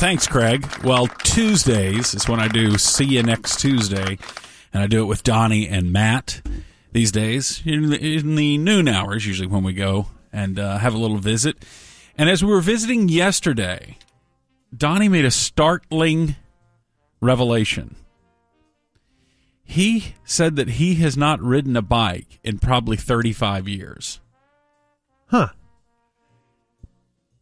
Thanks, Craig. Well, Tuesdays is when I do See You Next Tuesday, and I do it with Donnie and Matt these days. In the, in the noon hours, usually when we go and uh, have a little visit. And as we were visiting yesterday, Donnie made a startling revelation. He said that he has not ridden a bike in probably 35 years. Huh.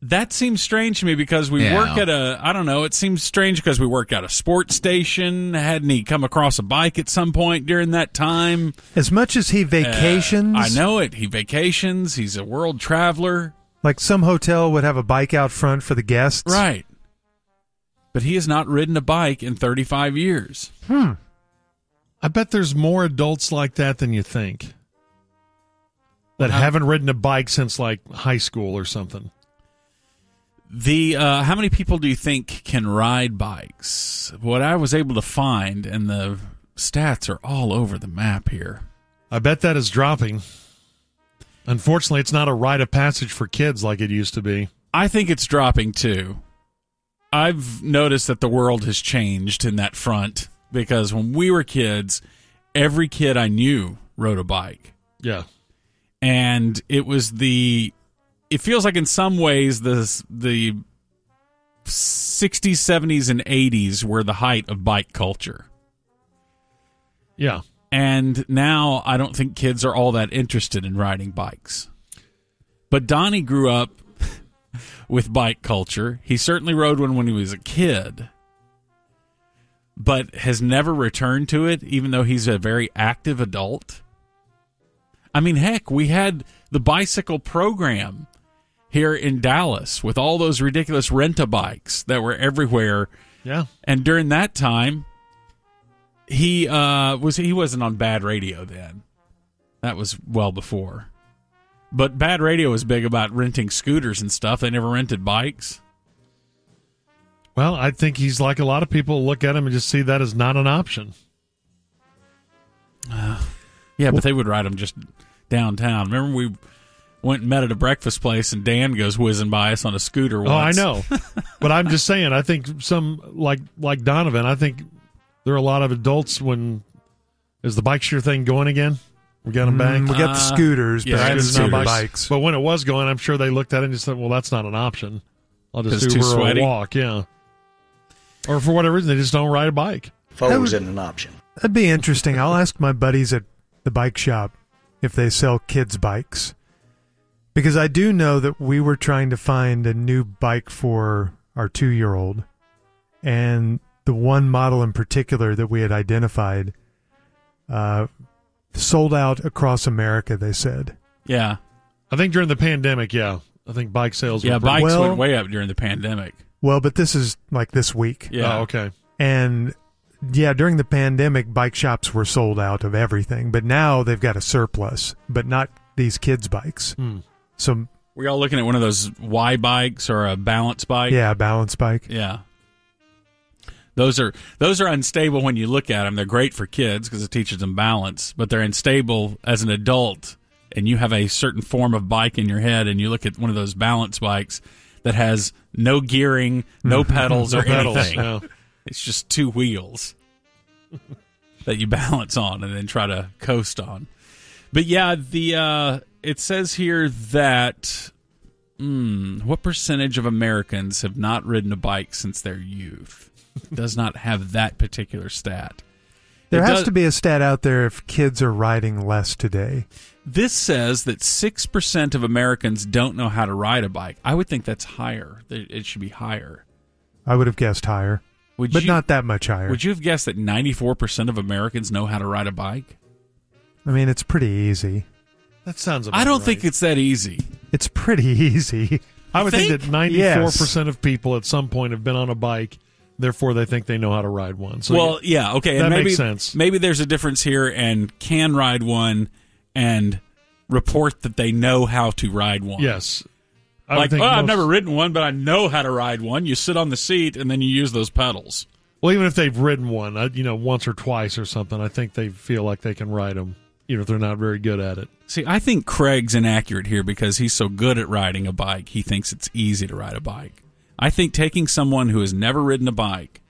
That seems strange to me because we Yeah. work at a I don't know, it seems strange because we work at a sports station. Hadn't he come across a bike at some point during that time? As much as he vacations, Uh, I know it. He vacations, he's a world traveler. like some hotel would have a bike out front for the guests. Right. But he has not ridden a bike in 35 years. Hmm. I bet there's more adults like that than you think that Well, haven't ridden a bike since like high school or something. The uh, how many people do you think can ride bikes? What I was able to find, and the stats are all over the map here. I bet that is dropping. Unfortunately, it's not a rite of passage for kids like it used to be. I think it's dropping too. I've noticed that the world has changed in that front because when we were kids, every kid I knew rode a bike. Yeah. And it was the it feels like in some ways the the 60s, 70s and 80s were the height of bike culture. Yeah. And now I don't think kids are all that interested in riding bikes. But Donnie grew up with bike culture. He certainly rode one when he was a kid, but has never returned to it, even though he's a very active adult. I mean, heck, we had the bicycle program here in Dallas with all those ridiculous rent a bikes that were everywhere. Yeah. And during that time, he uh, was he wasn't on bad radio then. That was well before. But bad radio was big about renting scooters and stuff. They never rented bikes. Well, I think he's like a lot of people look at him and just see that as not an option. Yeah, but they would ride them just downtown. Remember we went and met at a breakfast place and Dan goes whizzing by us on a scooter once. Oh, I know. but I'm just saying, I think some like like Donovan, I think there are a lot of adults when is the bike share thing going again? We got them back. Mm, we got the Uh, scooters, yeah, but I I had just scooters. not bikes. But when it was going, I'm sure they looked at it and just said, "Well, that's not an option. I'll just do it's too Uber or walk." Yeah. Or for whatever reason, they just don't ride a bike. That would- isn't an option. That'd be interesting. I'll ask my buddies at the bike shop if they sell kids' bikes. Because I do know that we were trying to find a new bike for our two year old. And the one model in particular that we had identified uh, sold out across America, they said. Yeah. I think during the pandemic, yeah, I think bike sales. Yeah, were bikes Well- went way up during the pandemic. Well, but this is like this week. Yeah. Oh, okay. And yeah, during the pandemic, bike shops were sold out of everything, but now they've got a surplus, but not these kids' bikes. Hmm. So Were y'all looking at one of those Y bikes or a balance bike? yeah, balance bike. Yeah. Those are those are unstable when you look at them. They're great for kids because it teaches them balance, but they're unstable as an adult. And you have a certain form of bike in your head, and you look at one of those balance bikes that has no gearing, no pedals, or anything. yeah. It's just two wheels that you balance on and then try to coast on. But yeah, the uh, it says here that hmm, what percentage of Americans have not ridden a bike since their youth? Does not have that particular stat. There It has does- to be a stat out there if kids are riding less today. This says that six percent of Americans don't know how to ride a bike. I would think that's higher. It should be higher. I would have guessed higher, Would but you, not that much higher. Would you have guessed that ninety-four percent of Americans know how to ride a bike? I mean, it's pretty easy. That sounds. About I don't right. think it's that easy. It's pretty easy. I would think, think? that 94 percent of people at some point have been on a bike, therefore they think they know how to ride one. So well, yeah, okay, and That maybe makes sense. maybe there's a difference here, and can ride one, and report that they know how to ride one. yes, I would like, think oh, I've never ridden one, but I know how to ride one. You sit on the seat, and then you use those pedals. Well, even if they've ridden one, uh, you know, once or twice or something, I think they feel like they can ride them, even if they're not very good at it. See, I think Craig's inaccurate here because he's so good at riding a bike. He thinks it's easy to ride a bike. I think taking someone who has never ridden a bike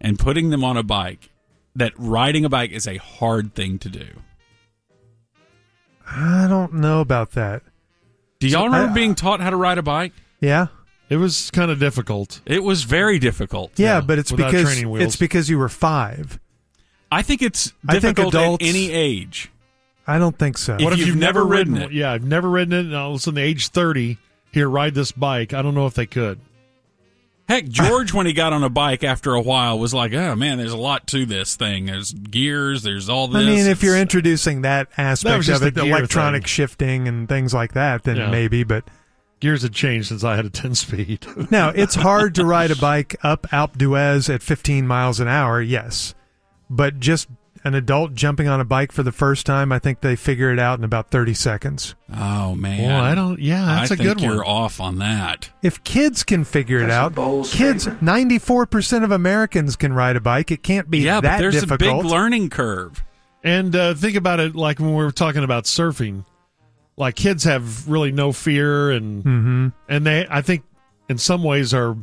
and putting them on a bike, that riding a bike is a hard thing to do. I don't know about that. Do y'all remember I- being taught how to ride a bike? Yeah, It was kind of difficult. It was very difficult. yeah, Yeah, but it's because it's because you were five. I think it's I think difficult adults- at any age. I don't think so. If you've never ridden it. Yeah, I've never ridden it. And all of a sudden, the age thirty, here, ride this bike. I don't know if they could. Heck, George, when he got on a bike after a while, was like, "Oh man, there's a lot to this thing. There's gears. There's all this." I mean, if you're introducing that That aspect was just of it, the electronic thing. shifting and things like that, then Yeah. maybe. But Gears had changed since I had a ten speed. now it's hard to ride a bike up Alpe d'Huez at 15 miles an hour. Yes, but just an adult jumping on a bike for the first time, I think they figure it out in about 30 seconds. oh man, Well, I don't. Yeah, that's I a good one. you're off on that. If kids can figure it out, kids, 94% of Americans can ride a bike. It can't be yeah, that but there's difficult. a big learning curve. And uh, think about it like when we were talking about surfing. Like kids have really no fear, and hmm and they, I think, in some ways are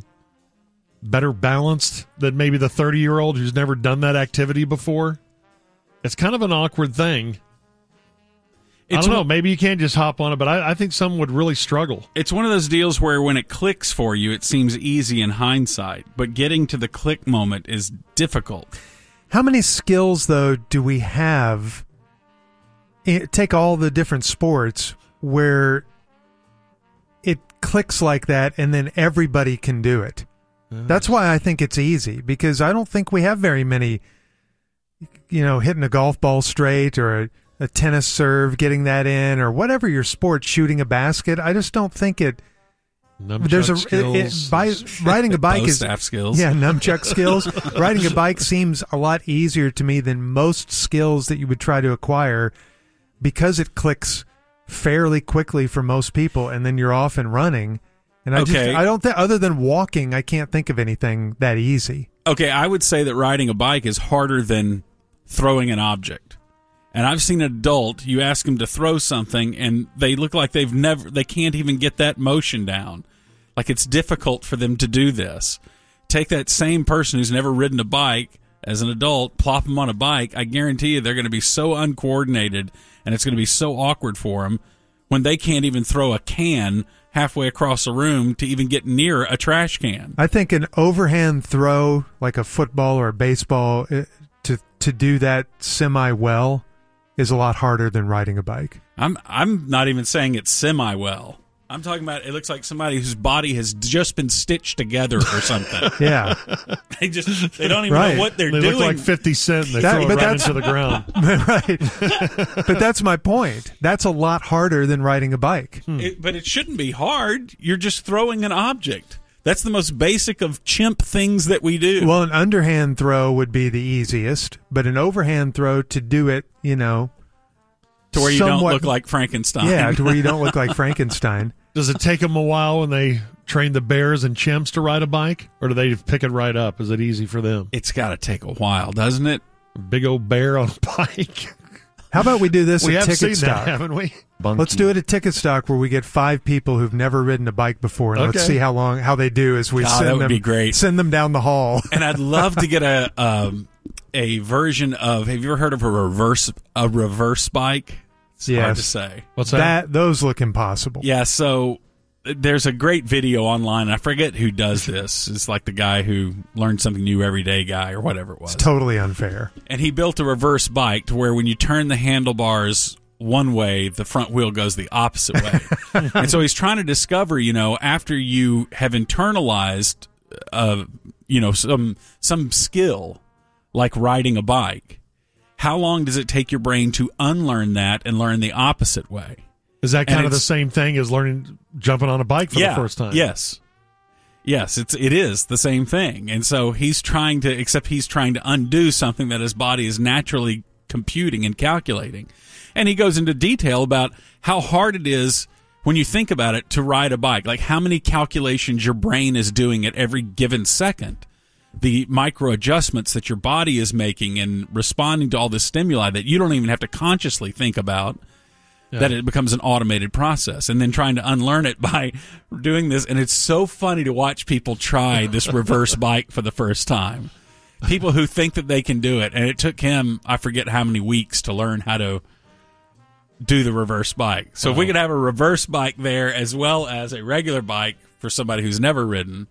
better balanced than maybe the thirty year old who's never done that activity before. It's kind of an awkward thing. I don't know. Maybe you can't just hop on it, but I, I think some would really struggle. It's one of those deals where when it clicks for you, it seems easy in hindsight, but getting to the click moment is difficult. How many skills, though, do we have? take all the different sports where it clicks like that and then everybody can do it. That's why I think it's easy because I don't think we have very many, you know, hitting a golf ball straight or a, a tennis serve, getting that in, or whatever your sport, shooting a basket. I just don't think it. There's a Nunchuck it, it, by, riding a bike is staff skills. yeah, nunchuck skills. Riding a bike seems a lot easier to me than most skills that you would try to acquire because it clicks fairly quickly for most people and then you're off and running. And I Okay. just I don't think other than walking, I can't think of anything that easy. Okay, I would say that riding a bike is harder than throwing an object. And I've seen an adult, you ask them to throw something and they look like they've never they can't even get that motion down. Like it's difficult for them to do this. Take that same person who's never ridden a bike as an adult, plop them on a bike, I guarantee you they're going to be so uncoordinated and it's going to be so awkward for them when they can't even throw a can halfway across a room to even get near a trash can. I think an overhand throw like a football or a baseball to to do that semi well is a lot harder than riding a bike. I'm I'm not even saying it's semi well. I'm talking about it looks like somebody whose body has just been stitched together or something. Yeah. they just they don't even Right. know what they're They doing. look like Fifty Cent. And they That- throw it but right that's- into the ground. right. But that's my point. That's a lot harder than riding a bike. It- but it shouldn't be hard. You're just throwing an object. That's the most basic of chimp things that we do. Well, an underhand throw would be the easiest, but an overhand throw to do it, you know, to where you somewhat- don't look like Frankenstein. yeah, to where you don't look like Frankenstein. Does it take them a while when they train the bears and chimps to ride a bike, or do they pick it right up? Is it easy for them? it's got to take a while, doesn't it? Big old bear on a bike. How about we do this we at have seen Ticket that, Stock? haven't we? Let's do it at Ticket Stock where we get five people who've never ridden a bike before, and let's see how long how they do as we God, send that would them be great. send them down the hall. and I'd love to get a um, a version of. Have you ever heard of a reverse a reverse bike? It's hard to say. What's that? That those look impossible. Yeah, so there's a great video online. I forget who does this. It's like the guy who learned something new every day guy or whatever it was. It's totally unfair. and he built a reverse bike to where when you turn the handlebars one way, the front wheel goes the opposite way. and so he's trying to discover, you know, after you have internalized, uh, you know, some some skill like riding a bike, how long does it take your brain to unlearn that and learn the opposite way? Is that And kind of the same thing as learning jumping on a bike for yeah, the first time? Yes. Yes, it's it is the same thing. And so he's trying to except he's trying to undo something that his body is naturally computing and calculating. And he goes into detail about how hard it is when you think about it to ride a bike, like how many calculations your brain is doing at every given second. The micro adjustments that your body is making and responding to all this stimuli that you don't even have to consciously think about that it becomes an automated process and then trying to unlearn it by doing this and it's so funny to watch people try this reverse bike for the first time people who think that they can do it and it took him i forget how many weeks to learn how to do the reverse bike so if we could have a reverse bike there as well as a regular bike for somebody who's never ridden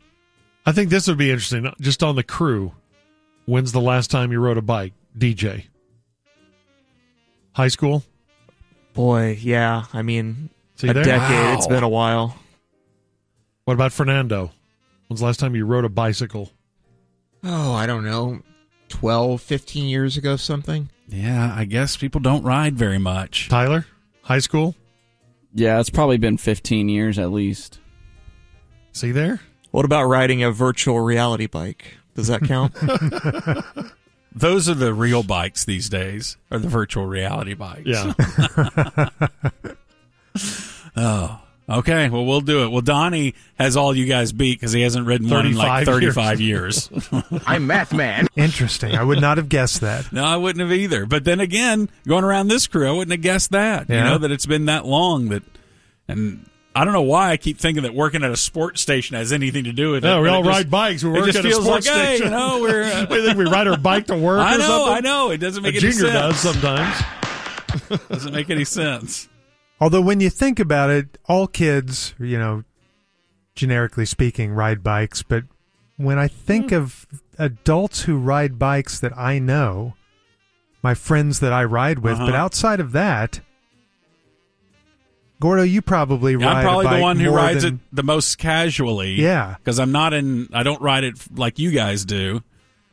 I think this would be interesting. Just on the crew, when's the last time you rode a bike? DJ. High school? Boy, yeah. I mean, See a there? decade. It's been a while. What about Fernando? When's the last time you rode a bicycle? Oh, I don't know. 12, 15 years ago, something. yeah i guess people don't ride very much Tyler? High school? Yeah, it's probably been 15 years at least. See there? What about riding a virtual reality bike? Does that count? those are the real bikes these days or the virtual reality bikes Yeah. Oh, okay. Well, we'll do it. Well, Donnie has all you guys beat because he hasn't ridden one in like 35 35 years. I'm Math Man. Interesting. I would not have guessed that. no, I wouldn't have either. But then again, going around this crew, I wouldn't have guessed that. You know, that it's been that long that, and I don't know why I keep thinking that working at a sports station has anything to do with it. No, we but all it just- ride bikes. We work just at a sports like, hey, station. you know, we're. Uh, What you think we ride our bike to work I or know, something? I know. It doesn't A make any sense. junior does sometimes. Doesn't make any sense. Although when you think about it, all kids, you know, generically speaking, ride bikes. But when I think of adults who ride bikes that I know, my friends that I ride with, but Uh-huh. outside of that, Gordo, you probably ride. I'm probably a bike the one who rides than, it the most casually. Yeah. because I'm not in. I don't ride it like you guys do.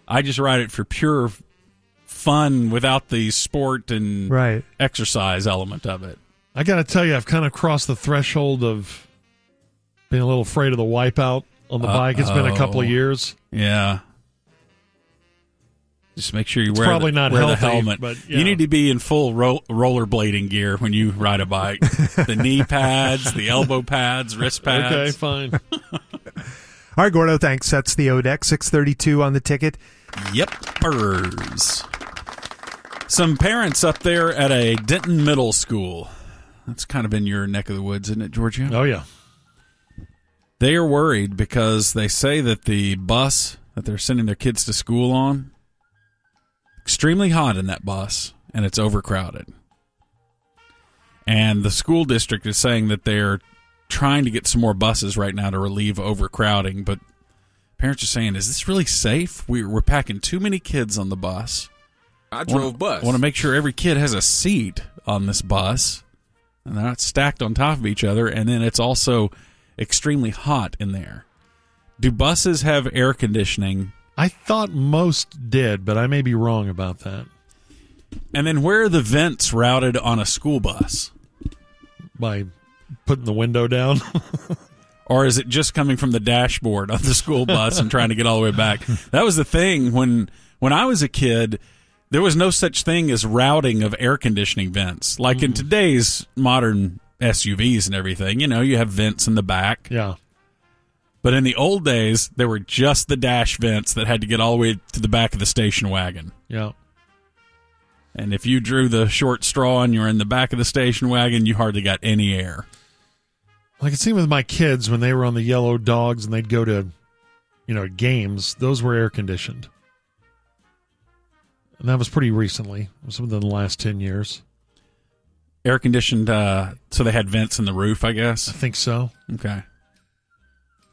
I just ride it for pure fun without the sport and Right. exercise element of it. I got to tell you, I've kind of crossed the threshold of being a little afraid of the wipeout on the bike. It's been a couple of years. Yeah. Just make sure you It's wear probably the, not wear the helmet. but, yeah. You need to be in full ro- rollerblading gear when you ride a bike. the knee pads, the elbow pads, wrist pads. Okay, fine. All right, Gordo, thanks. That's the Odex 632 on the ticket. Yep. Purrs. Some parents up there at a Denton Middle School. That's kind of in your neck of the woods, isn't it, Georgia? oh, yeah. They are worried because they say that the bus that they're sending their kids to school on extremely hot in that bus and it's overcrowded. And the school district is saying that they're trying to get some more buses right now to relieve overcrowding, but parents are saying, "Is this really safe? We're we're packing too many kids on the bus." I drove bus. Want to make sure every kid has a seat on this bus, and they're not stacked on top of each other. And then it's also extremely hot in there. Do buses have air conditioning? I thought most did, but I may be wrong about that. And then where are the vents routed on a school bus? By putting the window down. Or is it just coming from the dashboard of the school bus and trying to get all the way back? That was the thing when when I was a kid. There was no such thing as routing of air conditioning vents. Like in mm. today's modern SUVs and everything, you know, you have vents in the back. yeah. But in the old days, there were just the dash vents that had to get all the way to the back of the station wagon. Yeah. And if you drew the short straw and you were in the back of the station wagon, you hardly got any air. I can see with my kids when they were on the yellow dogs and they'd go to, you know, games, those were air conditioned. And that was pretty recently. It was within the last 10 years. Air conditioned, uh, so they had vents in the roof, I guess? I think so. Okay.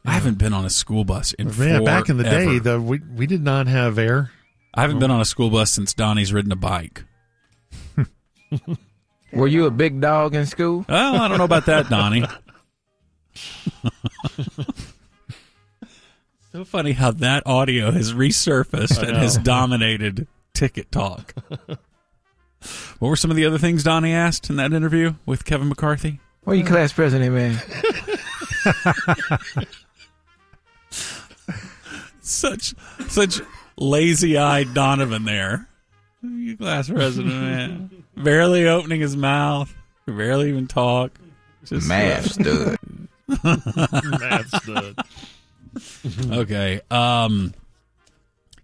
I haven't been on a school bus in But man, back in the day, forever. the, we, we did not have air. I haven't been on a school bus since Donnie's ridden a bike. Were you a big dog in school? Oh, I don't know about that, Donnie. so funny how that audio has resurfaced and has dominated ticket talk. what were some of the other things Donnie asked in that interview with Kevin McCarthy? Where you class president, man? Such such lazy eyed Donovan there. You class president, man. Barely opening his mouth. Barely even talk. Just Math stud. Math stud. Okay. Um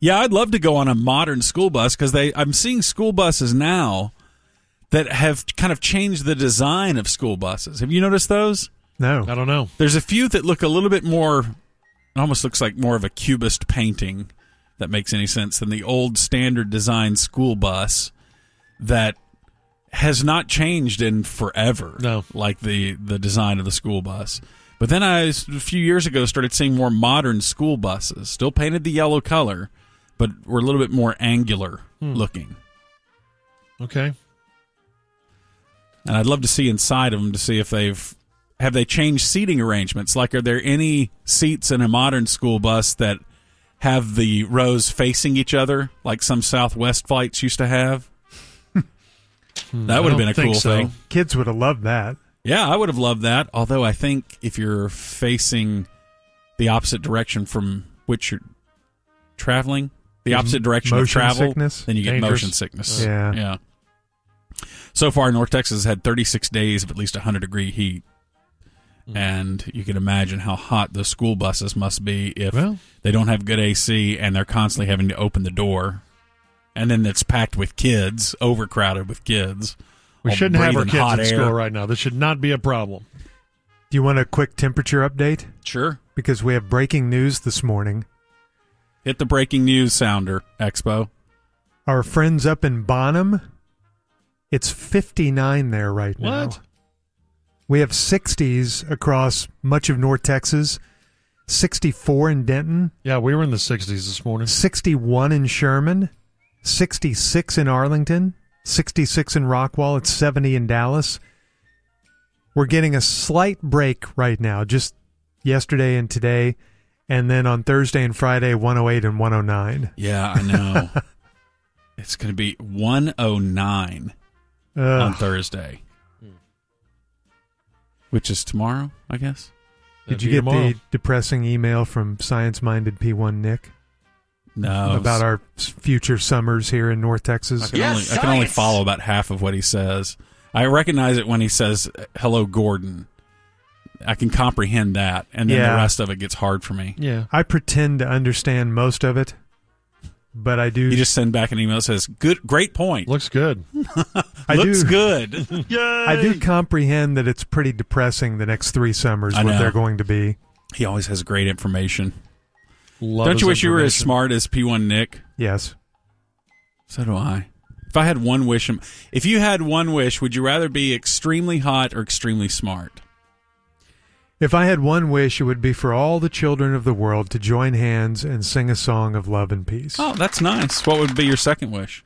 Yeah, I'd love to go on a modern school bus cuz they I'm seeing school buses now that have kind of changed the design of school buses. Have you noticed those? No. I don't know. There's a few that look a little bit more, it almost looks like more of a cubist painting that makes any sense than the old standard design school bus that has not changed in forever. No. like the the design of the school bus. But then I a few years ago started seeing more modern school buses, still painted the yellow color, but were a little bit more angular hmm. looking. Okay. And I'd love to see inside of them to see if they've have they changed seating arrangements. Like, are there any seats in a modern school bus that have the rows facing each other, like some Southwest flights used to have? that would have been a cool so. thing. Kids would have loved that. Yeah, I would have loved that. Although I think if you're facing the opposite direction from which you're traveling, the mm-hmm. opposite direction of travel, sickness? then you get Dangerous. motion sickness. Yeah. yeah. So far, North Texas has had 36 days of at least 100 degree heat, Mm-hmm. and you can imagine how hot the school buses must be if Well, they don't have good AC and they're constantly having to open the door, and then it's packed with kids, overcrowded with kids. we shouldn't have our kids hot in air. school right now. This should not be a problem. Do you want a quick temperature update? Sure. Because we have breaking news this morning. Hit the breaking news sounder, Expo. Our friends up in Bonham, it's 59 there right now. We have 60s across much of North Texas, 64 in Denton, Yeah, we were in the 60s this morning. 61 in Sherman, 66 in Arlington, 66 in Rockwall, it's 70 in Dallas. We're getting a slight break right now, just yesterday and today, and then on Thursday and Friday, 108 and 109. Yeah, I know. it's going to be 109 on Thursday, which is tomorrow, I guess. Did you get tomorrow. the depressing email from science minded P1 Nick No, about our future summers here in North I Texas? can, Yes, only, I can only follow about half of what he says. I recognize it when he says uh, "Hello, Gordon." I can comprehend that, and then Yeah. the rest of it gets hard for me. Yeah. I pretend to understand most of it, but I do. You just send back an email that says, "Good, great point. Looks good. I Looks do, good." I do comprehend that it's pretty depressing the next three summers I what know. they're going to be. he always has great information. Love Don't you wish you were as smart as P1 Nick? Yes. So do I. If I had one wish, if you had one wish, would you rather be extremely hot or extremely smart? If I had one wish, it would be for all the children of the world to join hands and sing a song of love and peace. Oh, that's nice. What would be your second wish?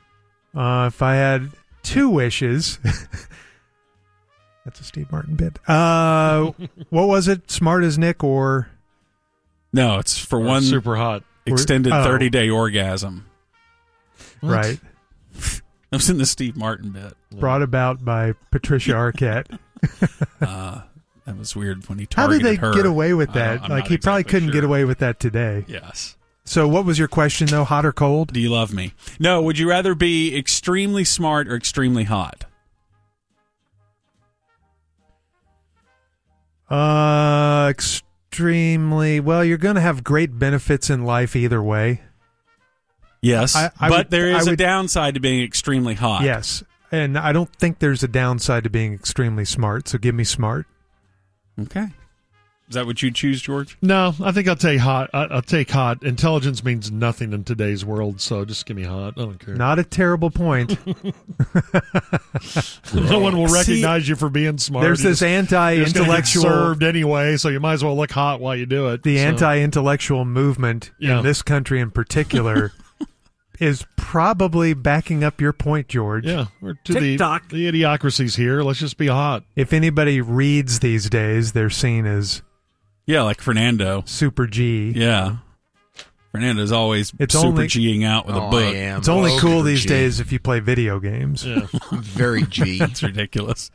Uh, if I had two wishes, that's a Steve Martin bit. Uh, what was it? Smart as Nick or No, it's for Or one super hot. extended Oh. 30 day orgasm. What? right? I was in the Steve Martin bit. Brought about by Patricia Arquette. Uh, that was weird when he targeted How did they her. get away with that? Like he probably exactly couldn't get away with that today. Yes. So, what was your question though? Hot or cold? Do you love me? No. Would you rather be extremely smart or extremely hot? Uh, extremely. Well, you're going to have great benefits in life either way. Yes, I- I but would- there is I a would- downside to being extremely hot. Yes, and I don't think there's a downside to being extremely smart. So, give me smart. Okay. Is that what you choose, George? No, I think I'll take hot. I, I'll take hot. Intelligence means nothing in today's world, so just give me hot. I don't care. Not a terrible point. no one will See- recognize you for being smart. There's You this just- you're just get anti-intellectual, served anyway, so you might as well look hot while you do it. the So, anti-intellectual movement Yeah. in this country in particular is probably backing up your point, George. Yeah, we're to the TikTok. the idiocracies here. Let's just be hot. If anybody reads these days, they're seen as Yeah, like Fernando. super G. Yeah. Fernando's always It's super only- G'ing out with a Oh, book. I am. It's only Oh, cool these G. days if you play video games. Yeah, Very G. That's ridiculous.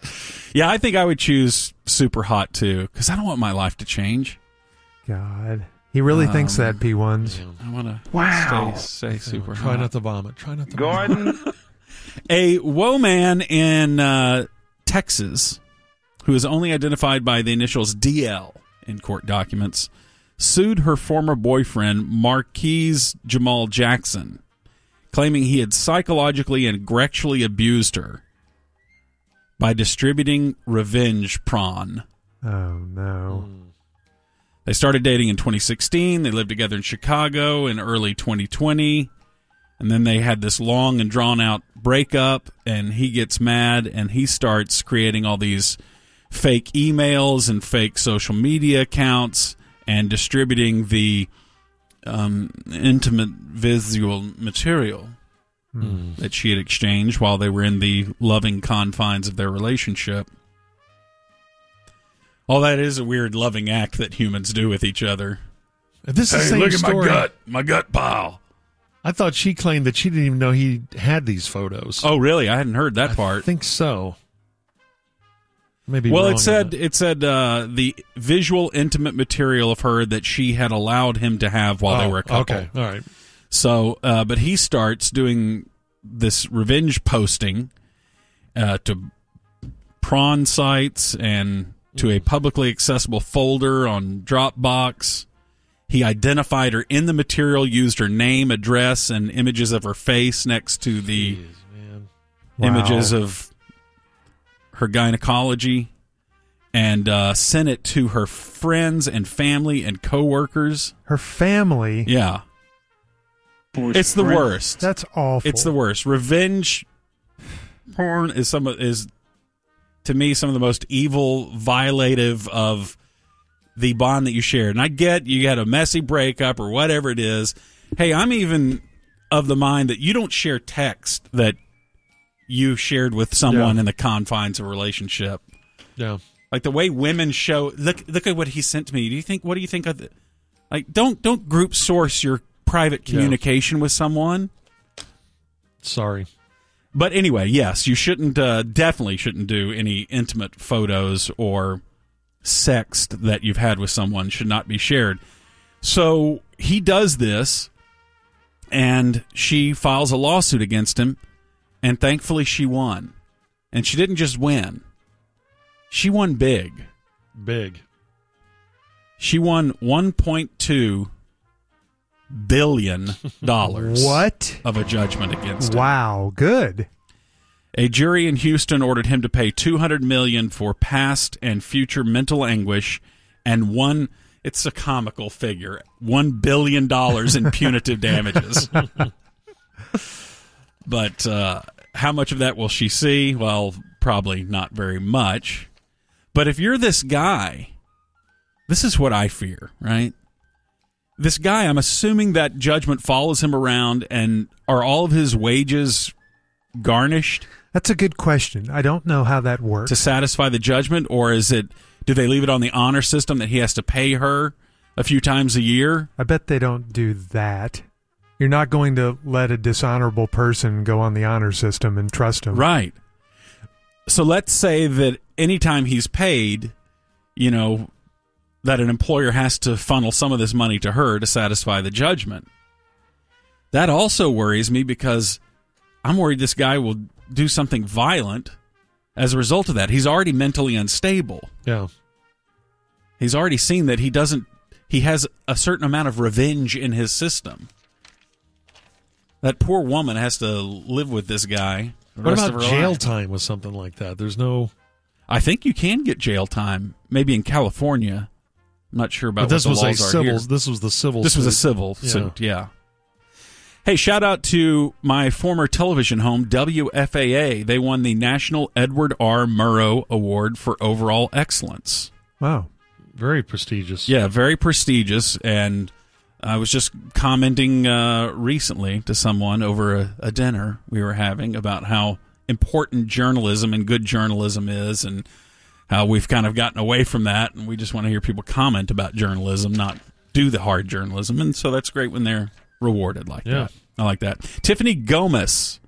Yeah, I think I would choose super hot too because I don't want my life to change. God, he really thinks Um, that P ones. I want to Wow. stay, stay super Try hot. not to vomit. Try not to. Gordon, A woe man in uh, Texas, who is only identified by the initials DL in court documents, sued her former boyfriend, Marques Jamal Jackson, claiming he had psychologically and sexually abused her. by distributing revenge prawn. Oh no. They started dating in 2016. They lived together in Chicago in early 2020. And then they had this long and drawn out breakup, and he gets mad and he starts creating all these fake emails and fake social media accounts and distributing the um, intimate visual material that she had exchanged while they were in the loving confines of their relationship. All that is a weird loving act that humans do with each other. This is the same story. Look at my gut my gut pile. I thought she claimed that she didn't even know he had these photos. Oh, really? I hadn't heard that I part. think so. Maybe. well, wrong it said that. it said uh, the visual intimate material of her that she had allowed him to have while they Oh, were a couple. Okay, all right. So, uh, but he starts doing this revenge posting uh, to prawn sites and to a publicly accessible folder on Dropbox. He identified her in the material, used her name, address, and images of her face next to the Jeez. Wow. images of her gynecology and uh, sent it to her friends and family and coworkers. Her family. Yeah. It's the worst. That's awful. It's the worst. Revenge porn is some of- is to me some of the most evil, violative of the bond that you shared. And I get you had a messy breakup or whatever it is. Hey, I'm even of the mind that you don't share text that you shared with someone Yeah. in the confines of a relationship. Yeah. Like the way women show look look at what he sent to me. Do you think what do you think of the, like don't don't group source your private Yeah. communication with someone? Sorry. But anyway, yes, you shouldn't uh, definitely shouldn't do any intimate photos or sext that you've had with someone should not be shared. So he does this and she files a lawsuit against him and thankfully she won. And she didn't just win. She won big. Big. She won 1.2 billion dollars What? of a judgment against him. Wow. Good. A jury in Houston ordered him to pay 200 million for past and future mental anguish and one it's a comical figure. 1 billion dollars in punitive damages. but uh, how much of that will she see? Well, probably not very much. But if you're this guy, this is what I fear, right? This guy, I'm assuming that judgment follows him around and are all of his wages garnished That's a good question. I don't know how that works. to satisfy the judgment, or is it? Do they leave it on the honor system that he has to pay her a few times a year? I bet they don't do that. You're not going to let a dishonorable person go on the honor system and trust him. Right. So let's say that anytime he's paid, you know, that an employer has to funnel some of this money to her to satisfy the judgment. That also worries me because I'm worried this guy will do something violent as a result of that. He's already mentally unstable. Yeah. He's already seen that he doesn't he has a certain amount of revenge in his system. That poor woman has to live with this guy. What about jail life. time with something like that? There's no. I think you can get jail time, maybe in California. I'm not sure about But this was the a civil. here. This was the civil. This was a civil Yeah. suit, yeah. Hey, shout out to my former television home, WFAA. They won the National Edward R. Murrow Award for overall excellence. Wow. Very prestigious. Yeah, very prestigious. And I was just commenting uh, recently to someone over a, a dinner we were having about how important journalism and good journalism is, and how we've kind of gotten away from that. And we just want to hear people comment about journalism, not do the hard journalism. And so that's great when they're rewarded like Yeah. that. I like that. Tiffany Gomez,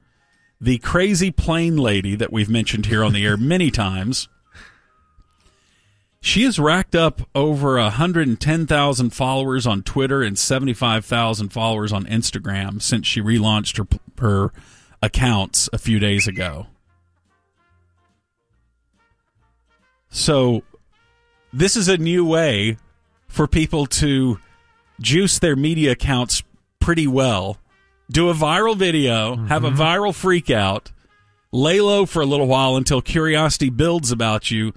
the crazy plane lady that we've mentioned here on the air many times. She has racked up over 110,000 followers on Twitter and 75,000 followers on Instagram since she relaunched her her accounts a few days ago. So, this is a new way for people to juice their media accounts pretty well. Do a viral video, have a mm-hmm. viral freak out, lay low for a little while until curiosity builds about you,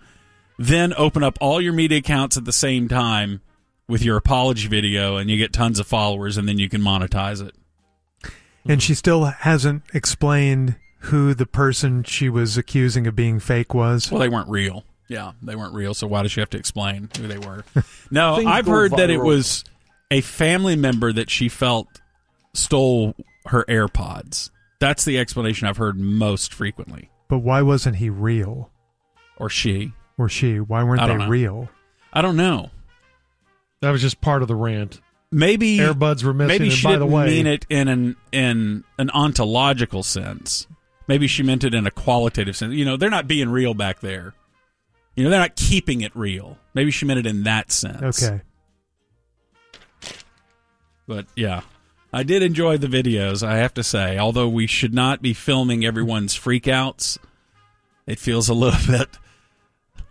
then open up all your media accounts at the same time with your apology video, and you get tons of followers, and then you can monetize it. And she still hasn't explained who the person she was accusing of being fake was. Well, they weren't real. Yeah, they weren't real. So why does she have to explain who they were? No, Things I've go heard that it viral. was a family member that she felt stole her AirPods. That's the explanation I've heard most frequently. But why wasn't he real? Or she. Or she? Why weren't they don't know. real? I don't know. That was just part of the rant. Maybe Airbuds were missing. maybe and she by didn't the way, mean it in an in an ontological sense. Maybe she meant it in a qualitative sense. You know, they're not being real back there. You know, they're not keeping it real. Maybe she meant it in that sense. Okay. But yeah, I did enjoy the videos, I have to say. Although we should not be filming everyone's freakouts, it feels a little bit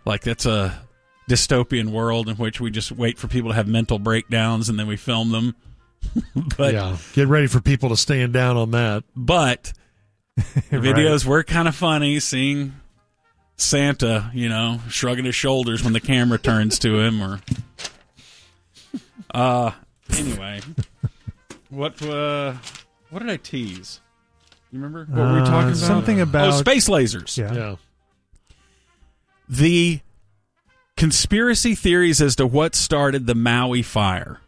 like that's a dystopian world in which we just wait for people to have mental breakdowns and then we film them. but yeah, get ready for people to stand down on that. but the Right. videos were kind of funny seeing Santa, you know, shrugging his shoulders when the camera turns to him or uh anyway. What uh what did I tease? You remember what were we Uh, talking about? Something about oh, space lasers. Yeah. Yeah, The conspiracy theories as to what started the Maui fire.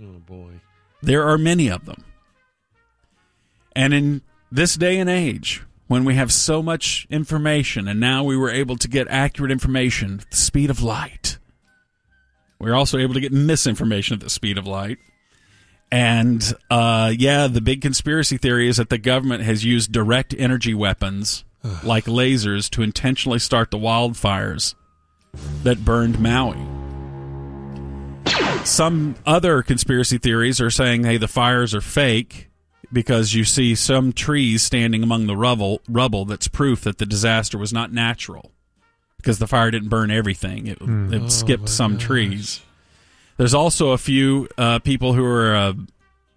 oh boy, There are many of them. And in this day and age, when we have so much information, and now we were able to get accurate information at the speed of light, we're also able to get misinformation at the speed of light. And uh, yeah, the big conspiracy theory is that the government has used direct energy weapons like lasers to intentionally start the wildfires that burned Maui. Some other conspiracy theories are saying, hey, the fires are fake because you see some trees standing among the rubble, rubble that's proof that the disaster was not natural because the fire didn't burn everything. It, it skipped some trees. There's also a few uh, people who are uh,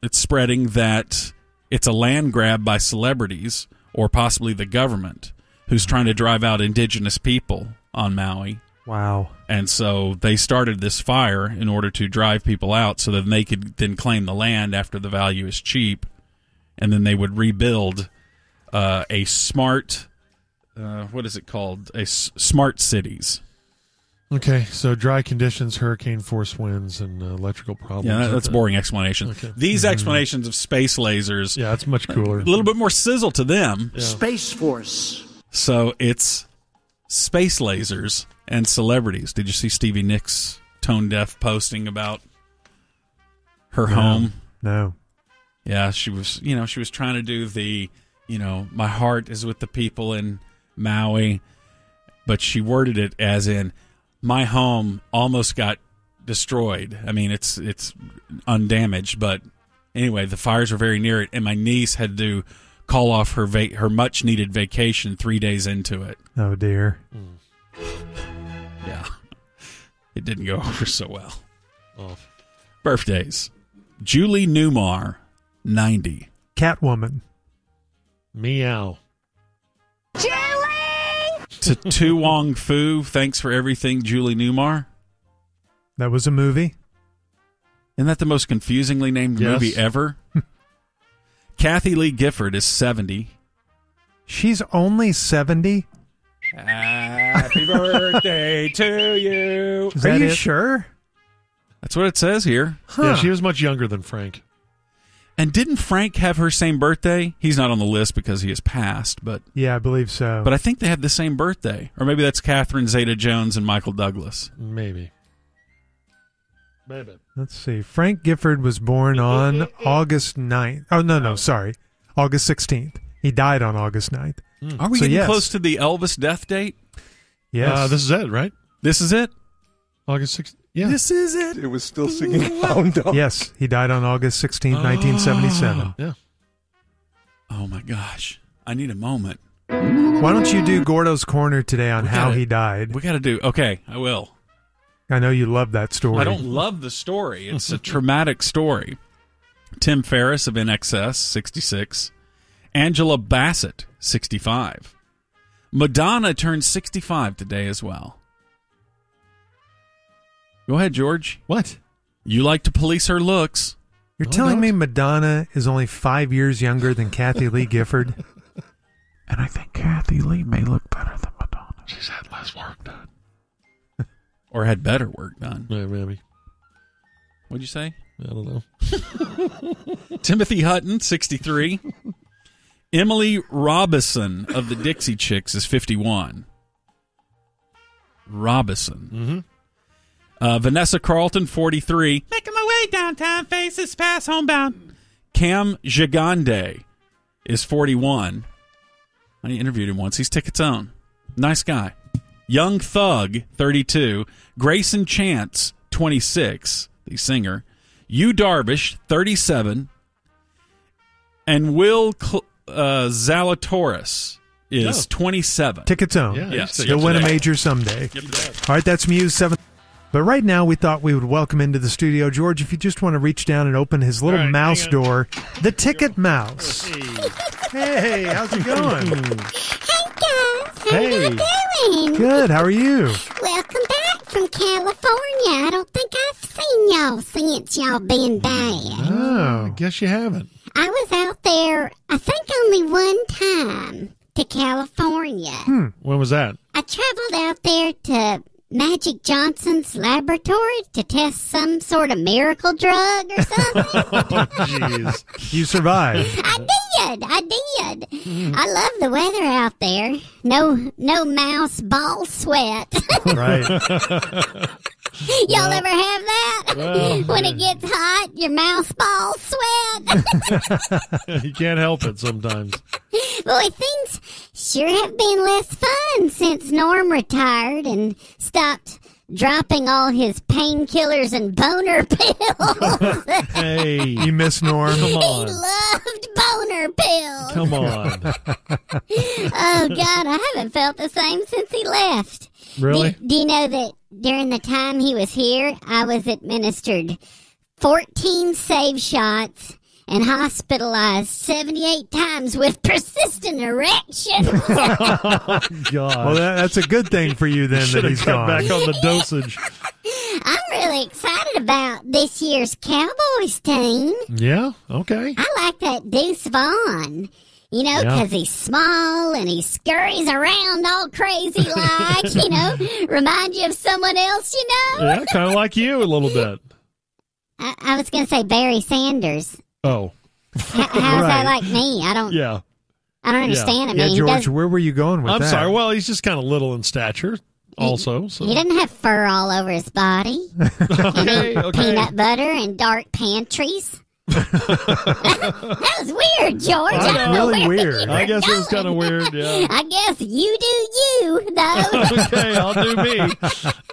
it's spreading that it's a land grab by celebrities or possibly the government who's trying to drive out indigenous people on Maui. Wow. And so they started this fire in order to drive people out so that they could then claim the land after the value is cheap. And then they would rebuild uh, a smart, uh, what is it called? A s- smart cities. okay. So dry conditions, hurricane force winds, and uh, electrical problems. Yeah, that- that's Okay. boring explanation. Okay. These explanations of space lasers, Yeah, it's much cooler. a little bit more sizzle to them. Yeah. Space Force. So it's space lasers and celebrities. Did you see Stevie Nicks tone deaf posting about her No. home? No. Yeah, she was, you know, she was trying to do the, you know, my heart is with the people in Maui, but she worded it as in my home almost got destroyed. I mean, it's it's undamaged, but anyway, the fires were very near it and my niece had to call off her va- her much needed vacation 3 days into it. Oh dear. Yeah. It didn't go over so well. Oh. Birthdays. Julie Newmar, 90. Catwoman. Meow. Julie! to Tu Wong Fu, thanks for everything, Julie Newmar. That was a movie. Isn't that the most confusingly named Yes. movie ever? Kathie Lee Gifford is 70. She's only 70. Happy birthday to you. Is Are you it? sure? That's what it says here. Yeah, she was much younger than Frank. And didn't Frank have her same birthday? He's not on the list because he has passed, but Yeah, I believe so. but I think they have the same birthday. Or maybe that's Catherine Zeta Jones and Michael Douglas. Maybe. Maybe. Let's see. Frank Gifford was born on August 9th. Oh, no, no, sorry. August 16th. He died on August 9th. Are we So, getting yes. close to the Elvis death date? Yes. Uh, this is it, right? This is it? August 6th. Yeah. This is it. It was still singing Hound Dog. yes, he died on August 16th, 1977. Ah. yeah. Oh my gosh. I need a moment. Why don't you do Gordo's Corner today on We how gotta- he died? We got to do. Okay, I will. I know you love that story. I don't love the story. It's a traumatic story. Tim Farriss of INXS, 66, Angela Bassett, 65. Madonna turned 65 today as well. Go ahead, George. What? You like to police her looks. You're No, telling me Madonna is only five years younger than Kathie Lee Gifford? And I think Kathy Lee may look better than Madonna. She's had less work done. Or had better work done. Yeah, maybe. What'd you say? I don't know. Timothy Hutton, 63. Emily Robison of the Dixie Chicks is 51. Robison. Mm-hmm. Uh, Vanessa Carlton, 43. Making my way downtown, faces pass homebound. Cam Gigandet is 41. I interviewed him once. He's Ticket's own. Nice guy. Young Thug, 32. Greyson Chance, 26, the singer. Yu Darvish, 37. And Will Cl- uh, Zalatoris is Oh. 27. Tickets own. Yeah, Yes. you He'll said win a major someday. All right, that's Muse 7. But right now, we thought we would welcome into the studio, George, if you just want to reach down and open his little All right, mouse door, the Ticket Mouse. Hey, how's it going? Hey. Guys, how hey. you doing? Good, how are you? Welcome back from California. I don't think I've seen y'all since y'all been bad. I Oh, guess you haven't. I was out there, I think only one time to California. Hmm. When was that? I traveled out there to Magic Johnson's laboratory to test some sort of miracle drug or something. Oh, jeez. you survived. I did. I did. I love the weather out there. No, no mouse ball sweat. Right. Y'all ever have that? when it gets hot, your mouth balls sweat. you can't help it sometimes. Boy, things sure have been less fun since Norm retired and stopped dropping all his painkillers and boner pills. Hey, You miss Norm. come on. he loved boner pills. Come on. Oh God, I haven't felt the same since he left. Really? Do, do you know that during the time he was here, I was administered 14 save shots and hospitalized 78 times with persistent erections. God. Well, that, that's a good thing for you then that Should have he's cut gone. back on the dosage. I'm really excited about this year's Cowboys team. Yeah. Okay. I like that Deuce Vaughn. You know, Yeah. because he's small and he scurries around all crazy like, you know, remind you of someone else, you know? Yeah, kind of like you a little bit. I, I was going to say Barry Sanders. Oh, H- how's that like me? I don't, yeah. I don't understand. I Yeah, mean, he, George, does, where were you going with I'm that? sorry. Well, he's just kind of little in stature, also. So he doesn't have fur all over his body. okay, and okay. peanut butter and dark pantries. That was weird, George. I, I don't know. know Really where weird. you I were guess it was kind of weird. Yeah. I guess you do you, though. okay, I'll do me.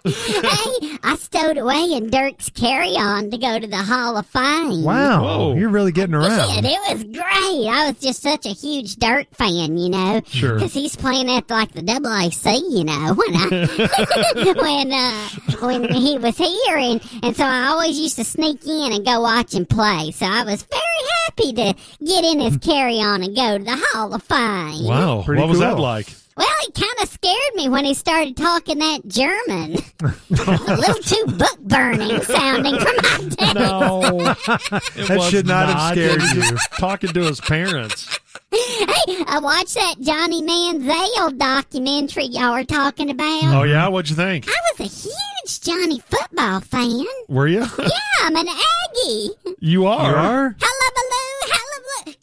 hey, I stowed away in Dirk's carry-on to go to the Hall of Fame. Wow, Whoa. you're really getting And around. it was great. I was just such a huge Dirk fan, you know. Sure. Because he's playing at like the AAC, you know, when I when uh when he was here, and and so I always used to sneak in and go watch him play. So I was very happy to get in his hmm. carry on and go to the Hall of Fame. Wow. Pretty what was that like? Well, he kind of scared me when he started talking that German. a little too book burning sounding for my taste. No. That should not have scared you. Talking to his parents. Hey, uh, I watched that Johnny Manziel documentary y'all were talking about. Oh, yeah? What'd you think? I was a huge Johnny football fan. Were you? Yeah, I'm an Aggie. you are. You are. are? Hullabaloo, hullabaloo,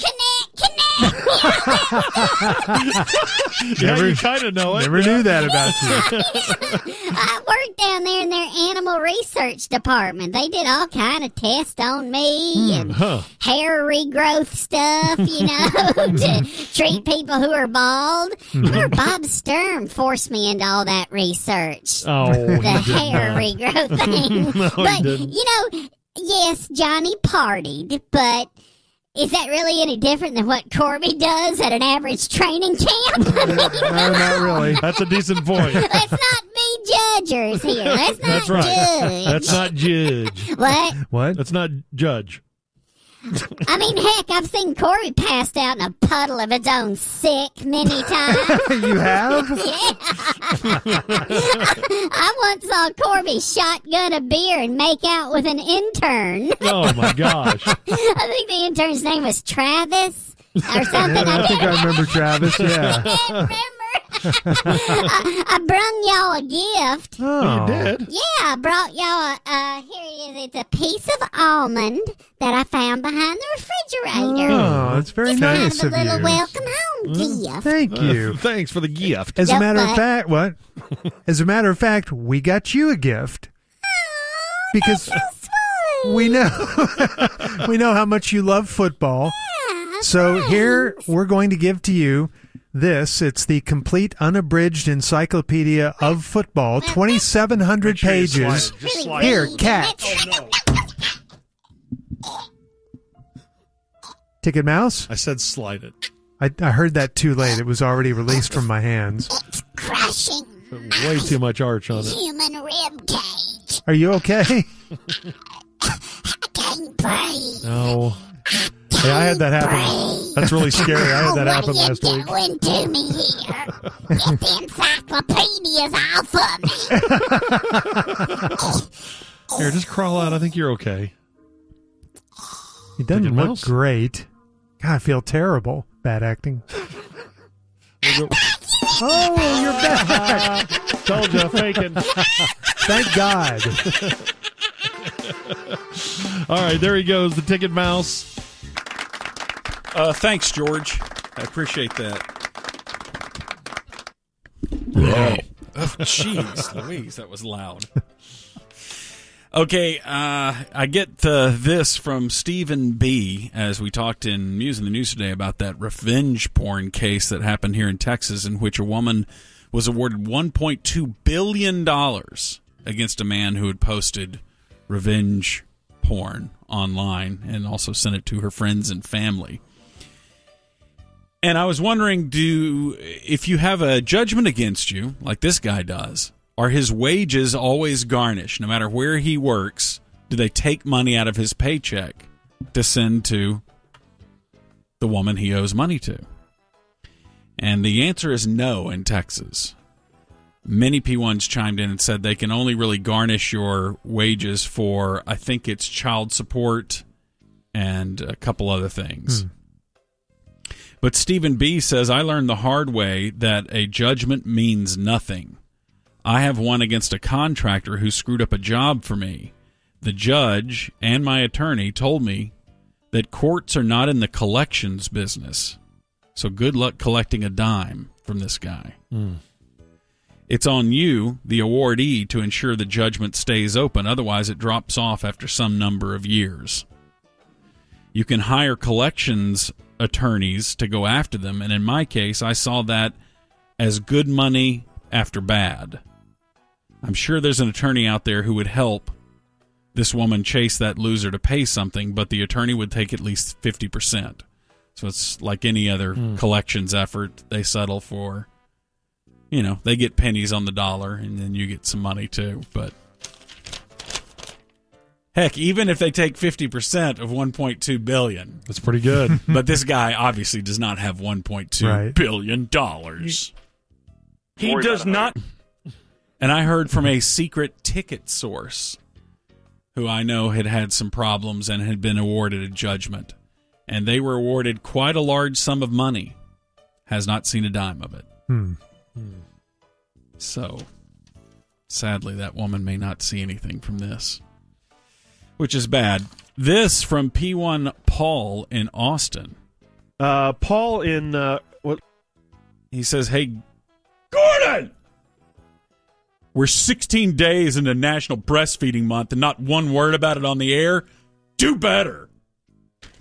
connect, connect. Yeah, Never- you kind of know it. Never knew that about you. I worked down there in their animal research department. They did all kind of tests on me hmm, and Huh. hair regrowth stuff, you know, to treat people who are bald. Hmm. Remember Bob Sturm forced me into all that research. Oh, the he hair not. regrowth thing. No, he but didn't. you know, yes, Johnny partied, but is that really any different than what Corby does at an average training camp? I mean, No, not really. That's a decent point. let's not be judgers here. Let's not That's right. judge. That's not judge. what? What? That's not judge. I mean, heck, I've seen Corby passed out in a puddle of his own sick many times. you have? yeah. I once saw Corby shotgun a beer and make out with an intern. Oh my gosh. I think the intern's name was Travis or something. I think I remember Travis. Yeah. can't remember. I, I brung y'all a gift. Oh, You did. Yeah, I brought y'all a, uh, here it is. It's a piece of almond that I found behind the refrigerator. Oh, that's very it's nice kind of of a little you. welcome home gift. Thank you. Thanks for the gift. As a Yep, matter of fact, what? As a matter of fact, we got you a gift because we know we know how much you love football. So here we're going to give to you this. It's the complete unabridged encyclopedia of football, 2,700 sure you slide pages. it. Just Really slide Here, catch. Oh, Ticket Mouse. I said slide it. I, I heard that too late. It was already released from my hands. It's crushing Way too much arch on it. human rib cage. Are you okay? I. No. Hey, I had that happen. That's really scary. I had that happen what last are you week. doing to me here? Get the encyclopedias off of me. Here, just crawl out. I think you're okay. It doesn't Ticket look Mouse? great. God, I feel terrible. Bad acting. Oh, you're back. Told you, faking. Thank God. All right, there he goes, the ticket mouse. Uh, thanks, George. I appreciate that. Wow. Oh, jeez, Louise, that was loud. Okay, uh, I get uh, this from Stephen B. As we talked in Muse in the News today about that revenge porn case that happened here in Texas, in which a woman was awarded 1.2 billion dollars against a man who had posted revenge porn online and also sent it to her friends and family. And I was wondering, do if you have a judgment against you, like this guy does, are his wages always garnished, no matter where he works? Do they take money out of his paycheck to send to the woman he owes money to? And the answer is no in Texas. Many P1s chimed in and said they can only really garnish your wages for, I think it's child support and a couple other things. Hmm. But Stephen B says, I learned the hard way that a judgment means nothing. I have one against a contractor who screwed up a job for me. The judge and my attorney told me that courts are not in the collections business. So good luck collecting a dime from this guy. Hmm. It's on you, the awardee, to ensure the judgment stays open. Otherwise, it drops off after some number of years. You can hire collections attorneys to go after them. And in my case, I saw that as good money after bad. I'm sure there's an attorney out there who would help this woman chase that loser to pay something, but the attorney would take at least 50%. So it's like any other hmm. collections effort. They settle for, you know, they get pennies on the dollar and then you get some money too. But heck, even if they take 50% of 1.2 billion, That's pretty good. but this guy obviously does not have 1.2 billion Right. dollars. He does not. And I heard from a secret ticket source who I know had had some problems and had been awarded a judgment. And they were awarded quite a large sum of money. Has not seen a dime of it. Hmm. So, sadly, that woman may not see anything from this, which is bad. This from P1 Paul in Austin. Uh, Paul in uh, what? He says, Hey, Gordon! We're 16 days into National Breastfeeding Month and not one word about it on the air. Do better.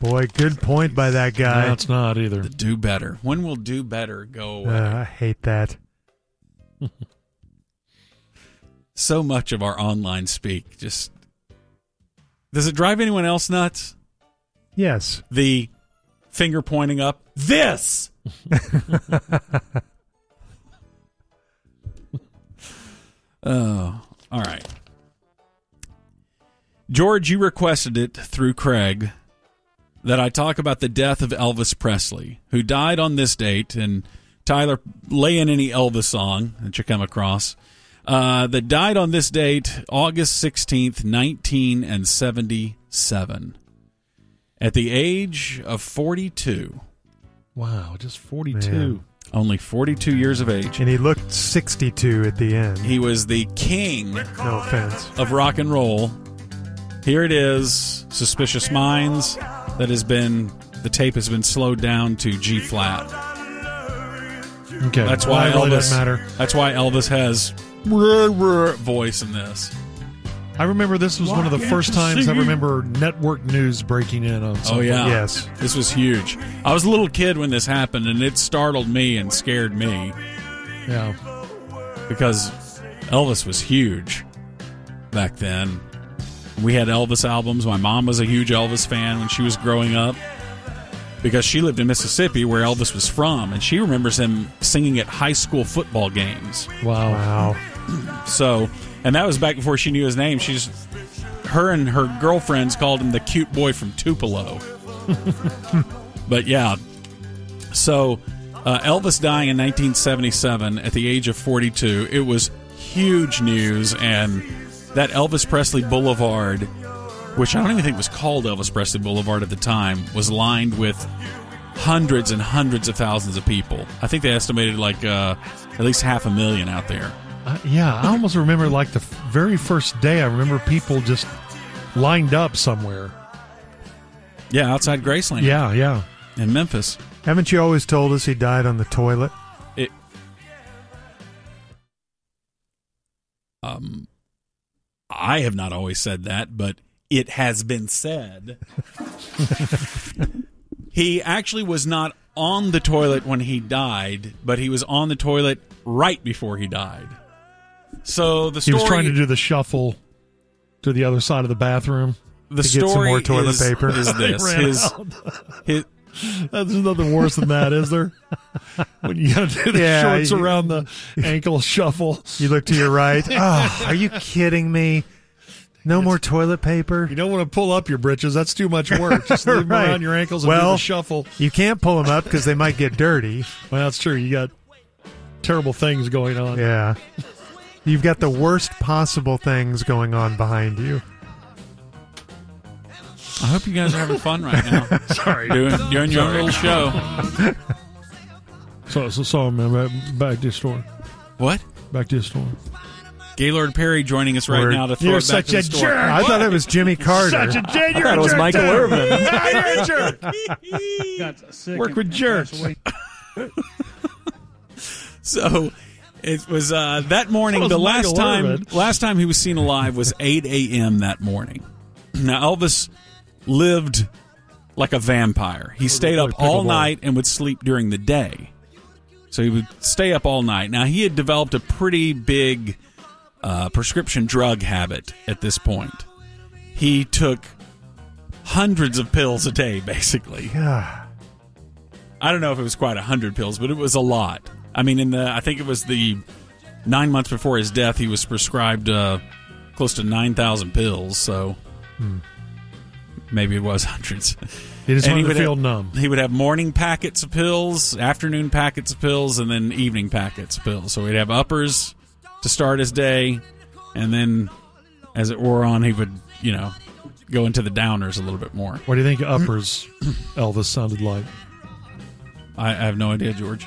Boy, good point by that guy. That's not either. Do better. When will do better go away? Uh, I hate that. so much of our online speak just. Does it drive anyone else nuts? Yes. The finger pointing up. This! oh, all right. George, you requested it through Craig. that I talk about the death of Elvis Presley, who died on this date. And Tyler, lay in any Elvis song that you come across uh, that died on this date, August 16th, 1977, at the age of 42. Wow, just 42. Man. Only 42 years of age. And he looked 62 at the end. He was the king No offense. of rock and roll. Here it is, Suspicious Minds, that has been, the tape has been slowed down to G flat. Okay. That's why Well, it really Elvis. doesn't matter. That's why Elvis has voice in this. I remember this was one of the first times I remember network news breaking in on Oh yeah, Yes. This was huge. I was a little kid when this happened, and it startled me and scared me Yeah. because Elvis was huge back then. We had Elvis albums. My mom was a huge Elvis fan when she was growing up because she lived in Mississippi, where Elvis was from, and she remembers him singing at high school football games. Wow. Wow. So, and that was back before she knew his name. She's her and her girlfriends called him the cute boy from Tupelo. but yeah, so uh, Elvis dying in 1977 at the age of 42. It was huge news, and that Elvis Presley Boulevard, which I don't even think was called Elvis Presley Boulevard at the time, was lined with hundreds and hundreds of thousands of people. I think they estimated like uh, at least half a million out there. Uh, yeah, I almost remember like the f- very first day. I remember people just lined up somewhere. Yeah, outside Graceland. Yeah, yeah. in Memphis. Haven't you always told us he died on the toilet? It. Um, I have not always said that, but it has been said. he actually was not on the toilet when he died, but he was on the toilet right before he died. So the He story was trying to do the shuffle to the other side of the bathroom. the to get some more toilet is, paper. is this Ran his, his There's nothing worse than that, is there? When you got to do the Yeah, shorts you- around the ankle shuffle. You look to your right. Oh, are you kidding me? No more toilet paper. You don't want to pull up your britches. That's too much work. Just leave them Right. around your ankles and do Well- the shuffle. You can't pull them up because they might get dirty. Well, that's true. You got terrible things going on. Yeah. You've got the worst possible things going on behind you. I hope you guys are having fun right now. Sorry. doing doing your own little show. So, so, so man, back, back to the store. What? Back to the store. Gaylord Perry joining us right Word. now to throw You're it back such to the a store. jerk. I thought it was Jimmy Carter. Such a jet. You're thought a it was jerk, Michael too. Irvin. Yeah, you're a jerk. Work with jerks. So it was uh, that morning. That was the last Michael time, Irvin. last time he was seen alive was 8 a.m. that morning. Now Elvis lived like a vampire. He stayed up all night and would sleep during the day. So he would stay up all night. Now he had developed a pretty big uh, prescription drug habit at this point. He took hundreds of pills a day, basically. God. I don't know if it was quite a hundred pills, but it was a lot. I mean, in the I think it was the nine months before his death, he was prescribed uh, close to nine thousand pills. So maybe it was hundreds. He just And he wanted to would feel have- numb. He would have morning packets of pills, afternoon packets of pills, and then evening packets of pills. So he'd have uppers to start his day, and then as it wore on, he would you know go into the downers a little bit more. What do you think uppers Elvis sounded like? I, I have no idea, George.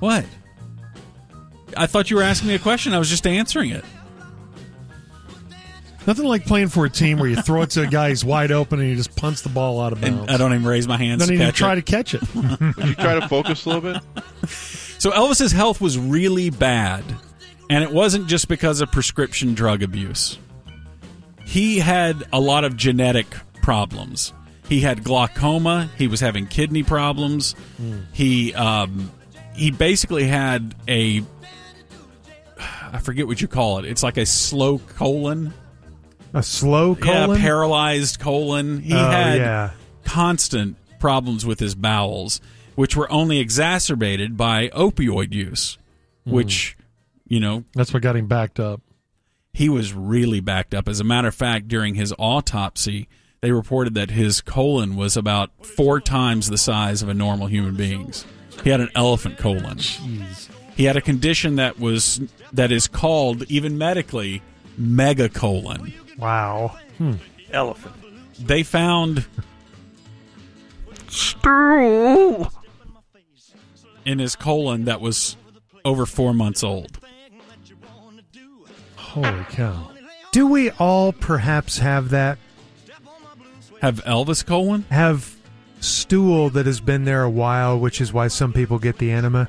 What? I thought you were asking me a question. I was just answering it. Nothing like playing for a team where you throw it to a guy who's wide open and he just punts the ball out of bounds. And I don't even raise my hands Don't to even catch try it. to catch it. Would you try to focus a little bit? So Elvis's health was really bad, and it wasn't just because of prescription drug abuse. He had a lot of genetic problems. He had glaucoma. He was having kidney problems. He um, he basically had a I forget what you call it. It's like a slow colon. A slow colon? Yeah, paralyzed colon. He Oh, had yeah. constant problems with his bowels, which were only exacerbated by opioid use, which, you know, That's what got him backed up. he was really backed up. As a matter of fact, during his autopsy, they reported that his colon was about four times the size of a normal human being's. He had an elephant colon. He had a condition that was that is called even medically megacolon. Wow. Hmm. Elephant. They found stool in his colon that was over four months old. Holy cow. Do we all perhaps have that? Have Elvis colon? Have stool that has been there a while, which is why some people get the enema?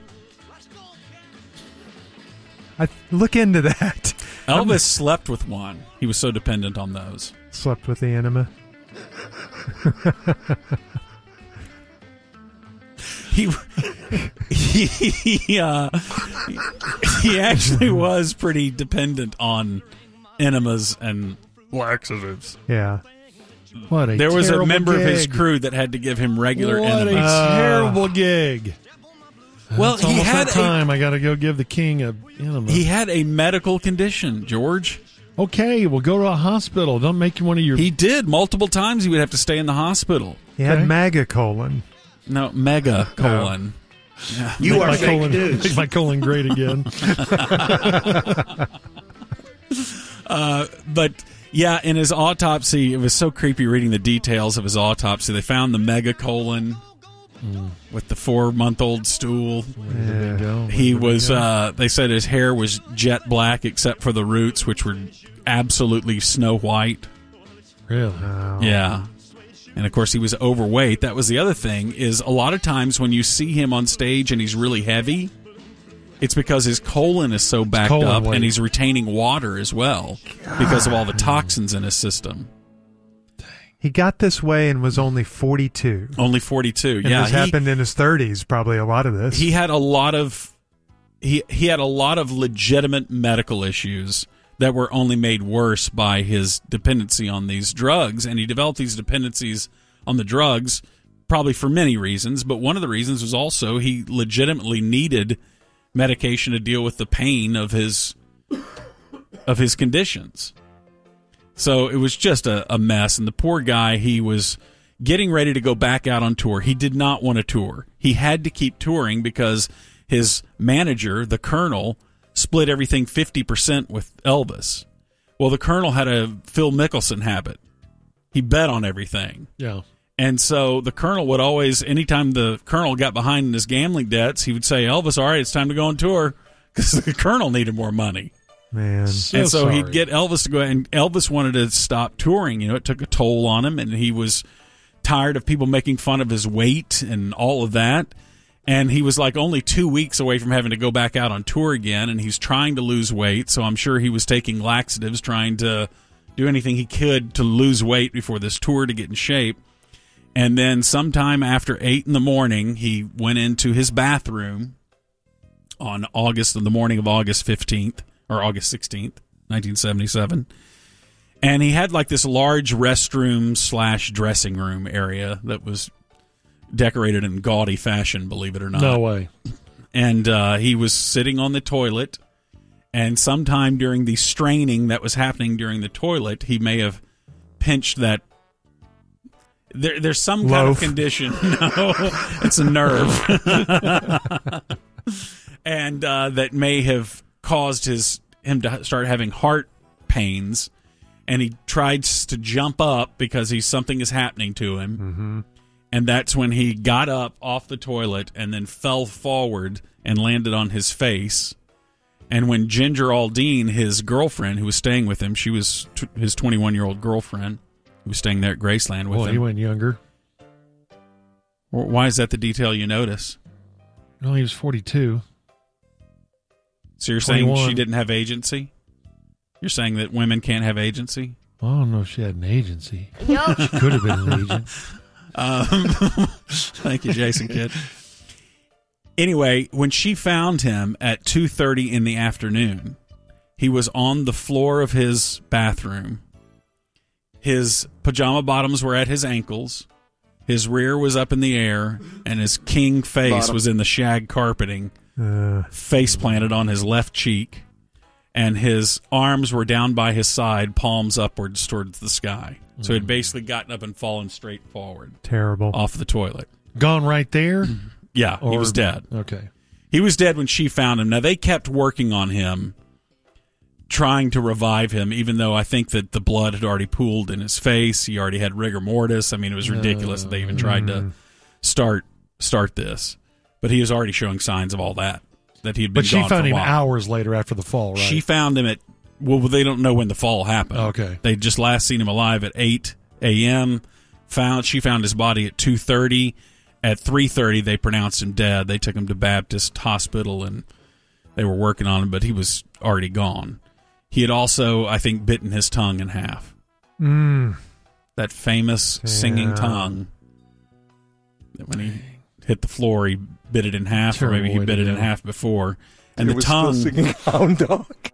I look into that. Elvis slept with one. He was so dependent on those. Slept with the enema. He he he, uh, he actually was pretty dependent on enemas and laxatives. Yeah. What a There was a terrible member of his crew that had to give him regular What a enemas. terrible gig. well, It's he had that a, time. I got to go give the king a enema. he had a medical condition, George. okay, well, go to a hospital. Don't make one of your. He did multiple times. He would have to stay in the hospital. He had Okay. MAGA colon. No, mega colon. Make my colon, Make my colon great again. but yeah, in his autopsy, it was so creepy reading the details of his autopsy. They found the mega colon with the four month old stool. There we go. He was. go. Uh, they said his hair was jet black except for the roots, which were absolutely snow white. really. Yeah. And of course, he was overweight. That was the other thing. Is a lot of times when you see him on stage and he's really heavy, it's because his colon is so backed up weight. and he's retaining water as well because of all the toxins in his system. He got this way and was only 42. Only forty-two. And yeah, this he, happened in his 30s, probably a lot of this. he had a lot of he he had a lot of legitimate medical issues that were only made worse by his dependency on these drugs. And he developed these dependencies on the drugs probably for many reasons but one of the reasons was also he legitimately needed medication to deal with the pain of his of his conditions. So it was just a, a mess. And the poor guy he was getting ready to go back out on tour. He did not want to tour. He had to keep touring because his manager the colonel split everything 50% with elvis well the colonel had a phil mickelson habit he bet on everything Yeah. and so the colonel would always, anytime the colonel got behind in his gambling debts, he would say, Elvis, all right, it's time to go on tour because the colonel needed more money. Man. So and so sorry. he'd get Elvis to go, and Elvis wanted to stop touring. You know, it took a toll on him, and he was tired of people making fun of his weight and all of that. And he was like only two weeks away from having to go back out on tour again, and he's trying to lose weight. So I'm sure he was taking laxatives, trying to do anything he could to lose weight before this tour to get in shape. And then sometime after eight in the morning, he went into his bathroom on August, the morning of August 15th or August 16th, 1977. And he had like this large restroom slash dressing room area that was decorated in gaudy fashion, believe it or not No way. and uh, he was sitting on the toilet and sometime during the straining that was happening during the toilet he may have pinched that there, there's some kind of condition no it's a nerve and uh, that may have caused his him to start having heart pains and he tried s- to jump up because he's something is happening to him Mm-hmm. And that's when he got up off the toilet and then fell forward and landed on his face. And when Ginger Alden, his girlfriend who was staying with him, she was t- his 21 year old girlfriend who was staying there at Graceland with Well, he him. went younger. Why is that the detail you notice? No, he was 42. So you're saying she didn't have agency? You're saying that women can't have agency? Well, I don't know if she had an agency. She could have been an agent. Um, thank you, Jason Kidd. Anyway, when she found him at 2:30 in the afternoon, he was on the floor of his bathroom. His pajama bottoms were at his ankles. His rear was up in the air, and his king face Bottom. was in the shag carpeting, Uh, face planted on his left cheek. And his arms were down by his side, palms upwards towards the sky. So he'd mm. basically gotten up and fallen straight forward Terrible. off the toilet. Gone right there. Yeah, he was dead. Okay. He was dead when she found him. Now they kept working on him, trying to revive him, even though I think that the blood had already pooled in his face. He already had rigor mortis. I mean, it was ridiculous that they even tried to mm. start start this. But he was already showing signs of all that. That he had been But she found him hours later after the fall, right? She found him at well, they don't know when the fall happened. Okay. they just last seen him alive at eight a.m. Found she found his body at two thirty. At three thirty, they pronounced him dead. They took him to Baptist Hospital and they were working on him, but he was already gone. He had also, I think, bitten his tongue in half. Mm. That famous singing tongue. That When he hit the floor, he bit it in half, or maybe he bit it in half before. And It the tongue. still singing Hound Dog.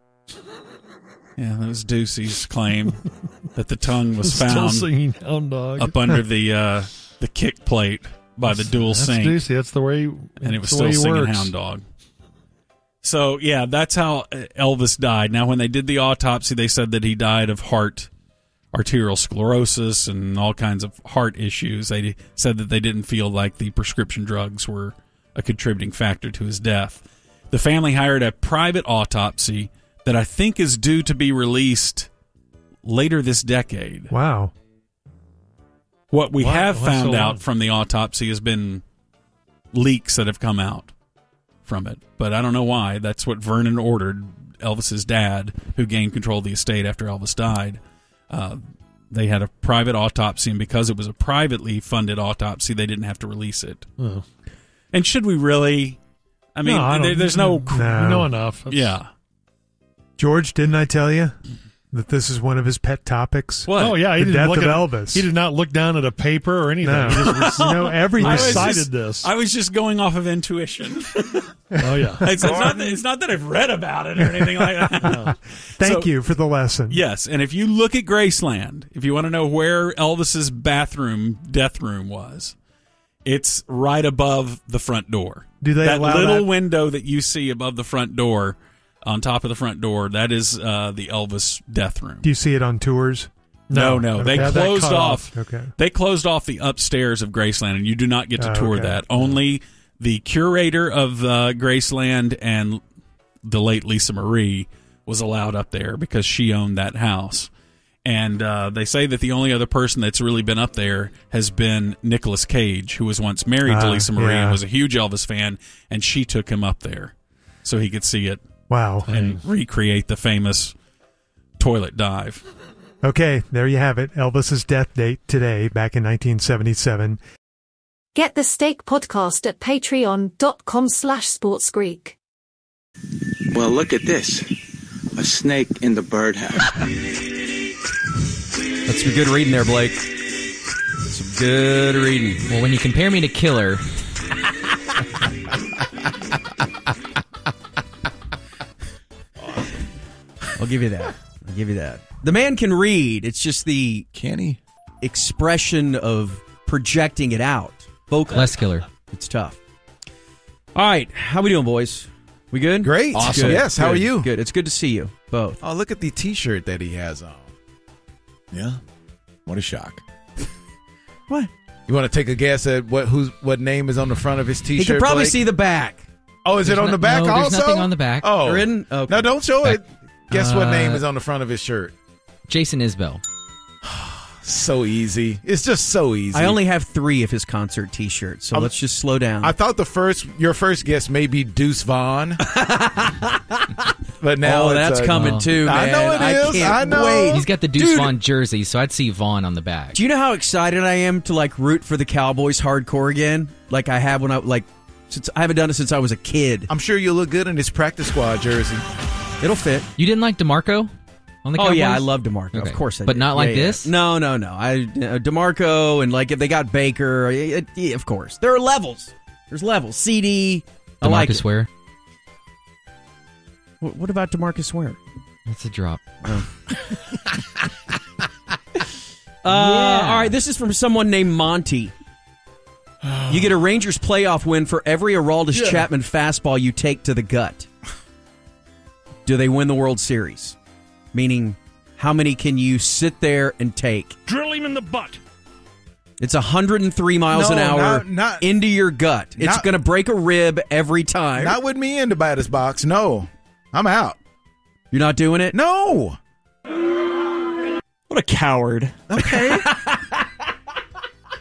Yeah, that was Ducey's claim that the tongue was found singing hound dog. up under the uh, the kick plate by the dual That's sink, Ducey. That's the way. and it was still singing works. Hound Dog. So yeah, that's how uh, Elvis died. Now, when they did the autopsy, they said that he died of heart arterial sclerosis and all kinds of heart issues. They said that they didn't feel like the prescription drugs were a contributing factor to his death. The family hired a private autopsy that I think is due to be released later this decade. Wow. What we Why- have found so out from the autopsy has been leaks that have come out from it, but I don't know why. That's what Vernon ordered. Elvis's dad, who gained control of the estate after Elvis died, uh, they had a private autopsy, and because it was a privately funded autopsy, they didn't have to release it. Oh. And should we really? I mean, No, I there, don't- there's no. No. We know enough. That's- Yeah. George, didn't I tell you that this is one of his pet topics? What? Oh yeah, he The didn't death look of at Elvis. He did not look down at a paper or anything. No. He just you know everything. I was recited just- this. I was just going off of intuition. oh yeah. it's, it's not that, it's not that I've read about it or anything like that. Thank So- you for the lesson. Yes, and if you look at Graceland, if you want to know where Elvis's bathroom, death room was, it's right above the front door. Do they that allow little that? window that you see above the front door, on top of the front door? That is uh, the Elvis death room. Do you see it on tours? no, no, Okay. they closed cut off. Okay. They closed off the upstairs of Graceland, and you do not get to Oh, tour okay. that. Only the curator of uh, Graceland and the late Lisa Marie was allowed up there because she owned that house. And uh, they say that the only other person that's really been up there has been Nicolas Cage, who was once married to Ah, Lisa Marie and was a huge Elvis fan, and she took him up there so he could see it Wow. and recreate the famous toilet dive. Okay, there you have it. Elvis's death date today, back in 1977. Get the Steak Podcast at patreon.com slash sportsgreek. Well, look at this. A snake in the birdhouse. That's some good reading there, Blake. Some good reading. Well, when you compare me to Killer, I'll give you that. I'll give you that. The man can read. It's just the Can he? expression of projecting it out. Vocal. less Killer. It's tough. All right, how we doing, boys? We good? Great. Awesome. Good, Yes, how good, are you? Good. It's good to see you both. Oh, look at the T-shirt that he has on. Yeah. What a shock. What? You want to take a guess at what whose what name is on the front of his T-shirt? He can probably Blake? see the back. Oh, is There's it on no- the back no, there's nothing on the back. Oh, There isn't? Okay. no, don't show Back- it. Guess what Uh, name is on the front of his shirt? Jason Isbell. So easy. It's just so easy. I only have three of his concert T-shirts, so I'm- let's just slow down. I thought the first your first guess may be Deuce Vaughn, but now oh, it's, that's uh, coming Oh. too, man. I know it is. can't I know. Wait. He's got the Deuce Dude. Vaughn jersey, so I'd see Vaughn on the back. Do you know how excited I am to like root for the Cowboys hardcore again? Like I have when I like since I haven't done it since I was a kid. I'm sure you'll look good in his practice squad jersey. It'll fit. You didn't like DeMarco on the oh yeah, I love Demarco. Okay. Of course, I But did. not like Yeah, yeah. this? No, no, no. I uh, Demarco and like if they got Baker, uh, yeah, of course there are levels. There's levels. CD. I like DeMarcus it. Ware. What, what about Demarcus Ware? That's a drop. Uh, All right, this is from someone named Monty. You get a Rangers playoff win for every Aroldis Yeah. Chapman fastball you take to the gut. do they win the World Series? Meaning, how many can you sit there and take? Drill him in the butt. It's 103 miles No, an hour not- not- into your gut. It's going to break a rib every time. Not with me in the batter's box. No, I'm out. You're not doing it? No. What a coward. Okay.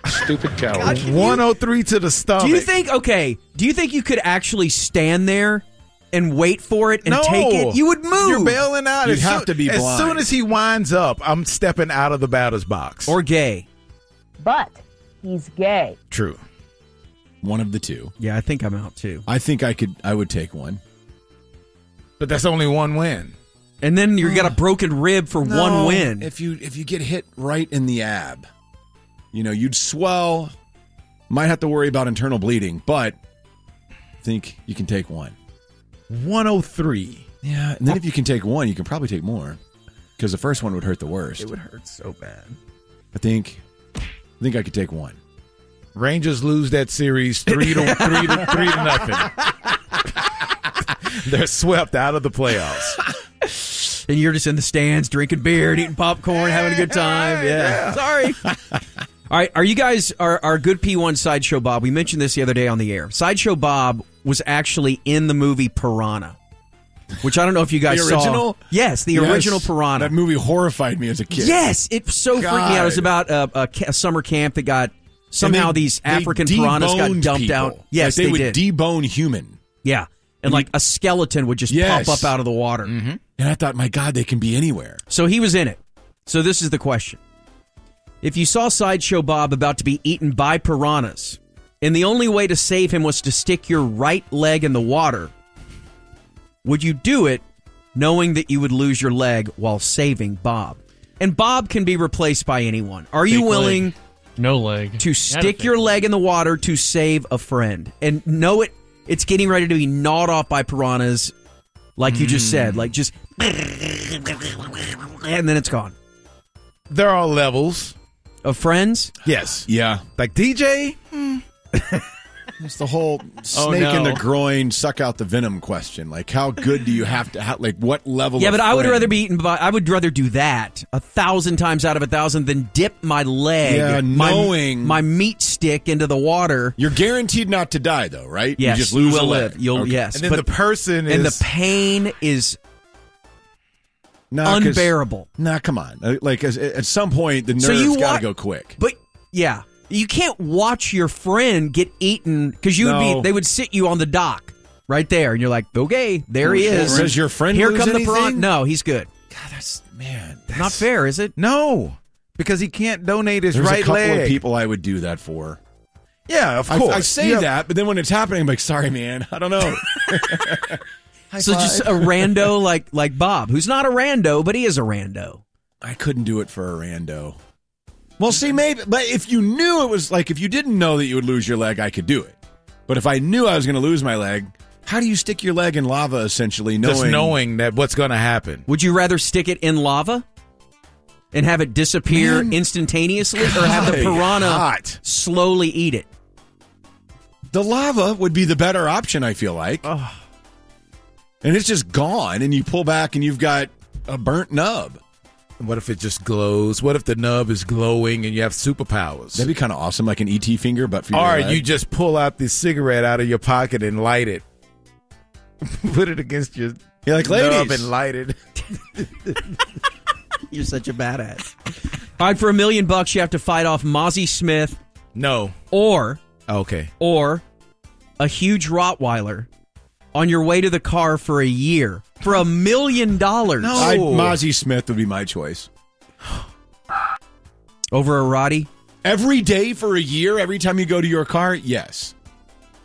Stupid coward. 103 to the stomach. Do you think, okay, do you think you could actually stand there and wait for it and no. take it? You would move. You're bailing out. You'd as have soon- to be blind. As soon as he winds up, I'm stepping out of the batter's box. Or gay. But he's gay. True. One of the two. Yeah, I think I'm out too. I think I could. I would take one. but that's only one win. And then you got a broken rib for one win. If you if you get hit right in the ab, you know you'd swell. Might have to worry about internal bleeding, but I think you can take one. 103. Yeah, and then if you can take one, you can probably take more because the first one would hurt the worst. It would hurt so bad. I think. I think I could take one. Rangers lose that series three to three to three to nothing. They're swept out of the playoffs. And you're just in the stands drinking beer and eating popcorn, having a good time. Yeah. Sorry. All right. Are you guys are our good P1 Sideshow Bob? We mentioned this the other day on the air. Sideshow Bob was actually in the movie Piranha, which I don't know if you guys the saw. original? Yes, the Yes. original Piranha. That movie horrified me as a kid. Yes, it so freaked me out. It was about a, a, a summer camp that got somehow they- these African piranhas got dumped people. out. Yes, Like, they, they, would did. debone human. yeah, and like a skeleton would just Yes. pop up out of the water. Mm-hmm. And I thought, my God, they can be anywhere. So he was in it. So this is the question. If you saw Sideshow Bob about to be eaten by piranhas, and the only way to save him was to stick your right leg in the water, would you do it knowing that you would lose your leg while saving Bob? And Bob can be replaced by anyone. Are you Fake willing leg. No leg. to stick your leg in the water to save a friend and know it it's getting ready to be gnawed off by piranhas like you just said like just and then it's gone There are levels of friends Yes. Yeah. Like DJ? Hmm. It's the whole Oh, snake in the groin, suck out the venom question. Like, how good do you have to, how, like, what level yeah of but i would rather be eaten by i would rather do that a thousand times out of a thousand than dip my leg Yeah, my, knowing- my meat stick into the water You're guaranteed not to die, though, right? yes You just lose will a leg. live you'll Okay. yes And then but the person and the pain is Nah, 'cause- unbearable Nah, come on. Like, as, at some point, the nerves So got to go quick. But yeah, you can't watch your friend get eaten because you would be. They would sit you on the dock right there, and you're like, okay, there he is. Does your friend Here lose come the anything? piranha. No, he's good. God, that's, man. Not fair, is it? No. Because he can't donate his There's right a couple leg. of people I would do that for. Yeah, of I, course. I say Yeah. that, but then when it's happening, I'm like, sorry, man. I don't know. so just a rando like like Bob, who's not a rando, but he is a rando. I couldn't do it for a rando. Well, see, maybe, but if you knew it was like, if you didn't know that you would lose your leg, I could do it. But if I knew I was going to lose my leg, how do you stick your leg in lava essentially? Knowing, Just knowing that what's going to happen. Would you rather stick it in lava and have it disappear Man, instantaneously, or have the piranha hot. slowly eat it? the lava would be the better option. I feel like, and it's just gone, and you pull back, and you've got a burnt nub. What if it just glows? What if the nub is glowing and you have superpowers? That'd be kind of awesome, like an ET finger, but for your or leg. you just pull out the cigarette out of your pocket and light it. Put it against your You're like, nub ladies. and light it. You're such a badass. All right, for a million bucks, you have to fight off Mozzie Smith No. or Okay. or a huge Rottweiler on your way to the car for a year for a million dollars. I, Mozzie Smith would be my choice. Over a Roddy? Every day for a year, every time you go to your car, yes.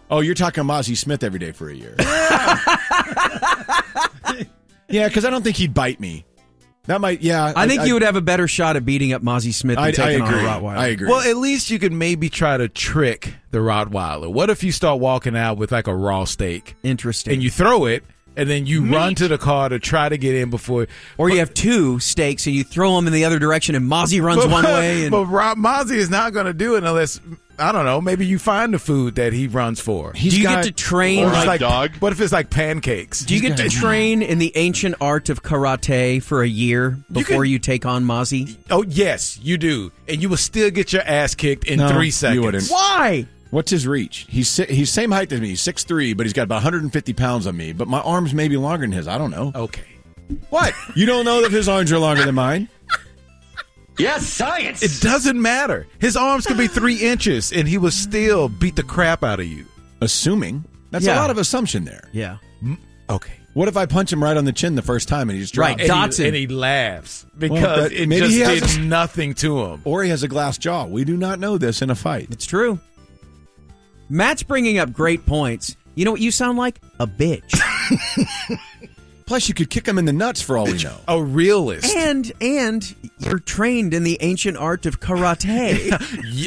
Oh, you're talking Mozzie Smith every day for a year. yeah, because I don't think he'd bite me. That might, yeah. I think you would have a better shot at beating up Mozzie Smith than I- I taking on a agree. Rottweiler. I agree. Well, at least you could maybe try to trick the Rottweiler. What if you start walking out with like a raw steak Interesting. and you throw it and then you run to the car to try to get in before. or you have two steaks and you throw them in the other direction and Mozzie runs but, one way and but Rob Mozzie is not going to do it unless I don't know. Maybe you find the food that he runs for. Do you get to train Or it's like like What if it's like pancakes? Do you get to train in the ancient art of karate for a year before you, take on Mozzie? Oh yes, you do, and you will still get your ass kicked in No, three you seconds. wouldn't. Why? What's his reach? He's he's same height as me. He's six three, but he's got about 150 pounds on me. But my arms may be longer than his. I don't know. Okay. What? You don't know that his arms are longer than mine? Yes, science. It doesn't matter. His arms could be three inches, and he will still beat the crap out of you. Assuming that's Yeah. a lot of assumption there. Yeah. Okay. What if I punch him right on the chin the first time and he just drops? and he, and he laughs because it maybe just he did has nothing to him. or he has a glass jaw. We do not know this in a fight. It's true. Matt's bringing up great points. You know what you sound like? A bitch. Plus, you could kick him in the nuts for all we know. A realist. and and you're trained in the ancient art of karate.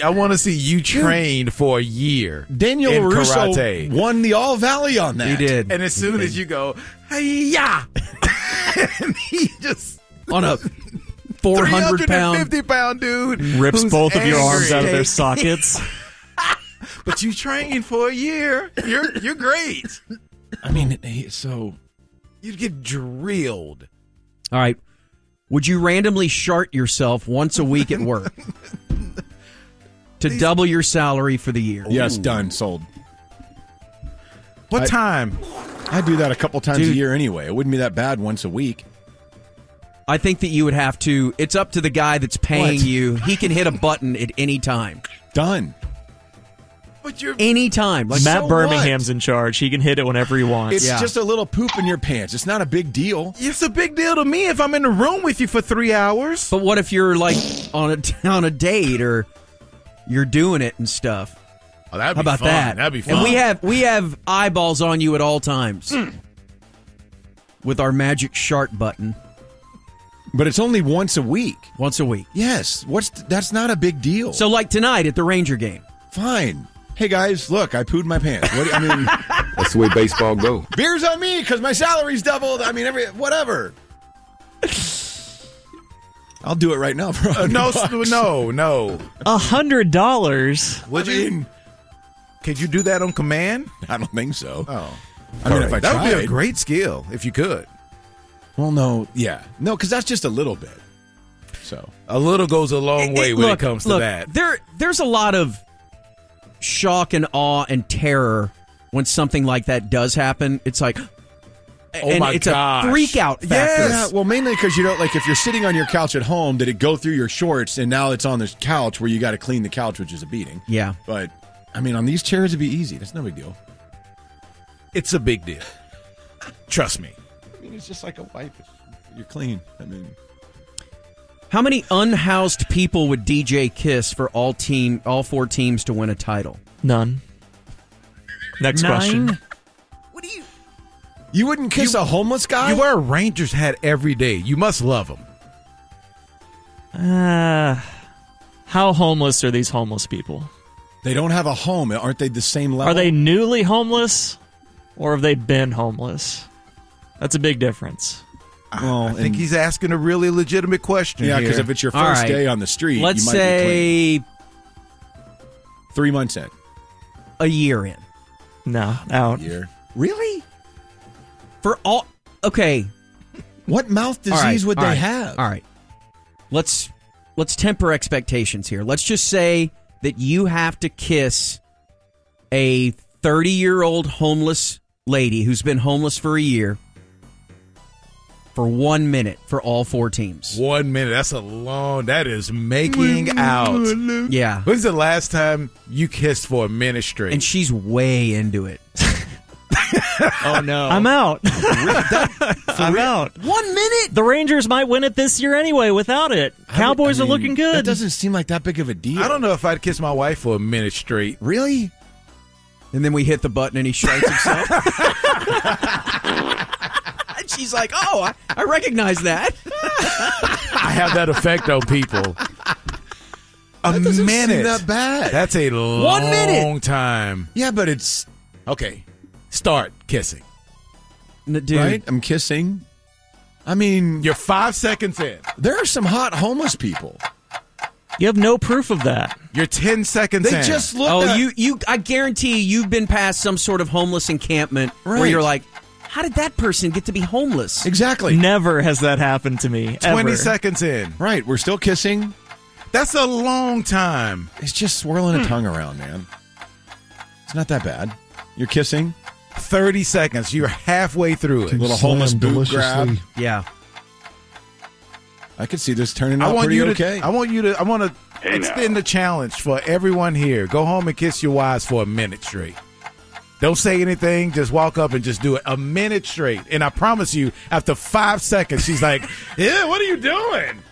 I want to see you trained for a year. Daniel LaRusso karate. won the All Valley on that. He did. And as soon as you go, yeah, and he just on a 400 pound 350 pound dude Rips who's both of your arms out of their sockets. but you trained for a year. You're you're great. I mean, he- so You'd get drilled. All right. Would you randomly shart yourself once a week at work to double your salary for the year? yes, done, sold. What I- time? I do that a couple times a year anyway. It wouldn't be that bad once a week. I think that you would have to. It's up to the guy that's paying What? you. He can hit a button at any time. Done. But you're Any time. Like, Matt so Birmingham's in charge. He can hit it whenever he wants. It's just a little poop in your pants. It's not a big deal. It's a big deal to me if I'm in the room with you for three hours. But what if you're like on a on a date or you're doing it and stuff? Oh, that'd How about fun. that? That'd be fun. And we have we have eyeballs on you at all times hmm. with our magic shart button But it's only once a week. once a week. Yes. What's that's not a big deal. So like tonight at the Ranger game. fine. Hey guys, look, I pooed my pants. What do, I mean, That's the way baseball go. beers on me because my salary's doubled. I mean, every whatever. I'll do it right now, bro. Uh, no, s- no, no. A hundred dollars. Would you? Could you do that on command? I don't think so. Oh, I mean, if I that would be a great skill if you could. Well, no, yeah, no, because that's just a little bit. So A little goes a long way when Look, it comes to look, that. There there's a lot of shock and awe and terror when something like that does happen. It's like Oh and my it's gosh. a freak out factor. Yeah, well, mainly because you don't like if you're sitting on your couch at home, did it go through your shorts and now it's on this couch where you got to clean the couch, which is a beating. Yeah. But I mean, on these chairs, it'd be easy. That's no big deal. It's a big deal. Trust me. I mean, it's just like a wipe. You're clean. I mean, How many unhoused people would DJ kiss for all team all four teams to win a title? None. Next question. Nine? you You wouldn't kiss a homeless guy. You wear a Rangers hat every day. You must love them. Uh, how homeless are these homeless people? They don't have a home. Aren't they the same level? Are they newly homeless or have they been homeless? That's a big difference. Well, I think he's asking a really legitimate question. yeah, because if it's your All first right. day on the street, Let's you might be clean. say three months in. a year in. No, out. Year. Really? For all okay. What mouth all right, disease would all they right, have? All right. Let's let's temper expectations here. Let's just say that you have to kiss a 30-year-old homeless lady who's been homeless for a year for 1 minute for all four teams. One minute. That's a long. That is making out. Yeah. When's the last time you kissed for a minute straight? And she's way into it. Oh no. I'm out. I'm out. 1 minute. The Rangers might win it this year anyway without it. Cowboys I are looking good. That doesn't seem like that big of a deal. I don't know if I'd kiss my wife for a minute straight. Really? And then we hit the button and he sharts himself. and she's like, "Oh, I, I recognize that." I have that effect on people. A That doesn't minute. seem that bad. That's a long One minute. time. yeah, but it's Okay. Start kissing. N- Dude, right. I'm kissing. I mean, You're five seconds in. there are some hot homeless people. You have no proof of that. You're 10 seconds They in. just look. Oh, at you you I guarantee you, you've been past some sort of homeless encampment where you're like, how did that person get to be homeless? exactly Never has that happened to me. 20 ever. seconds in. right. We're still kissing. That's a long time. It's just swirling a hmm. tongue around, man. It's not that bad. You're kissing. 30 seconds. You're halfway through it. Little homeless Slam boob grab. Yeah. I could see this turning I out want pretty you to. okay. I want you to. I want to Hey, extend now. the challenge for everyone here. Go home and kiss your wives for a minute straight. Don't say anything. Just walk up and just do it a minute straight. And I promise you, after five seconds, she's like, "Yeah, what are you doing?"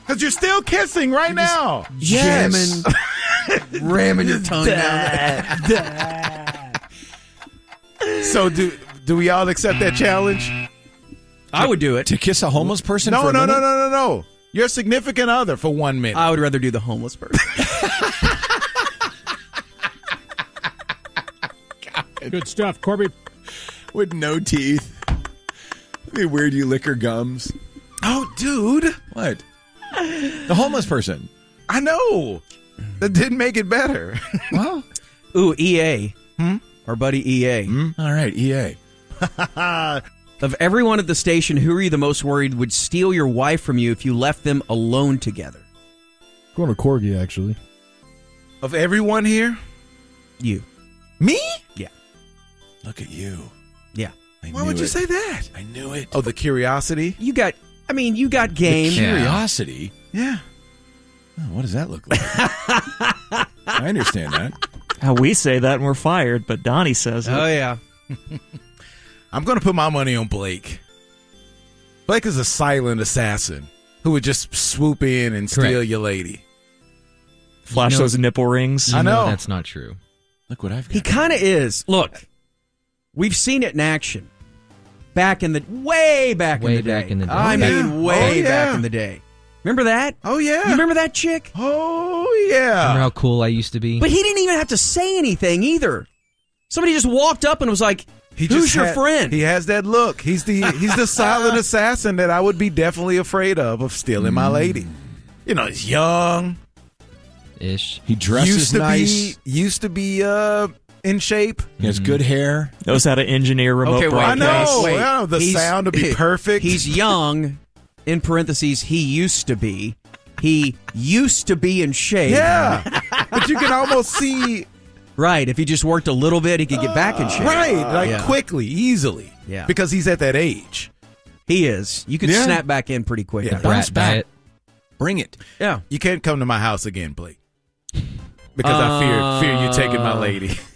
Because you're still kissing right now. Yes. Jamming, ramming your tongue down. So do do we all accept that challenge? I would do it. to kiss a homeless person. No, for a no, no, no, minute? no, no. Your significant other for one minute. I would rather do the homeless person. Good stuff, Corby. with no teeth. It'd be weird. You lick her gums. oh, dude, What? The homeless person. I know. That didn't make it better. Well, Ooh, EA. Hmm? Our buddy EA. Hmm? all right. EA. Of everyone at the station, who are you the most worried would steal your wife from you if you left them alone together? Going to Corby, actually. of everyone here, You. me? Yeah. Look at you. Yeah. I Why knew would you it. say that? I knew it. Oh, the curiosity. You got, I mean, you got game. Curiosity. Yeah. Oh, what does that look like? I understand that. How we say that and we're fired, but Donnie says it. Oh, yeah. I'm going to put my money on Blake. Blake is a silent assassin who would just swoop in and steal Correct. your lady. Flash You know- those nipple rings. I know. that's not true. Look what I've got. He kind of is. Look, we've seen it in action. Back in the way back Way in the day. back in the day. I Oh, mean, way Oh, back yeah. in the day. Remember that? Oh yeah. You remember that chick? Oh yeah. Remember how cool I used to be? But he didn't even have to say anything either. Somebody just walked up and was like, He "Who's just your had- friend?" He has that look. He's the he's the silent assassin that I would be definitely afraid of of stealing my lady. You know, he's young. Ish. He dresses used to nice. be used to be uh in shape. He has good hair. Knows how to engineer remote Okay, wait, I broadcasts. know. wait. I know, the He's- sound would be perfect. He's young. In parentheses, he used to be. He used to be in shape. Yeah. but you can almost see Right. If he just worked a little bit, he could get back in shape. right, like Yeah. quickly, easily. Yeah. Because he's at that age. He is. You could Yeah. snap back in pretty quick. Yeah. Brat diet. Bring it. Yeah. You can't come to my house again, Blake. Because I fear fear you taking my Uh, lady.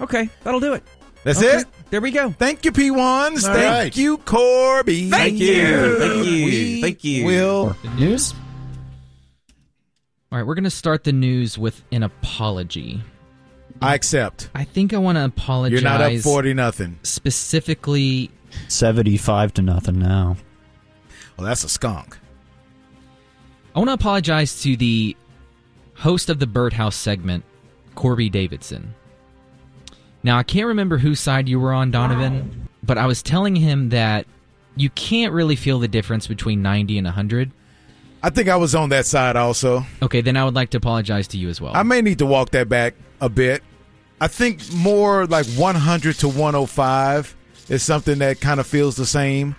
Okay, that'll do it. That's Okay, it. There we go. Thank you, P1s. All Thank right. you, Corby. Thank you. Thank you. We Thank you. Will News? All right, we're going to start the news with an apology. I accept. I think I want to apologize. You're not up forty nothing. Specifically, 75 to nothing now. Well, that's a skunk. I want to apologize to the host of the Birdhouse segment, Corby Davidson. Now, I can't remember whose side you were on, Donovan, but I was telling him that you can't really feel the difference between 90 and 100. I think I was on that side also. Okay, then I would like to apologize to you as well. I may need to walk that back a bit. I think more like 100 to 105 is something that kind of feels the same.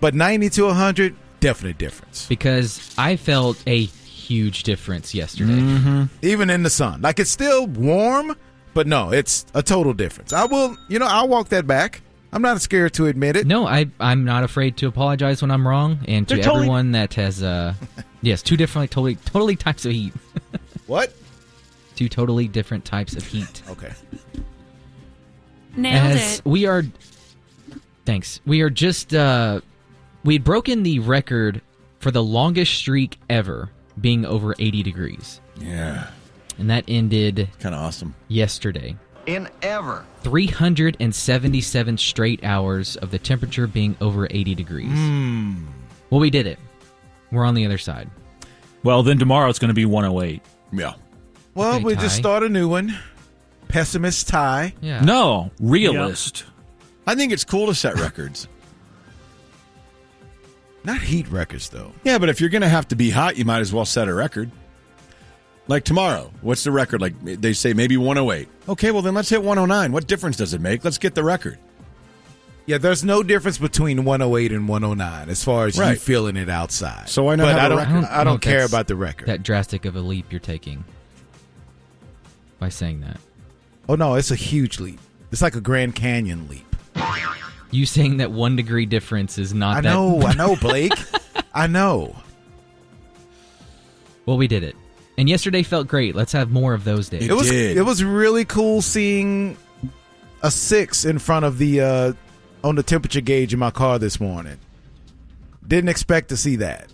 But 90 to 100, definite difference. because I felt a huge difference yesterday. Mm-hmm. Even in the sun. Like it's still warm, but no, it's a total difference. I will, you know, I'll walk that back. I'm not scared to admit it. No, I I'm not afraid to apologize when I'm wrong, and to They're totally- everyone that has uh, yes, two different like, totally totally types of heat. What? Two totally different types of heat. Okay. Nailed As it. we are, thanks. We are just uh, we had broken the record for the longest streak ever, being over 80 degrees, Yeah. and that ended Kind of awesome. yesterday. In ever. 377 straight hours of the temperature being over 80 degrees. Hmm. Well, we did it. We're on the other side. Well, then tomorrow it's going to be 108. Yeah. Well, Okay, we just Ty. start a new one. Pessimist Ty. Yeah. No, realist. I think it's cool to set records. Not heat records though. Yeah, but if you're going to have to be hot, you might as well set a record. Like tomorrow, what's the record? Like they say maybe 108. Okay, well then let's hit 109. What difference does it make? Let's get the record. Yeah, there's no difference between 108 and 109 as far as you feeling it outside. So why not But have I a don't. record? I know don't care about the record. That drastic of a leap you're taking by saying that. oh no, it's a huge leap. It's like a Grand Canyon leap. You saying that one degree difference is not I that. know. I know, Blake. I know. well, we did it. And yesterday felt great. Let's have more of those days. It was. It was really cool seeing a six in front of the uh, on the temperature gauge in my car this morning. Didn't expect to see that.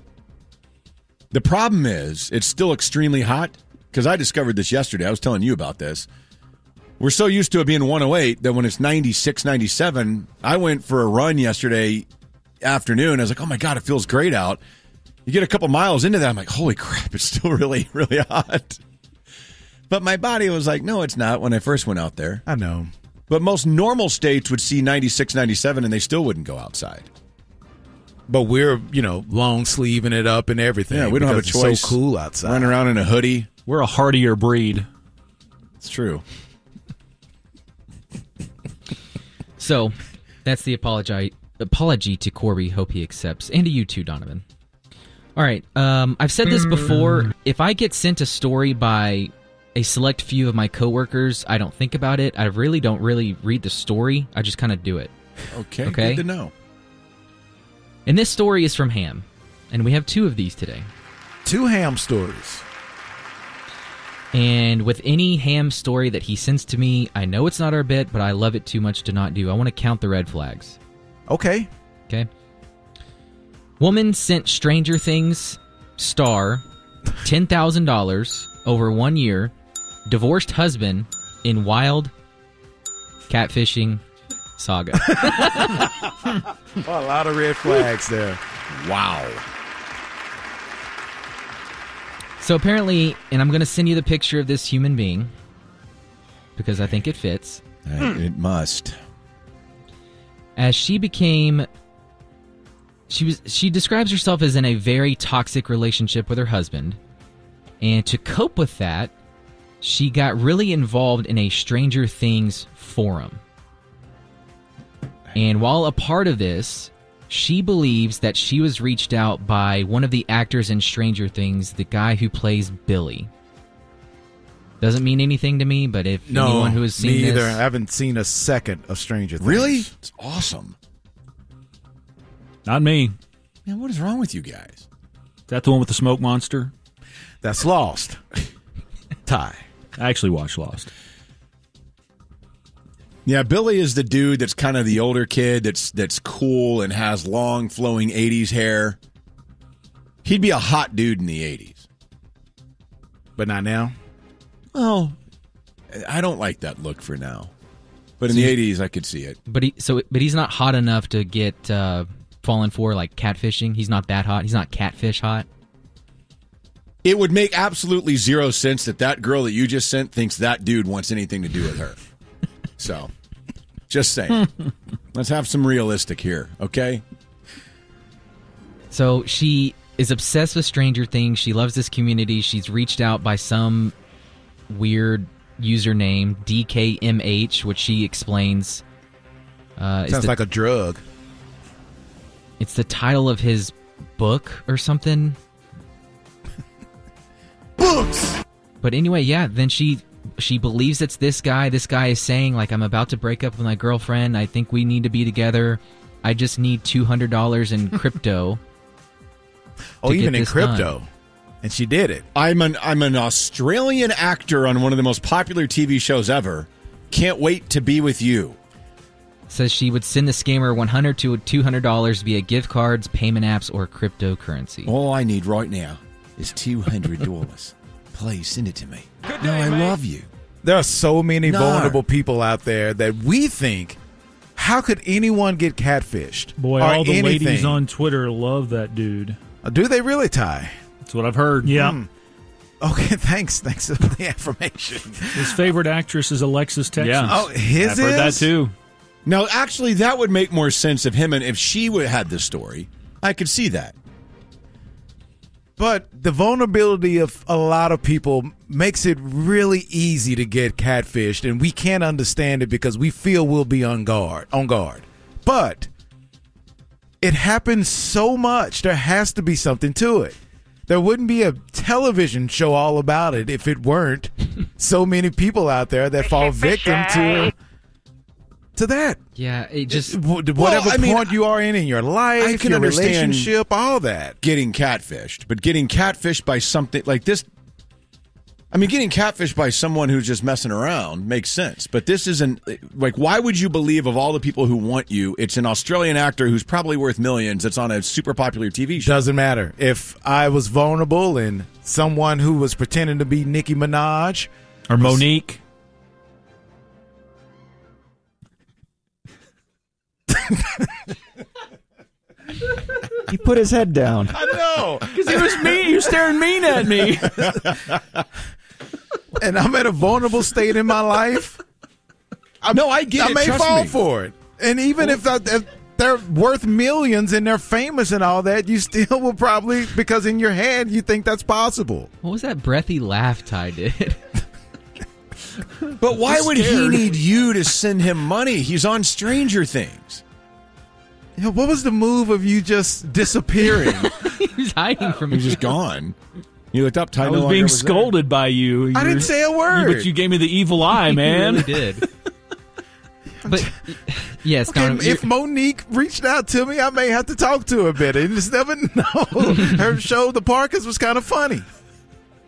The problem is, it's still extremely hot because I discovered this yesterday. I was telling you about this. We're so used to it being 108 that when it's 96, 97, I went for a run yesterday afternoon. I was like, oh my God, it feels great out. You get a couple miles into that, I'm like, holy crap, it's still really, really hot. But my body was like, no, it's not when I first went out there. I know. But most normal states would see 96, 97, and they still wouldn't go outside. But we're you know long sleeving it up and everything. Yeah, we don't have a because it's choice. So cool outside. Run around in a hoodie. We're a hardier breed. It's true. So that's the apology apology to Corby. Hope he accepts, and to you too, Donovan. All right. Um, I've said this before. If I get sent a story by a select few of my coworkers, I don't think about it. I really don't really read the story. I just kind of do it. Okay. Okay. Good to know. And this story is from Ham, and we have two of these today. Two ham stories. And with any ham story that he sends to me, I know it's not our bit, but I love it too much to not do. I want to count the red flags. Okay. Okay. Woman sent Stranger Things star $10,000 over one year, divorced husband in wild catfishing saga. A lot of red flags there. Wow. So apparently, and I'm going to send you the picture of this human being because I think it fits. Uh, it must. as she became she was she describes herself as in a very toxic relationship with her husband and to cope with that she got really involved in a stranger things forum and while a part of this she believes that she was reached out by one of the actors in stranger things the guy who plays billy doesn't mean anything to me but if No, anyone who has seen me either. this I haven't seen a second of Stranger Things. Really? It's awesome. Not me. Man, what is wrong with you guys? Is that the one with the smoke monster? That's Lost. Ty. I actually watched Lost. Yeah, Billy is the dude that's kind of the older kid that's that's cool and has long flowing 80s hair. He'd be a hot dude in the 80s. But not now. Well, I don't like that look for now. But in the 80s I could see it. But he so but he's not hot enough to get uh, fallen for like catfishing. He's not that hot. He's not catfish hot. It would make absolutely zero sense that that girl that you just sent thinks that dude wants anything to do with her. So, just saying. Let's have some realistic here, okay? So she is obsessed with Stranger Things. She loves this community. She's reached out by some weird username DKMH, which she explains. Uh, is Sounds the- like a drug. It's the title of his book or something. Books. But anyway, yeah, then she she believes it's this guy. This guy is saying like I'm about to break up with my girlfriend. I think we need to be together. I just need $200 in crypto. Oh, even in crypto. done. And she did it. I'm an I'm an Australian actor on one of the most popular TV shows ever. Can't wait to be with you. Says she would send the scammer 100 to $200 via gift cards, payment apps, or cryptocurrency. All I need right now is two hundred dollars. Please send it to me. no, I love you. There are so many No. vulnerable people out there that we think, how could anyone get catfished? Boy, all the anything? ladies on Twitter love that dude. Uh, Do they really, Ty? That's what I've heard. Hmm. Okay, thanks. Thanks for the affirmation. His favorite actress is Alexis Texas. Yeah. Oh, his I've heard that is? too. Now, actually, that would make more sense if him and if she would had this story, I could see that. But the vulnerability of a lot of people makes it really easy to get catfished, and we can't understand it because we feel we'll be on guard. On guard, but it happens so much. There has to be something to it. There wouldn't be a television show all about it if it weren't so many people out there that fall victim to to that. Yeah, it uh, just whatever I mean, point you are in in your life, I can your understand relationship, all that. Getting catfished, but getting catfished by something like this. I mean, getting catfished by someone who's just messing around makes sense. But this isn't like, why would you believe of all the people who want you, it's an Australian actor who's probably worth millions that's on a super popular TV show? Doesn't matter. If I was vulnerable and someone who was pretending to be Nicki Minaj Or Monique. He put his head down. I know. Because he was mean. You're staring mean at me. and I'm at a vulnerable state in my life. I, no, I get I it, may trust fall me. for it. And even if, I, if they're worth millions and they're famous and all that, you still will probably, because in your head, you think that's possible. What was that breathy laugh Ty did? But why would he need you to send him money? He's on Stranger Things. Yeah, what was the move of you just disappearing? he was hiding from me. He's me. just gone. You looked up. Ty I no was being was there. scolded by you. I didn't say a word. But you gave me the evil eye, man. You really did. But yes, Okay, Donovan, if Monique reached out to me, I may have to talk to her a bit. You just never know. her show, The Parkers, was kind of funny.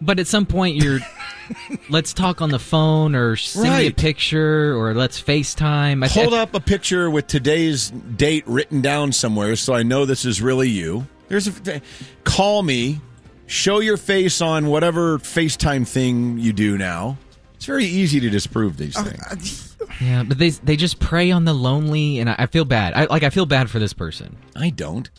But at some point, you're. let's talk on the phone, or send me a Right. picture, or let's FaceTime. I Hold up a picture with today's date written down somewhere so I know this is really you. There's a call me, show your face on whatever FaceTime thing you do now. It's very easy to disprove these things. Yeah, but they they just prey on the lonely, and I, I feel bad. I like I feel bad for this person. I don't.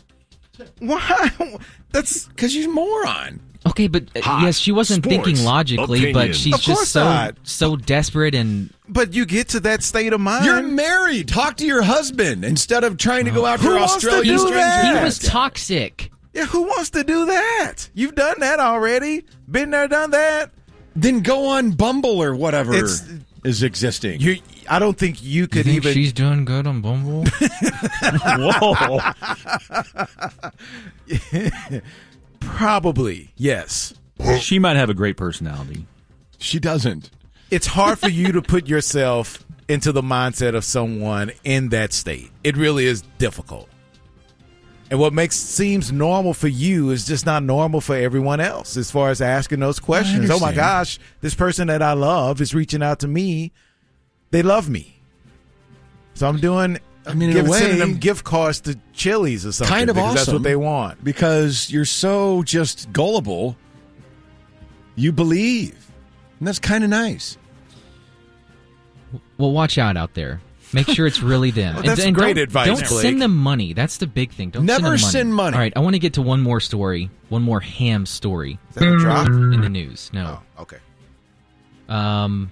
Why? That's because you're a moron. Okay, but uh, Hot yes, she wasn't sports thinking logically, but she's just so not. so desperate and But you get to that state of mind. You're married. Talk to your husband instead of trying to go after Who wants to Australian strangers. that? he was toxic. Yeah, who wants to do that? You've done that already. Been there, done that. Then go on Bumble or whatever It's- is existing. You, I don't think you could think even. she's doing good on Bumble. Whoa. Probably yes. she might have a great personality. She doesn't. It's hard for you to put yourself into the mindset of someone in that state. It really is difficult. And what makes seems normal for you is just not normal for everyone else as far as asking those questions. Oh my gosh, this person that I love is reaching out to me. They love me. So I'm doing I mean, in giving, way, sending them gift cards to Chili's or something. kind of awesome. That's what they want. because you're so just gullible. You believe, and that's kind of nice. well, watch out out there. Make sure it's really them. Well, that's great don't, advice, Don't Blake. send them money. That's the big thing. Don't Never send, them money. send money. All right, I want to get to one more story. One more ham story Is that a drop? in the news. No. Oh, okay. Um,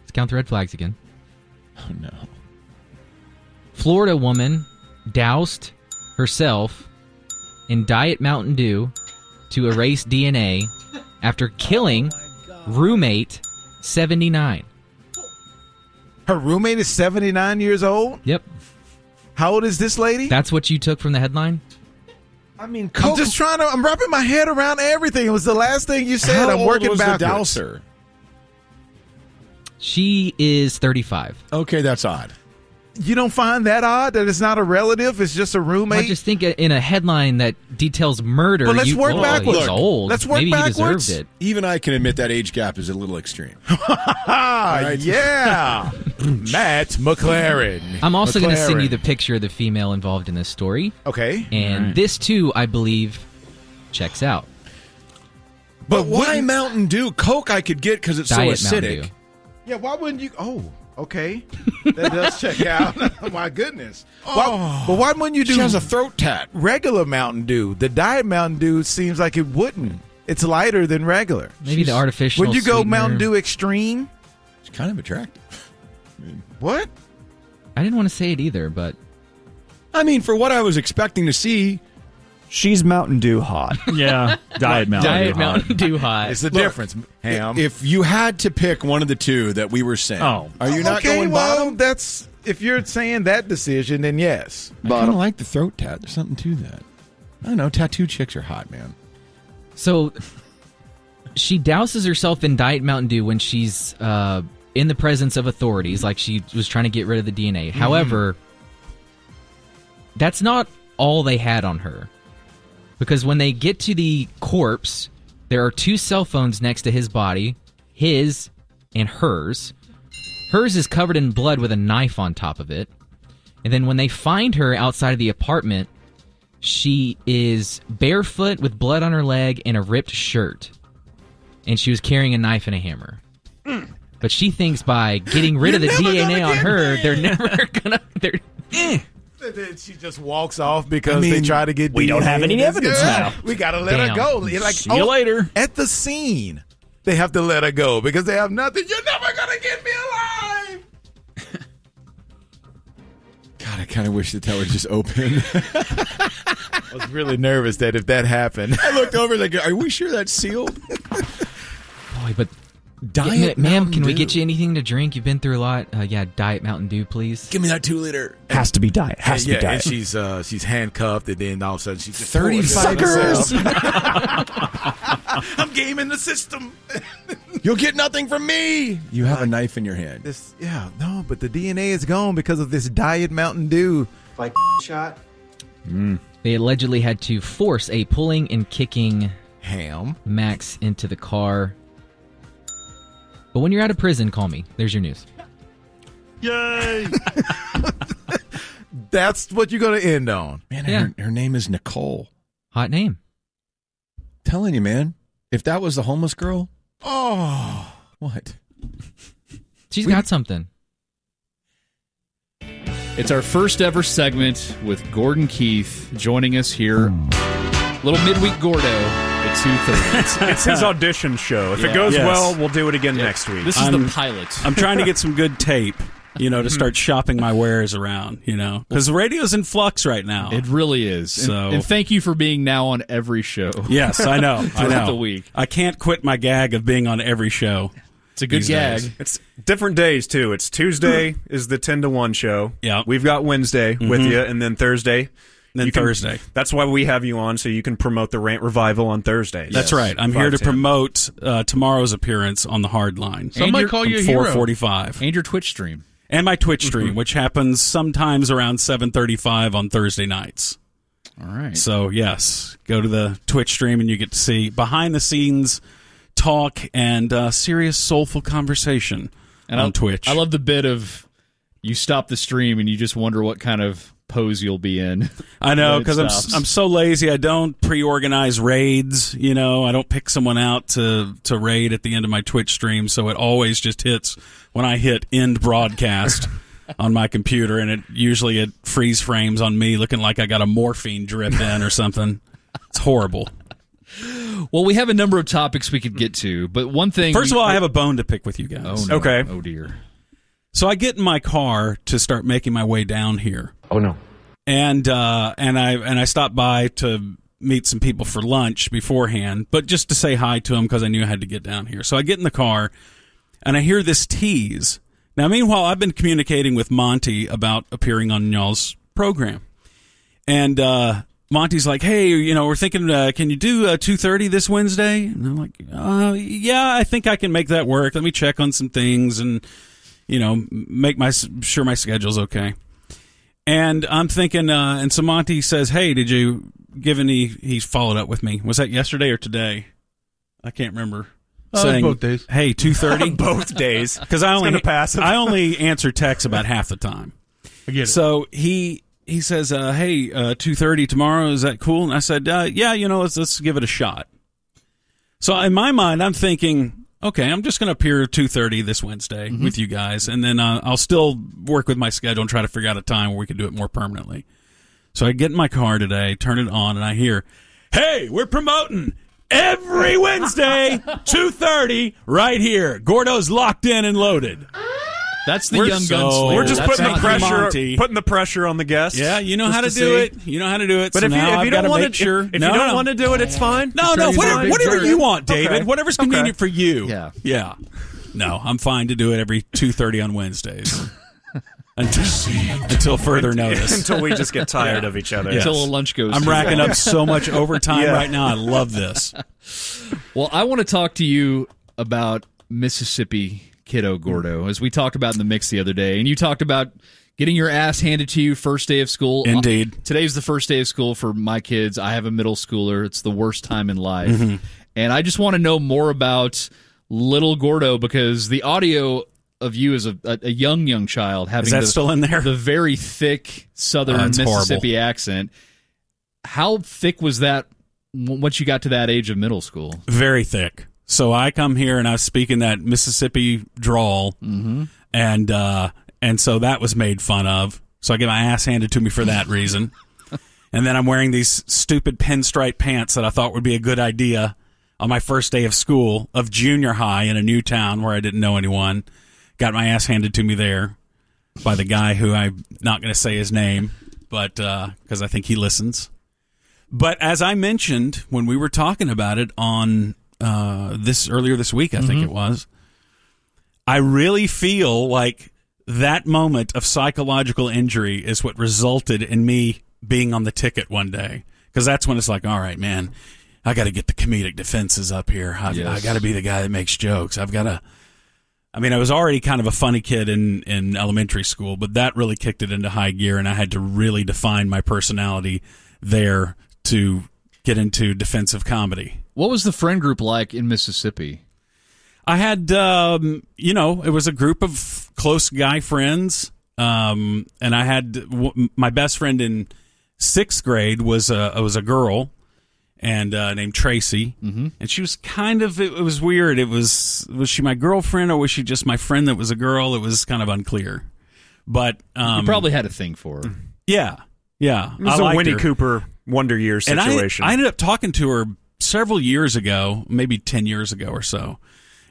let's count the red flags again. Oh no! Florida woman doused herself in Diet Mountain Dew to erase DNA after killing oh roommate 79. Her roommate is 79 years old. Yep. How old is this lady? That's what you took from the headline? I mean, I'm just trying to. I'm wrapping my head around everything. It was the last thing you said. How I'm old working was backwards. the douser? She is 35. Okay, that's odd. You don't find that odd that it's not a relative? It's just a roommate. I just think in a headline that details murder. But let's you, work oh, backwards. He's old. Let's work Maybe backwards. he deserved it. Even I can admit that age gap is a little extreme. ah, Right. yeah. Matt McClearin. I'm also going to send you the picture of the female involved in this story. Okay. And this, too, I believe, checks out. But why Mountain Dew? Coke I could get because it's Diet so Mountain acidic. Dew. Yeah, why wouldn't you? Oh, okay. That does check out. oh, my goodness. Why, oh. but why wouldn't you do She has a throat tat. regular Mountain Dew? The Diet Mountain Dew seems like it wouldn't. It's lighter than regular. Maybe the artificial Would you go sweetener. Mountain Dew Extreme? It's kind of attractive. What? I didn't want to say it either, but I mean, for what I was expecting to see, she's Mountain Dew hot. Yeah, Diet Mountain Diet Dew hot. Mountain Dew hot. It's the Look, difference, Ham. If you had to pick one of the two that we were saying, Oh. are you not okay, going well, bottom? that's if you're saying that decision, then yes. I kind of like the throat tat. There's something to that. I don't know. Tattoo chicks are hot, man. So she douses herself in Diet Mountain Dew when she's uh, in the presence of authorities, like she was trying to get rid of the DNA. However, that's not all they had on her. Because when they get to the corpse, there are two cell phones next to his body his and hers. Hers is covered in blood with a knife on top of it. And then when they find her outside of the apartment, she is barefoot with blood on her leg and a ripped shirt. And she was carrying a knife and a hammer. But she thinks by getting rid of the DNA on her, they're never gonna. They're, then she just walks off because I they try to get. we don't have any evidence Yeah, now. We gotta let her go. You're like, See you oh, later. At the scene, they have to let her go because they have nothing. You're never gonna get me alive. God, I kind of wish the that would just opened. I was really nervous that if that happened, I looked over like, are we sure that's sealed? boy, but Diet Ma- ma'am, Mountain can we get you anything to drink? You've been through a lot. Uh, yeah, Diet Mountain Dew, please. Give me that two liter. Has to be diet. Has to yeah, be and diet. she's uh, she's handcuffed, and then all of a sudden she's just 35 Suckers! I'm gaming the system. You'll get nothing from me. You have a knife in your hand. This, yeah, no, but the DNA is gone because of this diet Mountain Dew. Like shot. They allegedly had to force a pulling and kicking Ham. Max into the car. But when you're out of prison, call me. There's your news. Yay! That's what you're gonna end on. Man, Yeah. her, her name is Nicole. Hot name. Telling you, man. If that was the homeless girl, Oh, what? She's got something. It's our first ever segment with Gordon Keith joining us here. Little midweek Gordo at two thirty. It's his audition show. If Yeah. it goes Yes. well, we'll do it again next week. This is I'm- the pilot. I'm trying to get some good tape, you know, to start shopping my wares around, you know, because radio's in flux right now. It really is. And- So- and, thank you for being now on every show. yes, I know. I Throughout know. the week. I can't quit my gag of being on every show. It's a good These gag. days. It's different days too. It's Tuesday is the ten to one show. Yeah. we've got Wednesday with Mhm. you, and then Thursday. Then you can- Thursday. That's why we have you on, so you can promote the rant revival on Thursday. That's right. I'm here to 5:10. promote uh, tomorrow's appearance on the hard line. And your- From a hero. 445. And your Twitch stream. And my Twitch stream, which happens sometimes around 735 on Thursday nights. All right. So, yes, go to the Twitch stream and you get to see behind the scenes talk and uh, serious, soulful conversation And on I, Twitch. I love the bit of you stop the stream and you just wonder what kind of pose you'll be in. I know because I'm. I'm so lazy. I don't pre-organize raids. You know, I don't pick someone out to to raid at the end of my Twitch stream. So it always just hits when I hit end broadcast on my computer, and it usually it freeze frames on me looking like I got a morphine drip in or something. It's horrible. Well, we have a number of topics we could get to, but one thing. First of all, I have a bone to pick with you guys. Oh, no. Okay. Oh dear. So I get in my car to start making my way down here. Oh no. and uh, and I and I stopped by to meet some people for lunch beforehand, but just to say hi to them because I knew I had to get down here. So I get in the car, and I hear this tease. Now, meanwhile, I've been communicating with Monty about appearing on y'all's program, and uh, Monty's like, "Hey, you know, we're thinking, uh, can you do uh, two thirty this Wednesday?" And I'm like, uh, "Yeah, I think I can make that work. Let me check on some things and." You know, make my sure my schedule's okay. And I'm thinking, uh, and so Monty says, "Hey, did you give any?" He's followed up with me. Was that yesterday or today? I can't remember. Uh, saying, both days. Hey, two thirty. Both days. Because I only kinda. I only answer texts about half the time. I get it. So he he says, uh, "Hey, uh, two thirty tomorrow. Is that cool?" And I said, uh, "Yeah, you know, let's let's give it a shot." So in my mind, I'm thinking, okay, I'm just going to appear two thirty this Wednesday Mm-hmm. with you guys, and then uh, I'll still work with my schedule and try to figure out a time where we can do it more permanently. So I get in my car today, turn it on, and I hear, "Hey, we're promoting." Every Wednesday, two thirty, right here. Gordo's locked in and loaded. That's the We're young so- gunslinger. We're just That's putting the pressure, Monty. putting the pressure on the guests. Yeah, you know just how to, to do see. it. You know how to do it. But so if you now if I've you don't want make to, sure, if, if no, you don't no. want to do it, it's fine. No, no, whatever, whatever you want, David. Okay. Whatever's Okay. convenient for you. Yeah. Yeah. No, I'm fine to do it every 2.30 on Wednesdays. until, until further notice. Until we just get tired of each other. Yes. Until a lunch goes. I'm racking long. up so much overtime Yeah. right now. I love this. Well, I want to talk to you about Mississippi Kiddo Gordo, as we talked about in the mix the other day, and you talked about getting your ass handed to you first day of school. Indeed. Uh, today's the first day of school for my kids. I have a middle schooler. It's the worst time in life, Mhm. and I just want to know more about little Gordo because the audio of you as a, a, young young child having that the, still in there? the very thick Southern it's Mississippi horrible. accent. How thick was that once you got to that age of middle school? Very thick. So I come here and I speak in that Mississippi drawl, Mm-hmm. and uh, and so that was made fun of. So I get my ass handed to me for that reason. and then I'm wearing these stupid pinstripe pants that I thought would be a good idea on my first day of school of junior high in a new town where I didn't know anyone. Got my ass handed to me there by the guy who I'm not going to say his name, but because I think he listens. But as I mentioned when we were talking about it on uh, this earlier this week, I think it was, I really feel like that moment of psychological injury is what resulted in me being on the ticket one day. Because that's when it's like, all right, man, I got to get the comedic defenses up here. I've, Yes. I got to be the guy that makes jokes. I've got to. I mean, I was already kind of a funny kid in, in elementary school, but that really kicked it into high gear, and I had to really define my personality there to get into defensive comedy. What was the friend group like in Mississippi? I had, um, you know, it was a group of close guy friends, um, and I had w- my best friend in sixth grade was a was a girl, and uh, named Tracy, mm-hmm. and she was kind of it, was weird. It was was she my girlfriend or was she just my friend that was a girl? It was kind of unclear, but um, you probably had a thing for her. yeah, yeah. It was I a liked Winnie her. Cooper Wonder Years And I- situation. I, ended up talking to her several years ago, maybe 10 years ago or so.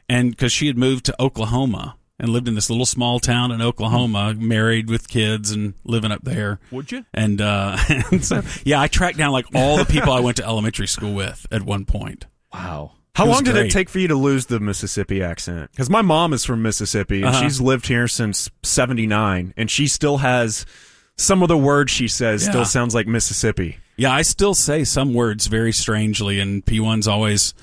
And because she had moved to Oklahoma and lived in this little small town in Oklahoma, married with kids and living up there. Would you? And, uh, and so, yeah, I tracked down like all the people I went to elementary school with at one point. Wow. How long did great. it take for you to lose the Mississippi accent? Because my mom is from Mississippi and Uh-huh. she's lived here since '79, and she still has some of the words she says Yeah. still sounds like Mississippi. Yeah, I still say some words very strangely, and P1's always.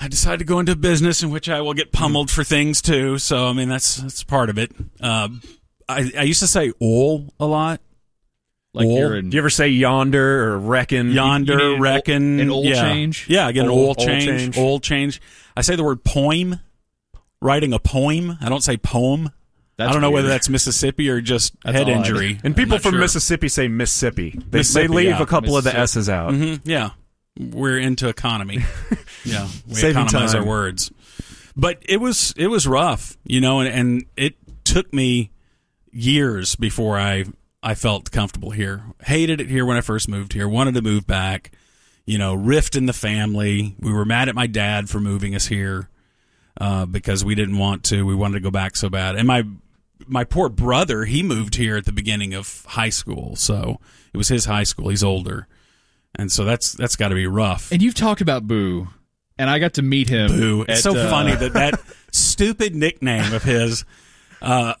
I decided to go into business in which I will get pummeled for things too. So I mean, that's that's part of it. Um, I, I used to say "ol" a lot. Like Ol. you're in Do you ever say yonder or reckon? yonder, you need an ol- reckon, an oil yeah. change? Yeah, I get an Ol- oil ol change, change. oil change. I say the word poem. Writing a poem. I don't say poem. That's I don't know whether that's Mississippi or just That's head odd. injury. And people from sure. Mississippi say Mississippi. They, Mississippi, they leave yeah. a couple of the S's out. hmm yeah, we're into economy. yeah, we Saving economize time. our words. But it was it was rough, you know, and, and it took me years before I I felt comfortable here. Hated it here when I first moved here. Wanted to move back. You know, rift in the family. We were mad at my dad for moving us here uh, because we didn't want to. We wanted to go back so bad. And my my poor brother, he moved here at the beginning of high school, so it was his high school. He's older, and so that's that's got to be rough. And you've talked about Boo, and I got to meet him. Boo! It's at, so uh, funny that that stupid nickname of his. Uh,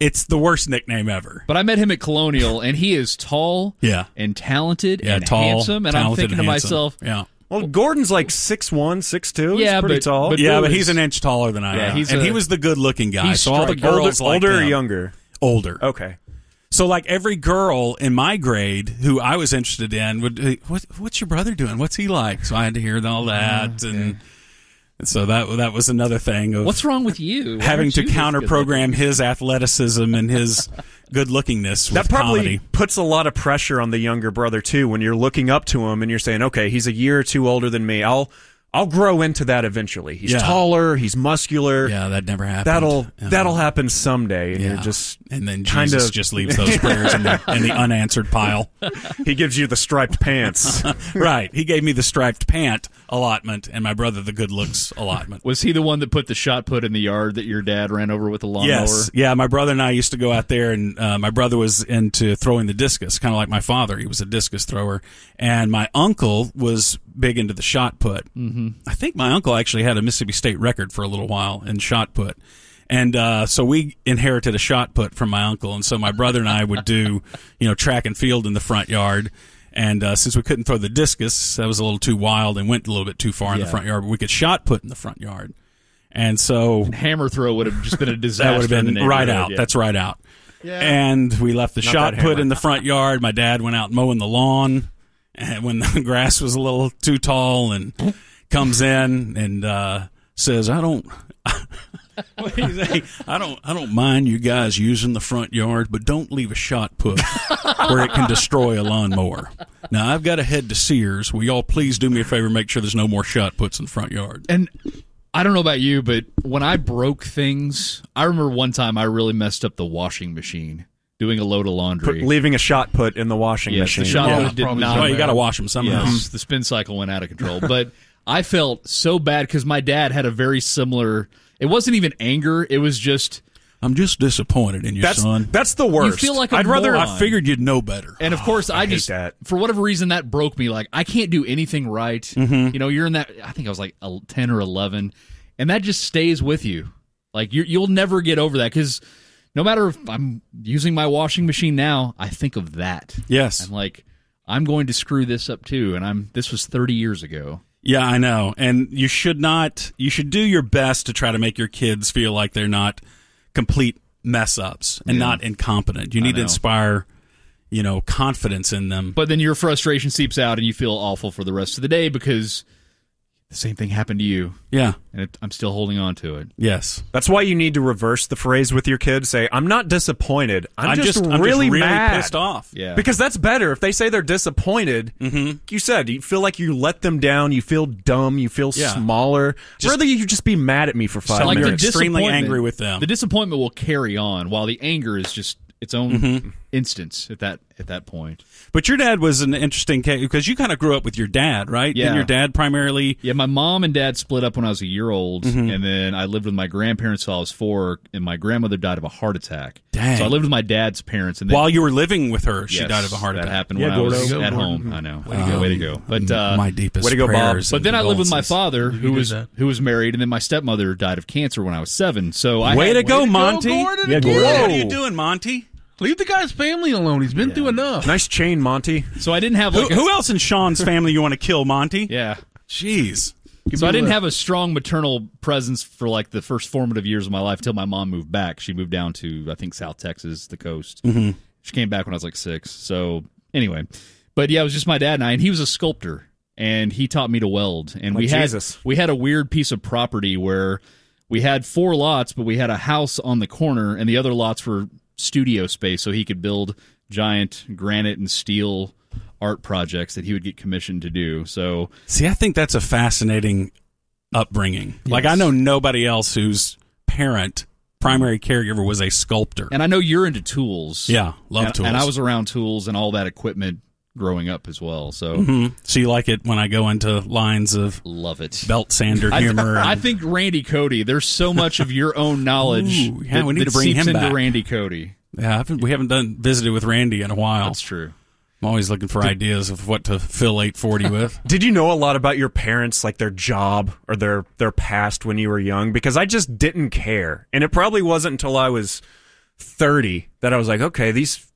it's the worst nickname ever. But I met him at Colonial, and he is tall, Yeah. and talented, Yeah, and tall, handsome. And I'm thinking to and handsome. myself, yeah, Well, Gordon's like six one, six two. Yeah, he's pretty but- tall. but yeah, but he's an inch taller than I Yeah, am, he's and a- he was the good-looking guy. he's So all the girls older, older or younger? older. Okay. So like every girl in my grade who I was interested in would, hey, what, what's your brother doing? What's he like? So I had to hear all that, ah, and, and so that that was another thing of "What's wrong with you?" Why having to you counter program his athleticism and his good lookingness with That probably comedy. puts a lot of pressure on the younger brother too when you're looking up to him and you're saying, "Okay, he's a year or two older than me. I'll I'll grow into that eventually. He's Yeah. taller, he's muscular. Yeah, that never happened. That'll Yeah. that'll happen someday. And Yeah. you're just and then kind of just leaves those prayers in the, in the unanswered pile. he gives you the striped pants. right. He gave me the striped pant allotment, and my brother the good looks allotment. Was he the one that put the shot put in the yard that your dad ran over with the lawnmower? Yes, yeah. My brother and I used to go out there, and uh, my brother was into throwing the discus, kind of like my father. He was a discus thrower, and my uncle was big into the shot put. I think my uncle actually had a Mississippi State record for a little while in shot put. And uh, so we inherited a shot put from my uncle, and so my brother and I would do, you know, track and field in the front yard. And uh, since we couldn't throw the discus, that was a little too wild and went a little bit too far in the front yard. But we could shot put in the front yard, and so Hammer throw would have just been a disaster. that would have been right out. yeah. That's right out. Yeah. And we left the Not shot put in the front yard. My dad went out mowing the lawn, and when the grass was a little too tall, and comes in and uh, says, "I don't." Do you? I don't. I don't mind you guys using the front yard, but don't leave a shot put where it can destroy a lawnmower. Now I've got to head to Sears. Will y'all please do me a favor? Make sure there's no more shot puts in the front yard. And I don't know about you, but when I broke things, I remember one time I really messed up the washing machine doing a load of laundry. Put, leaving a shot put in the washing yes, machine. the shot Yeah, put did not. Well, you gotta wash 'em somehow. Yes, the spin cycle went out of control. But I felt so bad because my dad had a very similar. It wasn't even anger. It was just. I'm just disappointed in your That's son. that's the worst. You feel like a I'd rather. moron. I figured you'd know better. And of course, I, hate just that. for whatever reason that broke me. Like I can't do anything right. Mhm. You know, you're in that. I think I was like ten or eleven, and that just stays with you. Like you, you'll never get over that because no matter if I'm using my washing machine now, I think of that. Yes. I'm like, I'm going to screw this up too, and I'm. This was 30 years ago. Yeah, I know. And you should not you should do your best to try to make your kids feel like they're not complete mess ups and Yeah. not incompetent. You need to inspire, you know, confidence in them. But then your frustration seeps out, and you feel awful for the rest of the day because the same thing happened to you. Yeah. and it, I'm still holding on to it. Yes. That's why you need to reverse the phrase with your kids. Say, "I'm not disappointed. I'm, I'm just, just- I'm just really, really mad, pissed off." Yeah. Because that's better. If they say they're disappointed, Mm-hmm. you said you feel like you let them down. You feel dumb. You feel Yeah. smaller. Just- Rather you just be mad at me for five like minutes. the disappointment- angry with them. The disappointment will carry on, while the anger is just its own Mhm. Instance at that at that point. But your dad was an interesting case because you kind of grew up with your dad, right? Yeah. Didn't your dad primarily Yeah, my mom and dad split up when I was a year old, Mhm. and then I lived with my grandparents till I was four, and my grandmother died of a heart attack. Dang. So I lived with my dad's parents, and then, while you were living with her, she Yes, died of a heart that attack. happened Yeah, when I was Gordo. at Gordon. home. I know. Way Um, to go, way to go. But uh, my deepest Way to go, Bob. prayers But then I lived with my father, who was that. who was married, and then my stepmother died of cancer when I was seven. So I Way had, to go, Monty! Gordon, Yeah. Gordon. What are you doing, Monty? Leave the guy's family alone. He's been through enough. Nice chain, Monty. So I didn't have Who, like a- who else in Sean's family you want to kill, Monty? Yeah. Jeez. So I didn't have a strong maternal presence for like the first formative years of my life until my mom moved back. She moved down to I think South Texas, the coast. Mhm. She came back when I was like six. So anyway, but yeah, it was just my dad and I, and he was a sculptor, and he taught me to weld. And Like we had Jesus. we had a weird piece of property where we had four lots, but we had a house on the corner, and the other lots were studio space, so he could build giant granite and steel art projects that he would get commissioned to do. So See, I think that's a fascinating upbringing. Like I know nobody else whose parent, primary caregiver, was a sculptor. And I know you're into tools. Yeah, love and, tools. And I was around tools and all that equipment growing up as well. So Mhm. So you like it when I go into lines of love it belt sander humor. I and- think Randy Cody. There's so much of your own knowledge. Ooh, yeah, that, we need that to bring him into back. Randy Cody. yeah, I haven't, we haven't done visited with Randy in a while. That's true. I'm always looking for ideas of what to fill 840 with. Did you know a lot about your parents, like their job or their their past when you were young? Because I just didn't care, and it probably wasn't until I was thirty that I was like, okay, these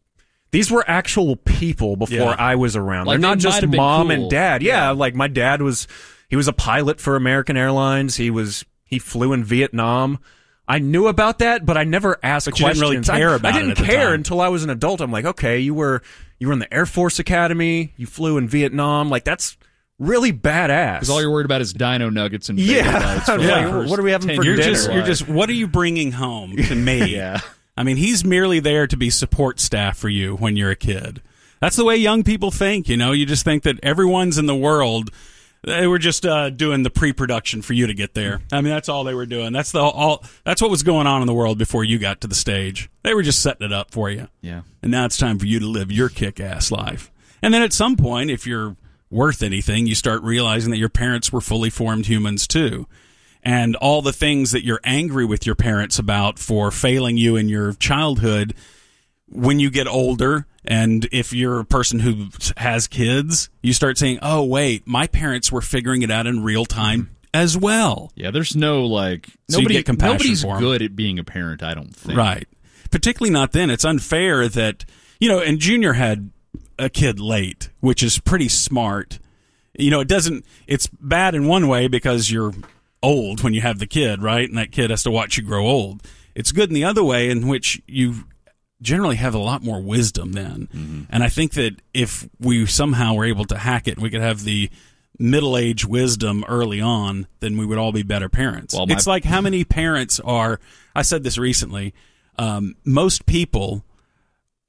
these were actual people before Yeah. I was around. Like, They're not they just might have been mom cool. and dad. Yeah, like my dad was he was a pilot for American Airlines. He was he flew in Vietnam. I knew about that, but I never asked But you didn't questions. really care I, about I it didn't at the care time. until I was an adult. I'm like, okay, you were you were in the Air Force Academy. You flew in Vietnam. Like that's really badass. Because all you're worried about is dino nuggets and Yeah. bagel bites for I'm the like, what are we having for you're years of just you're just what are you bringing home to me? Yeah. I mean, he's merely there to be support staff for you when you're a kid. That's the way young people think, you know. You just think that everyone's in the world They were just uh, doing the pre-production for you to get there. I mean, that's all they were doing. That's the all. That's what was going on in the world before you got to the stage. They were just setting it up for you. Yeah. And now it's time for you to live your kick-ass life. And then at some point, if you're worth anything, you start realizing that your parents were fully formed humans too. And all the things that you're angry with your parents about for failing you in your childhood, when you get older, and if you're a person who has kids, you start saying, oh, wait, my parents were figuring it out in real time as well. Yeah, there's no like So you nobody. nobody's good at being a parent. I don't think. Right. Particularly not then. It's unfair that, you know, and Junior had a kid late, which is pretty smart. You know, it doesn't, it's bad in one way because you're old when you have the kid, right? And that kid has to watch you grow old. It's good in the other way in which you generally have a lot more wisdom then. And I think that if we somehow were able to hack it, we could have the middle age wisdom early on, then we would all be better parents. Well, my- it's like how many parents are, I said this recently, um, most people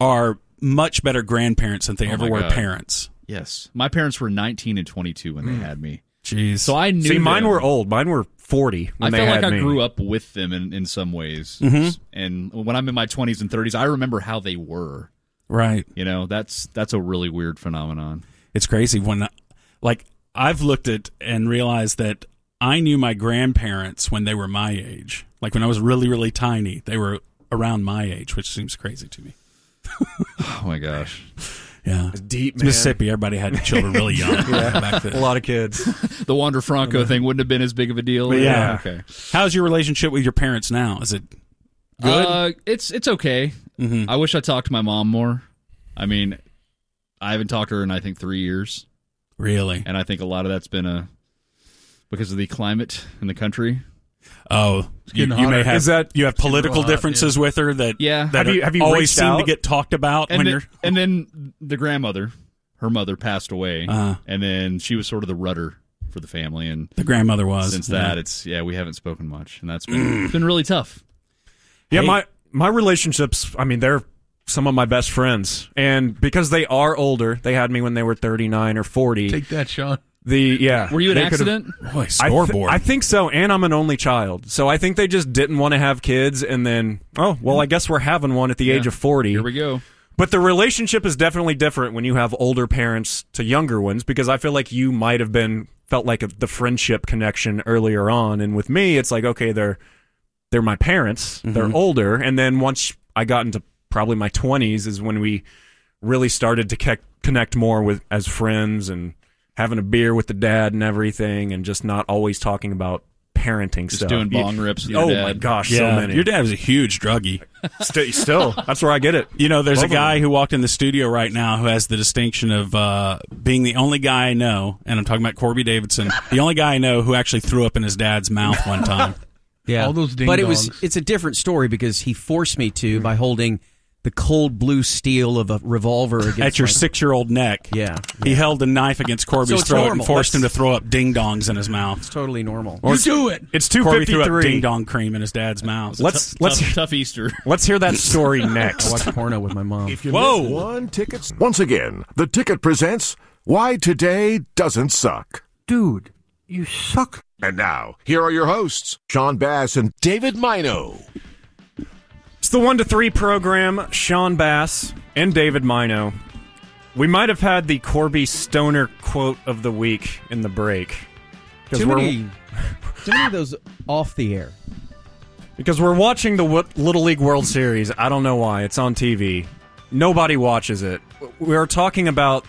are much better grandparents than they Oh ever were God. parents. Yes, my parents were 19 and 22 when they had me. Jeez. So I knew. See, mine them. were old. Mine were 40 when I they felt like had I me. grew up with them in, in some ways. Mhm. And when I'm in my 20s and 30s, I remember how they were. Right. You know, that's that's a really weird phenomenon. It's crazy when, like, I've looked at and realized that I knew my grandparents when they were my age. Like when I was really, really tiny, they were around my age, which seems crazy to me. Oh my gosh. Yeah. It's deep, It's man. Mississippi, everybody had children really young Yeah. back then. A lot of kids. the Wander Franco thing wouldn't have been as big of a deal. But yeah. Okay. How's your relationship with your parents now? Is it good? Uh, it's it's okay. Mm-hmm. I wish I talked to my mom more. I mean, I haven't talked to her in I think three years, really? and I think a lot of that's been a because of the climate in the country. Oh, you, you may have Is that- you have political hot, differences with her that Yeah. that Have you- have you always reached seem to get talked about And when then, you're and then the grandmother, her mother passed away, Uh-huh. and then she was sort of the rudder for the family. And the grandmother was since yeah. that, it's yeah, we haven't spoken much, and that's been it's been really tough. Yeah, Hey. my my relationships. I mean, they're some of my best friends, and because they are older, they had me when they were thirty nine or forty. Take that, Sean. The yeah, Were you an they could've- accident? Boy, I, th- scoreboard. I think so, and I'm an only child, so I think they just didn't want to have kids, and then oh well, I guess we're having one at the age of forty. Here we go. But the relationship is definitely different when you have older parents to younger ones because I feel like you might have been felt like a, the friendship connection earlier on, and with me, it's like okay, they're they're my parents, they're Mhm. older, and then once I got into probably my twenties is when we really started to ke- connect more with as friends and having a beer with the dad and everything, and just not always talking about parenting Just stuff. doing You- bong rips with your oh dad. my gosh, yeah, so many. your dad was a huge druggie. St- still, that's where I get it. You know, there's Both a of them. guy who walked in the studio right now who has the distinction of uh, being the only guy I know, and I'm talking about Corby Davidson, the only guy I know who actually threw up in his dad's mouth one time. Yeah, All those ding but it was it's a different story because he forced me to by holding the cold blue steel of a revolver against At your my- six year old neck. Yeah, He held a knife against Corby's So throat normal. and forced him to throw up ding dongs in his mouth. It's totally normal. Or You do it. It's two fifty three. Corby threw up ding dong cream in his dad's mouth. Let's Tough- let's tough, tough Easter. let's hear that story next. I next. watched porno with my mom. If Whoa. one ticket, once again, the ticket presents Why Today Doesn't Suck. Dude, you suck. And now, here are your hosts, Sean Bass and David Mino. It's the one to three program. Sean Bass and David Mino. We might have had the Corby Stoner quote of the week in the break Too many, too many of those off the air. because we're watching the w- Little League World Series. I don't know why it's on TV. Nobody watches it. We are talking about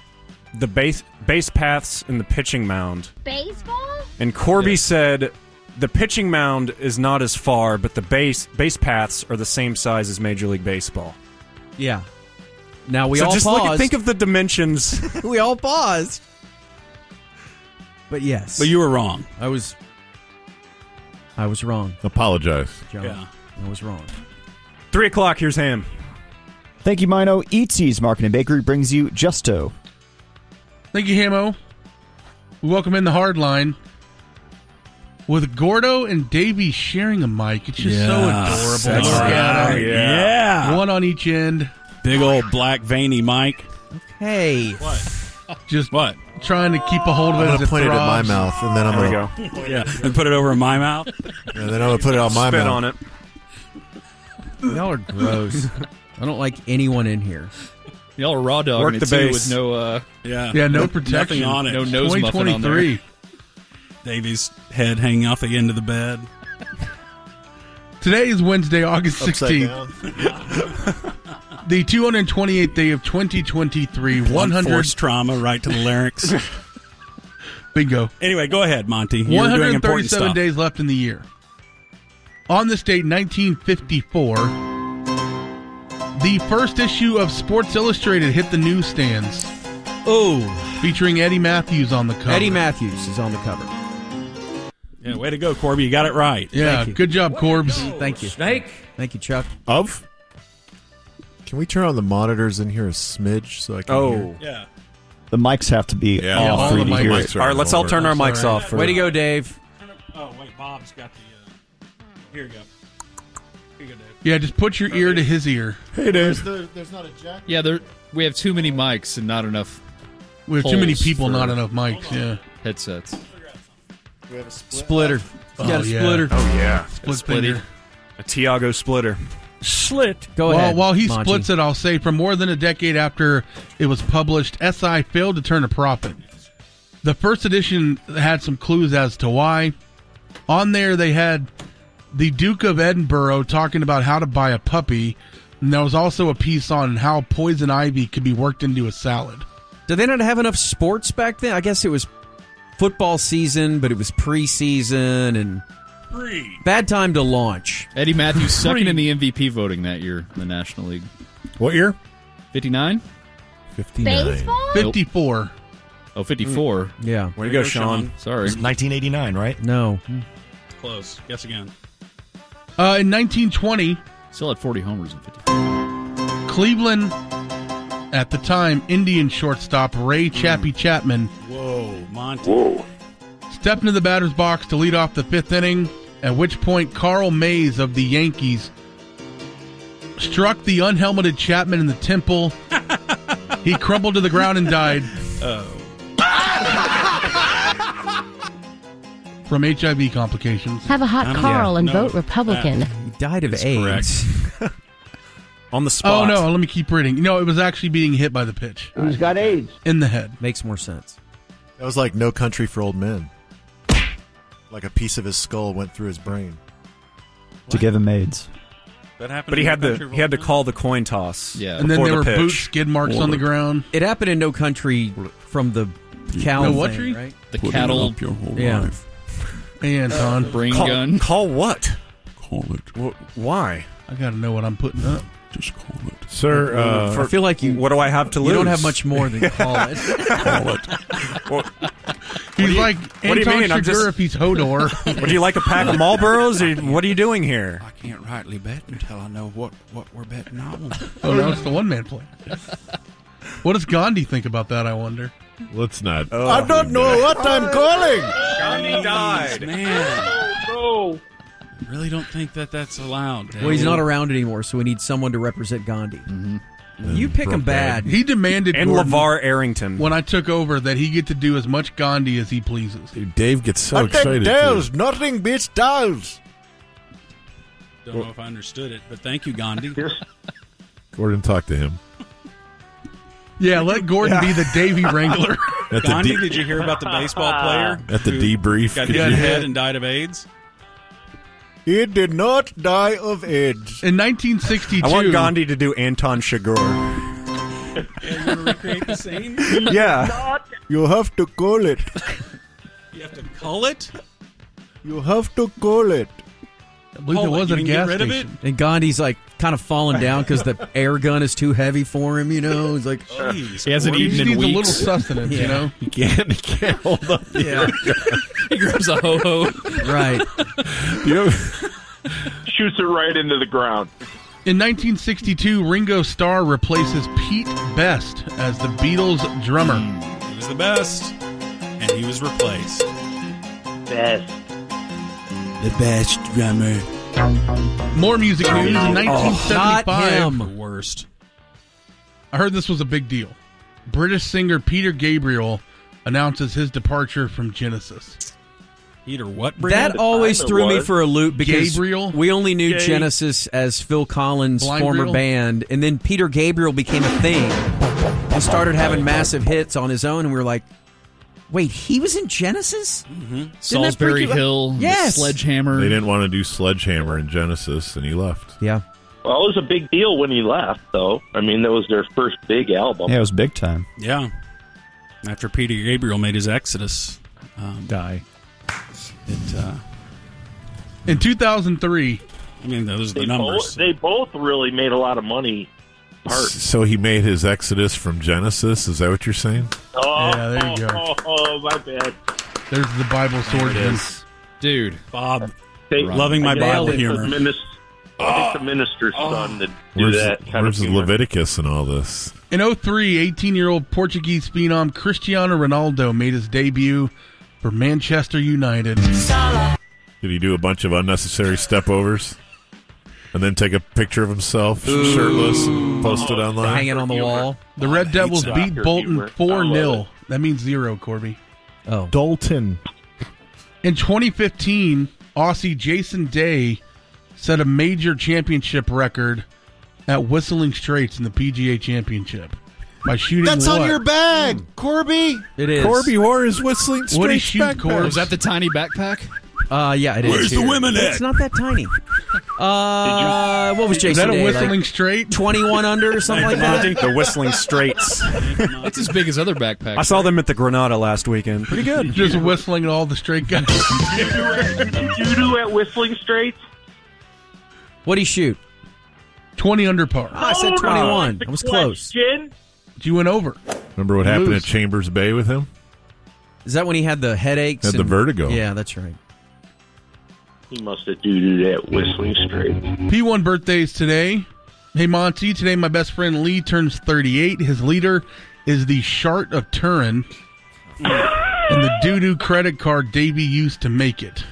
the base base paths and the pitching mound. Baseball? And Corby said the pitching mound is not as far, but the base base paths are the same size as Major League Baseball. Yeah. Now we so all just paused. look at, think of the dimensions. we all paused. But yes, But you were wrong. I was. I was wrong, Apologize. John. Yeah. I was wrong. Three o'clock. Here's Ham. Thank you, Mino. Eatsies Market and Bakery brings you Justo. Thank you, Hamo. We welcome in the hard line with Gordo and Davey sharing a mic. It's just so adorable. that's Look at right. them. Yeah. One on each end. Big old black veiny Mike. Hey, What? Just What? trying to keep a hold of it. I'm it gonna as it point it at my throbs. mouth, and then I'm There we gonna go. Yeah, and put it over in my mouth. and then I'm gonna put it on my Spit mouth. on it. Y'all are gross. I don't like anyone in here. Y'all are raw dog Work the too base. with no uh Yeah, Yeah, no protection. Nothing protection. on it. no nose muffin on there. 2023. Davy's head hanging off the end of the bed. Today is Wednesday, August 16th. The 228th day of 2023. 100 force trauma right to the larynx. bingo. anyway, go ahead, Monty. You're doing important 137 stuff. days left in the year. On this date, 1954, the first issue of Sports Illustrated hit the newsstands, Oh, featuring Eddie Mathews on the cover. Eddie Mathews is on the cover. Yeah, way to go, Corby. You got it right. Yeah, Thank you. good job, Corbs. Thank you. Snake. Thank you, Chuck. Of? Can we turn on the monitors in here a smidge so I can Oh. hear? Yeah. The mics have to be Yeah, off all for you the to mics- hear mics it. are All right, let's all turn our mics Sorry. off. For, Way to go, Dave. Oh wait, Bob's got the. Uh... Here you go. Here you go, Dave. Yeah, just put your ear to his ear. Hey, Dave. there's not a jack. Yeah, there we have too many mics and not enough We have too many Holes people, for- not enough mics. Yeah. headsets. We have a split. Splitter. You got Oh, a yeah. splitter. oh yeah, Split Splitty. finger. a Tiago splitter. Slit. Go while, ahead. while he Monty. splits it, I'll say for more than a decade after it was published, SI failed to turn a profit. The first edition had some clues as to why. On there, they had the Duke of Edinburgh talking about how to buy a puppy, and there was also a piece on how poison ivy could be worked into a salad. Did they not have enough sports back then? I guess it was football season, but it was preseason and Free. bad time to launch. Eddie Mathews second in the MVP voting that year in the National League. What year? 59? 59. 54. Oh, 54. Yeah. Way to go, Sean. Sorry. 1989, right? No. Close. Guess again. Uh, in 1920, Still had 40 homers in 54. Cleveland, at the time, Indian shortstop Ray Chappie Chapman Whoa, Monty. stepped into the batter's box to lead off the fifth inning, at which point Carl Mays of the Yankees struck the unhelmeted Chapman in the temple. he crumbled to the ground and died Oh. from HIV complications. Have a hot I don't- Carl yeah, and no. vote Republican. He died of That's AIDS. On the spot. Oh spot. no, let me keep reading. No, it was actually being hit by the pitch Who's got AIDS? in the head. Makes more sense. That was like No Country for Old Men. Like a piece of his skull went through his brain. to give him AIDS. That happened. But he in had the to he had to call the coin toss. Yeah. And then before there were the boot skid marks on the ground. It happened in No Country from the cow No what thing, tree? right? The cattle your whole Yeah. Hey, Anton, brain Call, gun. call what? Call it. Wh- Why? I got to know what I'm putting up. Just call it. Sir, uh, I feel like you. What do I have to lose? You don't have much more than call it. Call it. He's do you- like what do you Anton mean? I'm Chigurh just- if he's Hodor. Would you like a pack of Marlboros? Or what are you doing here? I can't rightly bet until I know what, what we're betting on. oh no, it's the one man play. What does Gandhi think about that? I wonder. let's not. Oh. I don't know what I'm calling. Gandhi died. Man. I really don't think that that's allowed. well, he's not around anymore, so we need someone to represent Gandhi. Mm-hmm. You pick him bad. He demanded And Gordon, LaVar Arrington. when I took over that he get to do as much Gandhi as he pleases. Dude, Dave gets so excited. too. nothing beats dolls. Don't know if I understood it, but thank you, Gandhi. Gordon, talk to him. Yeah, let Gordon be the Davy Wrangler. At the, Gandhi, de- did you hear about the baseball player at the debrief. got could hit in the head and died of AIDS? He did not die of AIDS. In 1962, I want Gandhi to do Anton Chigurh. Yeah, you recreate the scene? yeah. You have to call it. You have to call it. You have to call it. I believe Call it it. was You at a gas rid of station. And Gandhi's like kind of falling down because the air gun is too heavy for him. You know, he's like, oh, Jeez, He hasn't He eaten just in needs a little weeks. sustenance, you know. He can't. He can't hold up. The yeah, he grabs a ho ho. right. You know, Shoots it right into the ground. In 1962, Ringo Starr replaces Pete Best as the Beatles drummer. He was the best, and he was replaced. Best. The best drummer. More music news in Not 1975. him. The worst. I heard this was a big deal. British singer Peter Gabriel announces his departure from Genesis. Peter, what? That always threw me for a loop because Gabriel? we only knew Gay. Genesis as Phil Collins' Blind former Griddle? band, and then Peter Gabriel became a thing and started having massive hits on his own, and we were like, "Wait, he was in Genesis?" Mm-hmm. Solsbury Hill, yes, Sledgehammer. They didn't want to do Sledgehammer in Genesis, and he left. Yeah. Well, it was a big deal when he left, though. I mean, that was their first big album. Yeah, it was big time. Yeah. After Peter Gabriel made his exodus, um, die. It. Uh, In 2003, I mean, those are They the numbers. both, they both really made a lot of money. Apart. So he made his exodus from Genesis. Is that what you're saying? Oh, Yeah, there you go. Oh, oh, my bad. there's the Bible sword, Dude. Bob, They, loving my Bible humor. The minis- I think the ah. minister's son ah. that do Where's, that kind where's of. Leviticus and all this? In 03, 18 year old Portuguese phenom Cristiano Ronaldo made his debut for Manchester United. Did he do a bunch of unnecessary stepovers? And then take a picture of himself shirtless and post it online? hanging on the wall. The Red Devils that. beat Soccer Bolton humor. 4 I love 0. That means zero, Corby. Oh, Dalton. In 2015, Aussie Jason Day set a major championship record at Whistling Straits in the PGA Championship by shooting That's what? on your bag, Corby. it is. Corby wore his whistling What did he straight shoot, Corby? Was that the tiny backpack? Uh, yeah, it is. Where's the women at? It's not that tiny. Uh, what was Is Jason that a Day? Whistling Like Straight? 21 under or something like that? the Whistling Straits. It's as big as other backpacks. I saw them at the Granada last weekend. Pretty good. Just whistling all the straight guys. Did you do at Whistling Straits? What'd he shoot? 20 under par. Oh, I said 21. on, I was close. question. You went over. Remember what happened Lose. at Chambers Bay with him? Is that when he had the headaches? Had the vertigo. Yeah, that's right. He must have doo-dooed at Whistling Straits. P1 birthdays today. Hey, Monty, today my best friend Lee turns 38. His leader is the Shart of Turin and the doo-doo credit card Davey used to make it.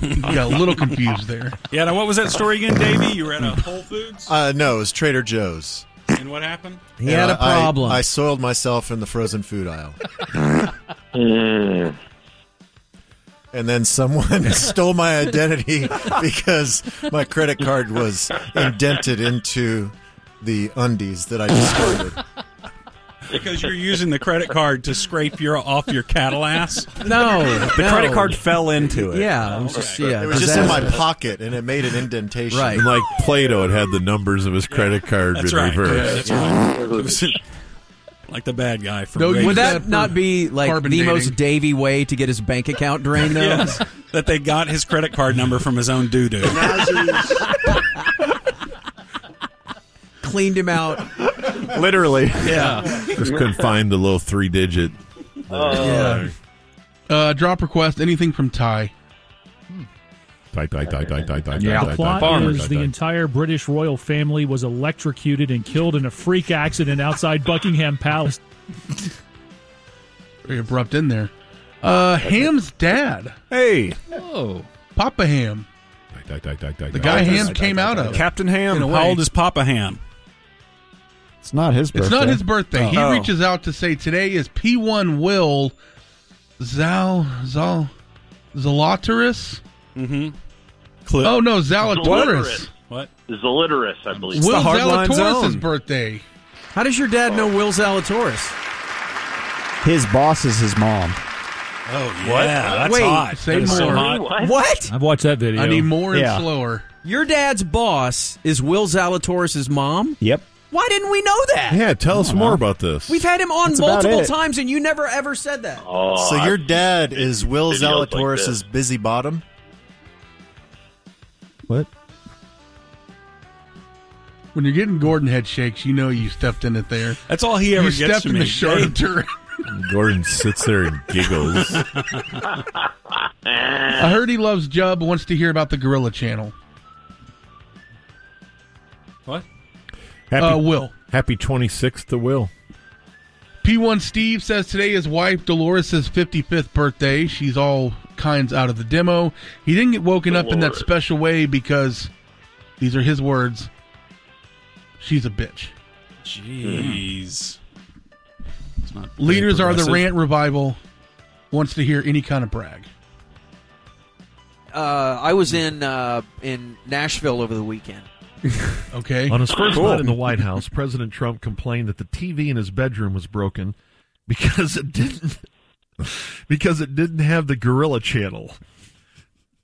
You got a little confused there. Yeah, now what was that story again, Davey? You were at a Whole Foods, Uh, no, it was Trader Joe's. and what happened? He And had a I- problem. I, soiled myself in the frozen food aisle. Mm. And then someone stole my identity because my credit card was indented into the undies that I discarded. Because you're using the credit card to scrape your off your cattle ass. no, The no. credit card fell into it. Yeah, it was just, yeah. It was just in my pocket, and it made an indentation. Right. And like Plato, it had the numbers of his credit card That's in right. reverse. That's right. It was like the bad guy from No, Would that that not be like the dating. most Davy way to get his bank account drained, though? Yes, that they got his credit card number from his own doo doo. Cleaned him out. Literally. Yeah. Just couldn't find the little three digit. yeah. Uh, drop request, anything from Ty. The plot is the entire British royal family was electrocuted and killed in a freak accident outside Buckingham Palace. Very abrupt in there. Uh, Ham's dad, Hey, Whoa. Papa Ham. The guy Ham came out of. Captain Ham. A way. How old is Papa Ham? It's not his birthday. It's not his birthday. He Oh. reaches out to say today is P1 Will Zal Zal Zalatoris. Mm-hmm. Clip. Oh no, Zalatoris. Zalatoris. What? Zalatoris, I believe. Will the hardline Zalatoris' birthday. How does your dad know Will Zalatoris? His boss is his mom. Oh yeah, that's Wait, hot. say That is so more. hot. What? What? I've watched that video. I need more and Yeah. slower. Your dad's boss is Will Zalatoris' mom? Yep. Why didn't we know that? Yeah, tell us more about this. We've had him on That's multiple times, and you never ever said that. Oh, So your dad is Will videos like Zalatoris' busy bottom? What? When you're getting Gordon head shakes, you know you stepped in it there. That's all he ever you gets stepped to in me. the short of Turin. Gordon sits there and giggles. I heard he loves Jub. Wants to hear about the Gorilla Channel. What? Happy, Uh, Will. Happy 26th to Will. P1 Steve says today his wife Dolores' 55th birthday. She's all kinds out of the demo. He didn't get woken up in that special way because these are his words. She's a bitch. Jeez. It's very Leaders are the rant revival. Wants to hear any kind of brag. Uh, I was in uh, in Nashville over the weekend. Okay. On his first Cool. night in the White House, President Trump complained that the TV in his bedroom was broken because it didn't because it didn't have the Gorilla channel.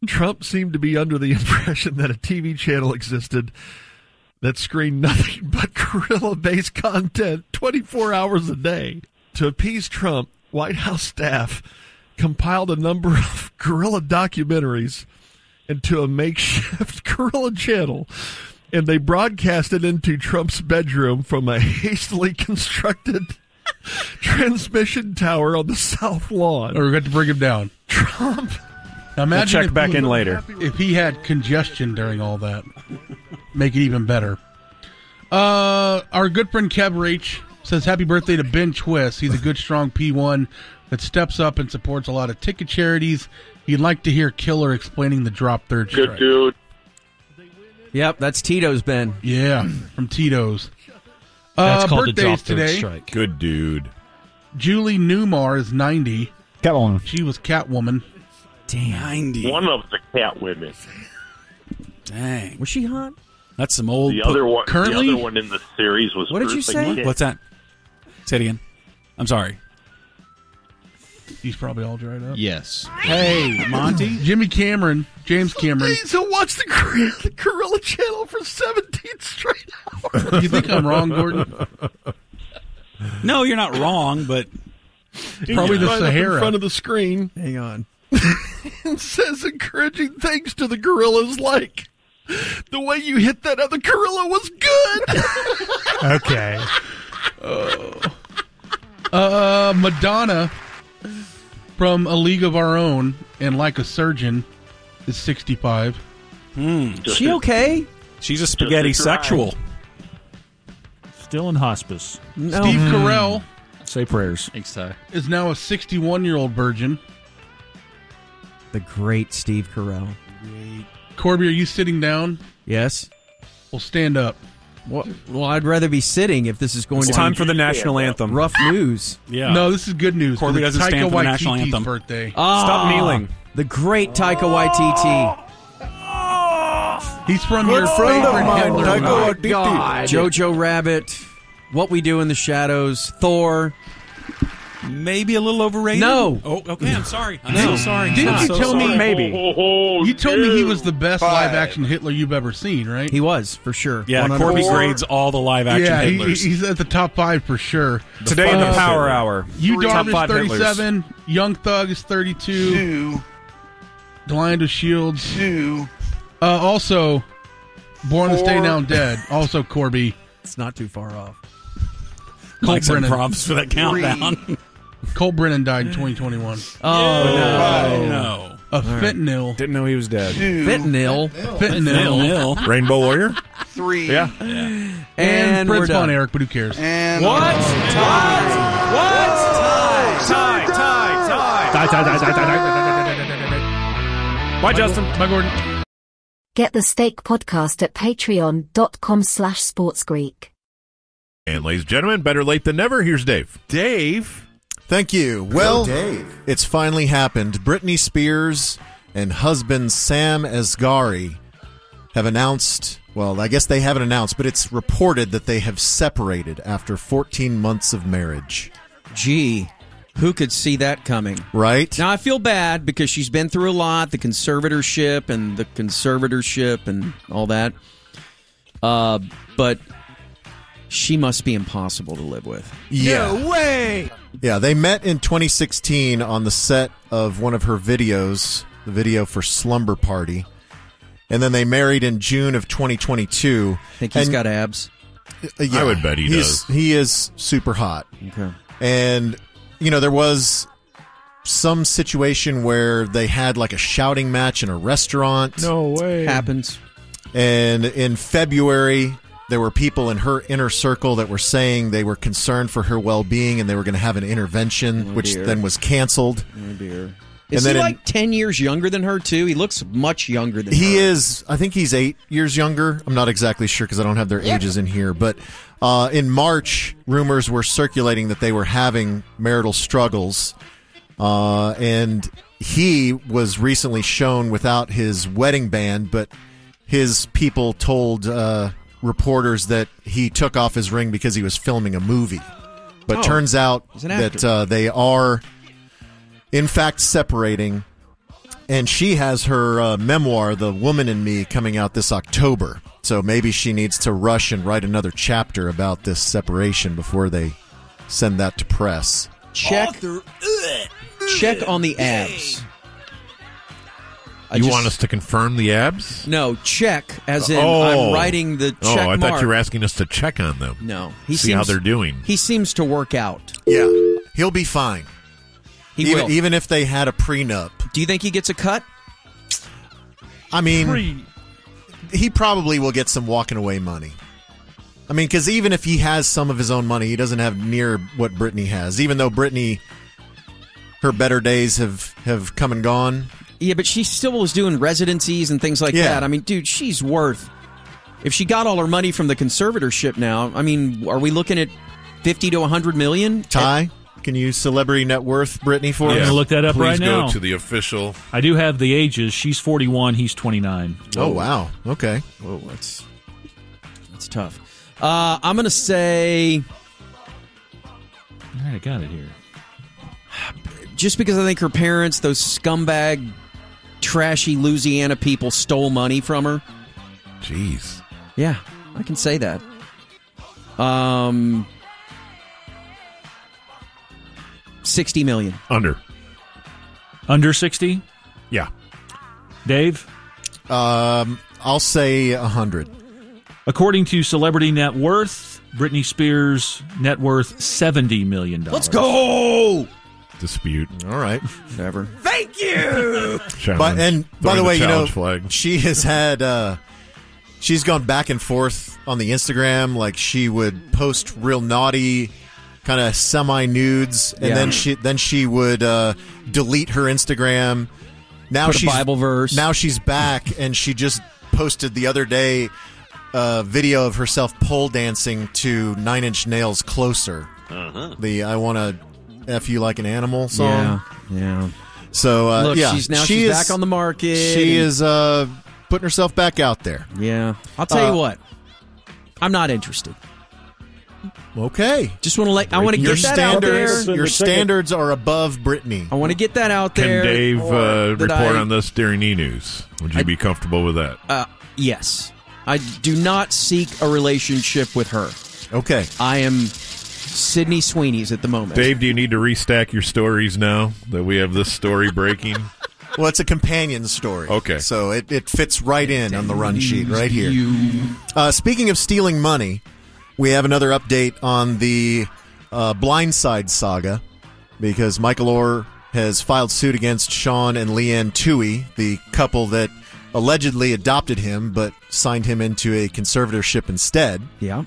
Trump seemed to be under the impression that a TV channel existed that screened nothing but gorilla-based content 24 hours a day. To appease Trump, White House staff compiled a number of gorilla documentaries into a makeshift gorilla channel and they broadcast it into Trump's bedroom from a hastily constructed transmission tower on the south lawn. Or we got to bring him down. Trump. Now imagine check back in later. If he had congestion during all that, make it even better. Uh, our good friend Kev Rach says happy birthday to Ben Twist. He's a good, strong P1 that steps up and supports a lot of ticket charities. He'd like to hear Killer explaining the drop third Good dude. Yep, that's Tito's Ben. Yeah, from Tito's. That's uh, called the birthdays drop third today. strike. Good dude. Julie Newmar is 90. Catwoman. She was Catwoman. Damn. One of the cat women. Dang. Was she hot? That's some old. The other one, Currently- the other one in the series was. What did you Eartha say? Kitt. What's that? Say it again. I'm sorry. He's probably all dried up. Yes. Hey, Monty. Jimmy Cameron, James Cameron. Days to watch the gorilla, the gorilla channel for 17 straight hours. You think I'm wrong, Gordon? No, you're not wrong, but Probably the Right in Sahara. front of the screen Hang on. and says encouraging things to the gorillas like the way you hit that other gorilla was good. okay. Oh. Uh, Madonna from A League of Our Own and Like a Surgeon is 65. Hmm. She okay? she's a spaghetti a sexual. Still in hospice. No. Steve Carell Say prayers. Thanks, Ty. is now a 61 year old virgin. The great Steve Carell. Corby, are you sitting down? Yes. Well, stand up. Well, well, I'd rather be sitting if this is going It's to time be for the national anthem. rough news. Yeah. No, this is good news. Corby doesn't stand for the national Waititi's anthem. birthday. Ah, kneeling. The great Taika Waititi. He's from Good your friend of favorite mine, Hitler Taika movie. Waititi. Jojo Rabbit. What We Do in the Shadows. Thor. Maybe a little overrated. No. Oh, okay. I'm sorry. I'm No. so sorry. Didn't I'm you so tell me maybe? Oh, You told me he was the best Five. live action Hitler you've ever seen, right? He was, for sure. Yeah, 100%. Corby grades all the live action yeah, he, Hitlers. he's at the top five for sure. Today in the Uh, Power Hour. You Top Darvish five Hitlers. 37, Young Thug is 32, Blind of Shields. Two. Uh, also, Born to Stay Four. Now Dead. Also, Corby. It's not too far off. Cole Like some Brennan. props for that countdown. Cole Brennan died in 2021 Oh, no. no. of fentanyl. Didn't know he was dead. Two. Fentanyl. Fentanyl. Nil. Rainbow Warrior? Three. Yeah. And, And we're Prince done. Von Eric, but who cares? And What? Tie. What? Tie. Tie, tie, tie. Bye, Justin. Bye, Gordon. Get the Steak Podcast at patreon.com slash sportsgreek. And ladies and gentlemen, better late than never. Here's Dave. Dave. Thank you. Well, it's finally happened. Britney Spears and husband Sam Asghari have announced, well, I guess they haven't announced, but it's reported that they have separated after 14 months of marriage. Gee, who could see that coming? Right? Now I feel bad because she's been through a lot, the conservatorship and the conservatorship and all that. Uh, but she must be impossible to live with. Yeah. way. Yeah, they met in 2016 on the set of one of her videos, the video for Slumber Party. And then they married in June of 2022. Think he's And- got abs. Uh, yeah, I would bet he does. He is super hot. Okay. And, you know, there was some situation where they had like a shouting match in a restaurant. No way. Happens. And in February, there were people in her inner circle that were saying they were concerned for her well being and they were going to have an intervention, Oh, which dear. then was canceled. Oh dear. Is and he then in- like ten years younger than her too? He looks much younger than He her. is. I think he's eight years younger. I'm not exactly sure because I don't have their ages in here. But uh, in March, rumors were circulating that they were having marital struggles, uh, and he was recently shown without his wedding band. But his people told uh, reporters that he took off his ring because he was filming a movie. But Oh, turns out that uh, they are, in fact, separating and she has her uh, memoir, The Woman in Me, coming out this October. So maybe she needs to rush and write another chapter about this separation before they send that to press. check check on the abs. I you just- want us to confirm the abs? No, check as in oh. I'm writing the Oh, I mark. thought you were asking us to check on them. No, he see how they're doing. He seems to work out. Yeah, he'll be fine. He even, will. even if they had a prenup. Do you think he gets a cut? I mean, he probably will get some walking away money. I mean, because even if he has some of his own money, he doesn't have near what Britney has. Even though Britney, her better days have have come and gone. Yeah, but she still was doing residencies and things like Yeah. that. I mean, dude, she's worth. If she got all her money from the conservatorship now, I mean, are we looking at fifty to hundred million? Ty, can you celebrity net worth Britney for I'm us? going to look that up Please right go now. to the official. I do have the ages. She's 41. He's 29. Oh wow. Okay. Whoa, that's that's tough. Uh, I'm gonna say All right, I got it here. just because I think her parents, those scumbag, trashy Louisiana people, stole money from her. Jeez. Yeah, I can say that. Um, sixty million. Under. Under 60? Yeah. Dave? Um, I'll say a hundred. According to Celebrity Net Worth, Britney Spears' net worth $70 million. Let's go. Dispute. All right. never. Thank you. Challenge. But and by Throwing the way, you know, flag. she has had uh she's gone back and forth on the Instagram. Like she would post real naughty, kind of semi nudes, and Yeah. then she then she would uh delete her Instagram. Now Put a she's Bible verse. Now she's back, and she just posted the other day a video of herself pole dancing to Nine Inch Nails "Closer." Uh-huh. The "I Want to F You Like an Animal" Yeah, song. yeah. So uh, Look, yeah, she's now she she's is- back on the market. She and- is uh, putting herself back out there. Yeah, I'll tell Uh, you what. I'm not interested. Okay, Just want to let. I want to your get that out standards. there. Your standards are above Britney. I want to get that out there. Can. Dave uh, report I- on this during E News? Would you be comfortable with that? Uh, yes, I do not seek a relationship with her. Okay, I am Sydney Sweeney's at the moment. Dave, do you need to restack your stories now that we have this story breaking? Well, it's a companion story. Okay. So it, it fits right in on the run sheet right here. Uh, speaking of stealing money, we have another update on the uh, Blindside saga because Michael Oher has filed suit against Sean and Leigh Anne Tuohy, the couple that allegedly adopted him but signed him into a conservatorship instead. Yeah.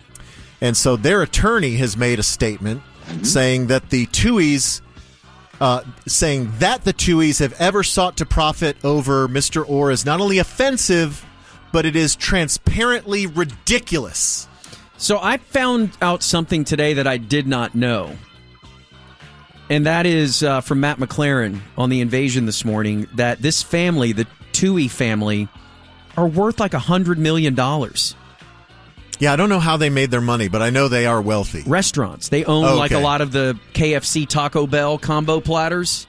And so their attorney has made a statement saying that the Tuohys, uh, saying that the Tuohys have ever sought to profit over Mr. Oher is not only offensive, but it is transparently ridiculous. So I found out something today that I did not know. And that is uh, from Matt McClearin on the invasion this morning that this family, the Tuohy family, are worth like a $100 million. Yeah, I don't know how they made their money, but I know they are wealthy. Restaurants. They own like a lot of the KFC Taco Bell combo platters.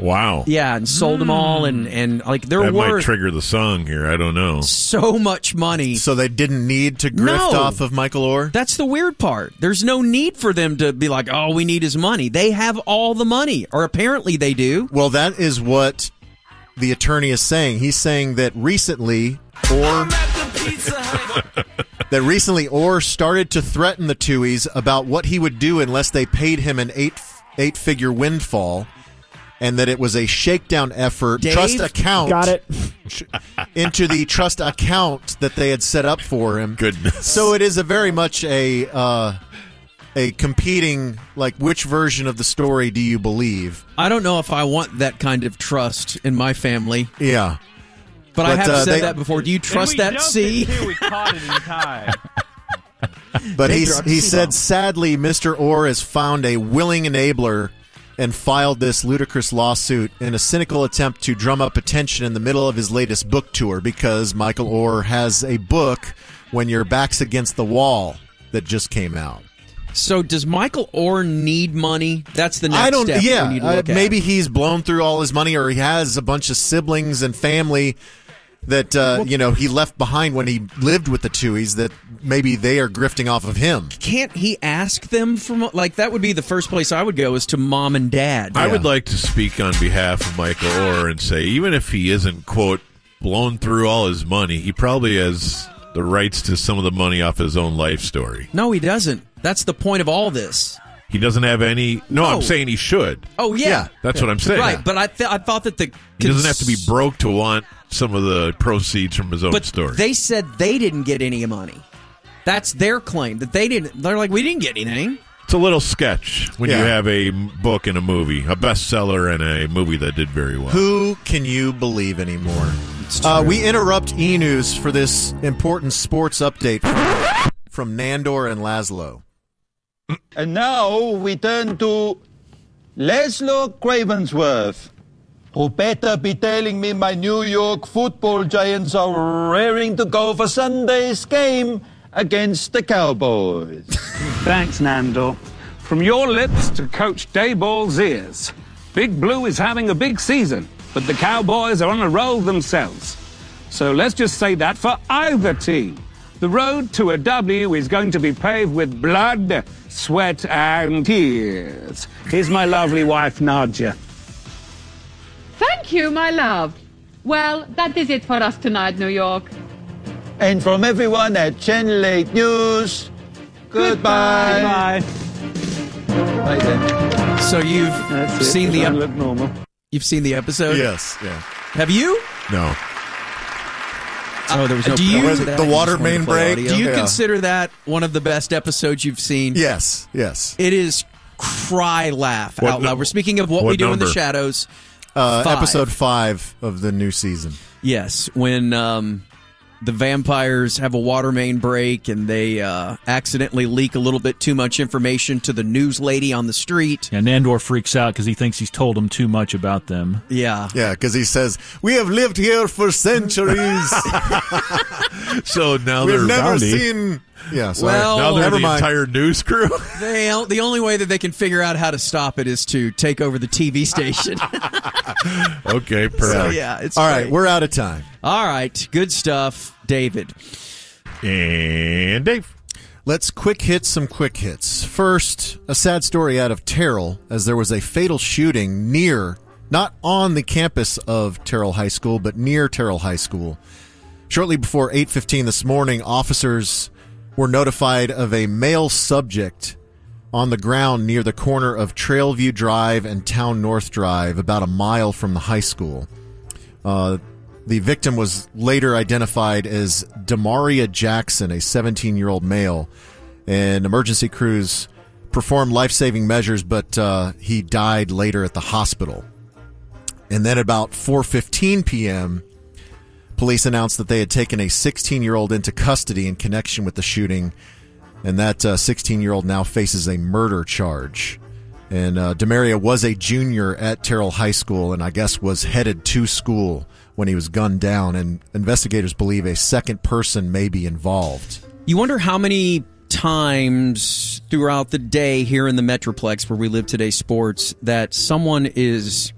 Wow. Yeah, and sold them all, and, hmm. and like they're that might trigger the song here. I don't know. so much money. So they didn't need to grift No. off of Michael Oher? That's the weird part. There's no need for them to be like, oh, we need his money. They have all the money, or apparently they do. Well, that is what the attorney is saying. He's saying that recently Oher that recently Oher started to threaten the Tuohys about what he would do unless they paid him an eight eight figure windfall, and that it was a shakedown effort, Dave? trust account, Got it. into the trust account that they had set up for him. Goodness. So it is a very much a uh, a competing like which version of the story do you believe? I don't know if I want that kind of trust in my family. Yeah. But, I have uh, said they- that before. Do you trust that C? we caught it in time. But he he said C-bomb. sadly Mr. Oher has found a willing enabler and filed this ludicrous lawsuit in a cynical attempt to drum up attention in the middle of his latest book tour because Michael Oher has a book when your back's against the wall that just came out. So does Michael Oher need money? That's the next I don't. step Yeah, we need to uh, at. maybe he's blown through all his money, or he has a bunch of siblings and family that uh, you know he left behind when he lived with the Tuohys. That maybe they are grifting off of him. Can't he ask them for mo- like that would be the first place I would go is to mom and dad. I would like to speak on behalf of Michael Oher and say, even if he isn't, quote, blown through all his money, he probably has the rights to some of the money off his own life story. No, he doesn't. That's the point of all this. He doesn't have any. No, I'm saying he should. Oh yeah, That's what I'm saying. Right, but I th- I thought that the He doesn't have to be broke to want some of the proceeds from his own but story. they said they didn't get any money. That's their claim that they didn't. They're like we didn't get anything. it's a little sketch when you have a book and a movie, a bestseller and a movie that did very well. Who can you believe anymore? Uh, we interrupt E News for this important sports update from Nandor and Laszlo. And now we turn to Laszlo Cravensworth, who better be telling me my New York football giants are raring to go for Sunday's game against the Cowboys. Thanks, Nando. From your lips to Coach Daboll's ears. Big Blue is having a big season, but the Cowboys are on a roll themselves. So let's just say that for either team. The road to a W is going to be paved with blood, sweat, and tears. Here's my lovely wife, Nadja. Thank you, my love. Well, that is it for us tonight, New York. And from everyone at Channel 8 News, goodbye. Bye then. So you've That's it. seen the Doesn't look normal. You've seen the episode? Yes, yeah. Have you? No. Uh, oh, there was no. Do you- Was the water main break? Do you Yeah. consider that one of the best episodes you've seen? Yes, yes. It is cry laugh What out loud. nu- We're speaking of what, what we do in the shadows. Uh, Five. episode five of the new season. Yes, when um, the vampires have a water main break and they uh, accidentally leak a little bit too much information to the news lady on the street. And Nandor freaks out because he thinks he's told him too much about them. Yeah. Yeah, because he says, We have lived here for centuries. so now We've they're never bounty. seen. Yeah, sorry. Well, now they're never the mind. entire news crew. They, the only way that they can figure out how to stop it is to take over the TV station. okay, perfect. So, yeah, it's All right, we're out of time. All right, good stuff, David. And Dave. Let's quick hit some quick hits. First, a sad story out of Terrell as there was a fatal shooting near, not on the campus of Terrell High School, but near Terrell High School. Shortly before 8:15 this morning, officers were notified of a male subject on the ground near the corner of Trailview Drive and Town North Drive, about a mile from the high school. Uh, the victim was later identified as Demaria Jackson, a 17 year old male, and emergency crews performed life saving measures, but uh, he died later at the hospital. And then about 4:15 p.m., police announced that they had taken a 16 year old into custody in connection with the shooting, and that 16 year old now faces a murder charge. And uh, Demaria was a junior at Terrell High School, and I guess was headed to school when he was gunned down. And investigators believe a second person may be involved. You wonder how many times throughout the day here in the Metroplex where we live today, sports, that someone is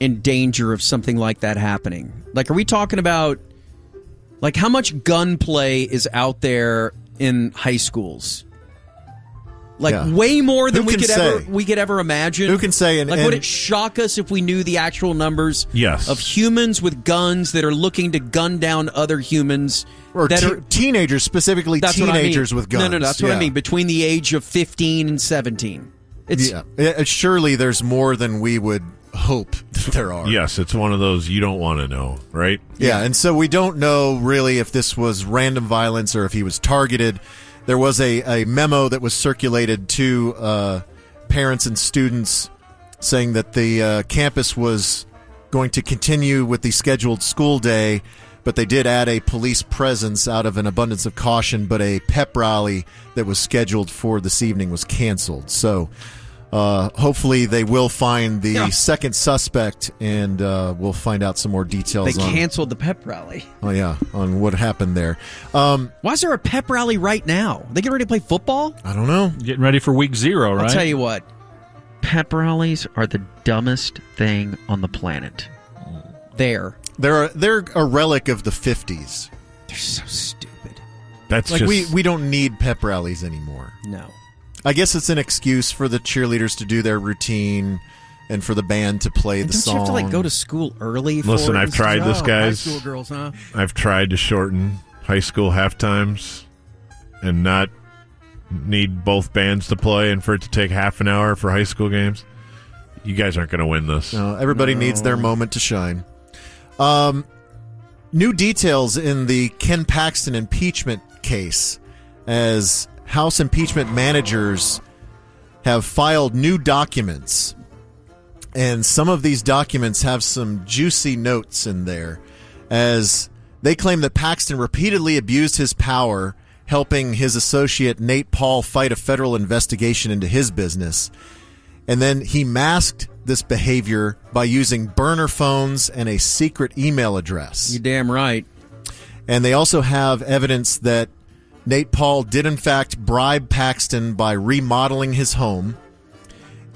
in danger of something like that happening. Like, are we talking about, like, how much gunplay is out there in high schools? Like Yeah. way more than Who we can could ever we could ever imagine. Who can say? And- like, would it shock us if we knew the actual numbers? Yes. of humans with guns that are looking to gun down other humans Or that te- are teenagers, specifically that's what I mean. teenagers with guns. No, no, that's what I mean. Between the age of fifteen and seventeen, it's yeah. Surely there's more than we would hope that there are. Yes, it's one of those you don't want to know, right? Yeah, and so we don't know really if this was random violence or if he was targeted. there was a, a memo that was circulated to uh, parents and students saying that the uh, campus was going to continue with the scheduled school day, but they did add a police presence out of an abundance of caution. But a pep rally that was scheduled for this evening was canceled. So uh, hopefully they will find the Yeah. second suspect, and uh, we'll find out some more details. They on, canceled the pep rally. Oh yeah, on what happened there. Um, Why is there a pep rally right now? They get ready to play football? I don't know. Getting ready for week zero, right? I'll tell you what. Pep rallies are the dumbest thing on the planet. There. They're a, they're a relic of the fifties. They're so stupid. That's like just we we don't need pep rallies anymore. No. I guess it's an excuse for the cheerleaders to do their routine and for the band to play And the don't song. you have to like go to school early? For Listen, it I've tried this, guys. High school girls, huh? I've tried to shorten high school half times and not need both bands to play and for it to take half an hour for high school games. You guys aren't going to win this. No, everybody needs their moment to shine. Um, new details in the Ken Paxton impeachment case as House impeachment managers have filed new documents. And some of these documents have some juicy notes in there as they claim that Paxton repeatedly abused his power, helping his associate Nate Paul fight a federal investigation into his business. And then he masked this behavior by using burner phones and a secret email address. You're damn right. And they also have evidence that Nate Paul did, in fact, bribe Paxton by remodeling his home,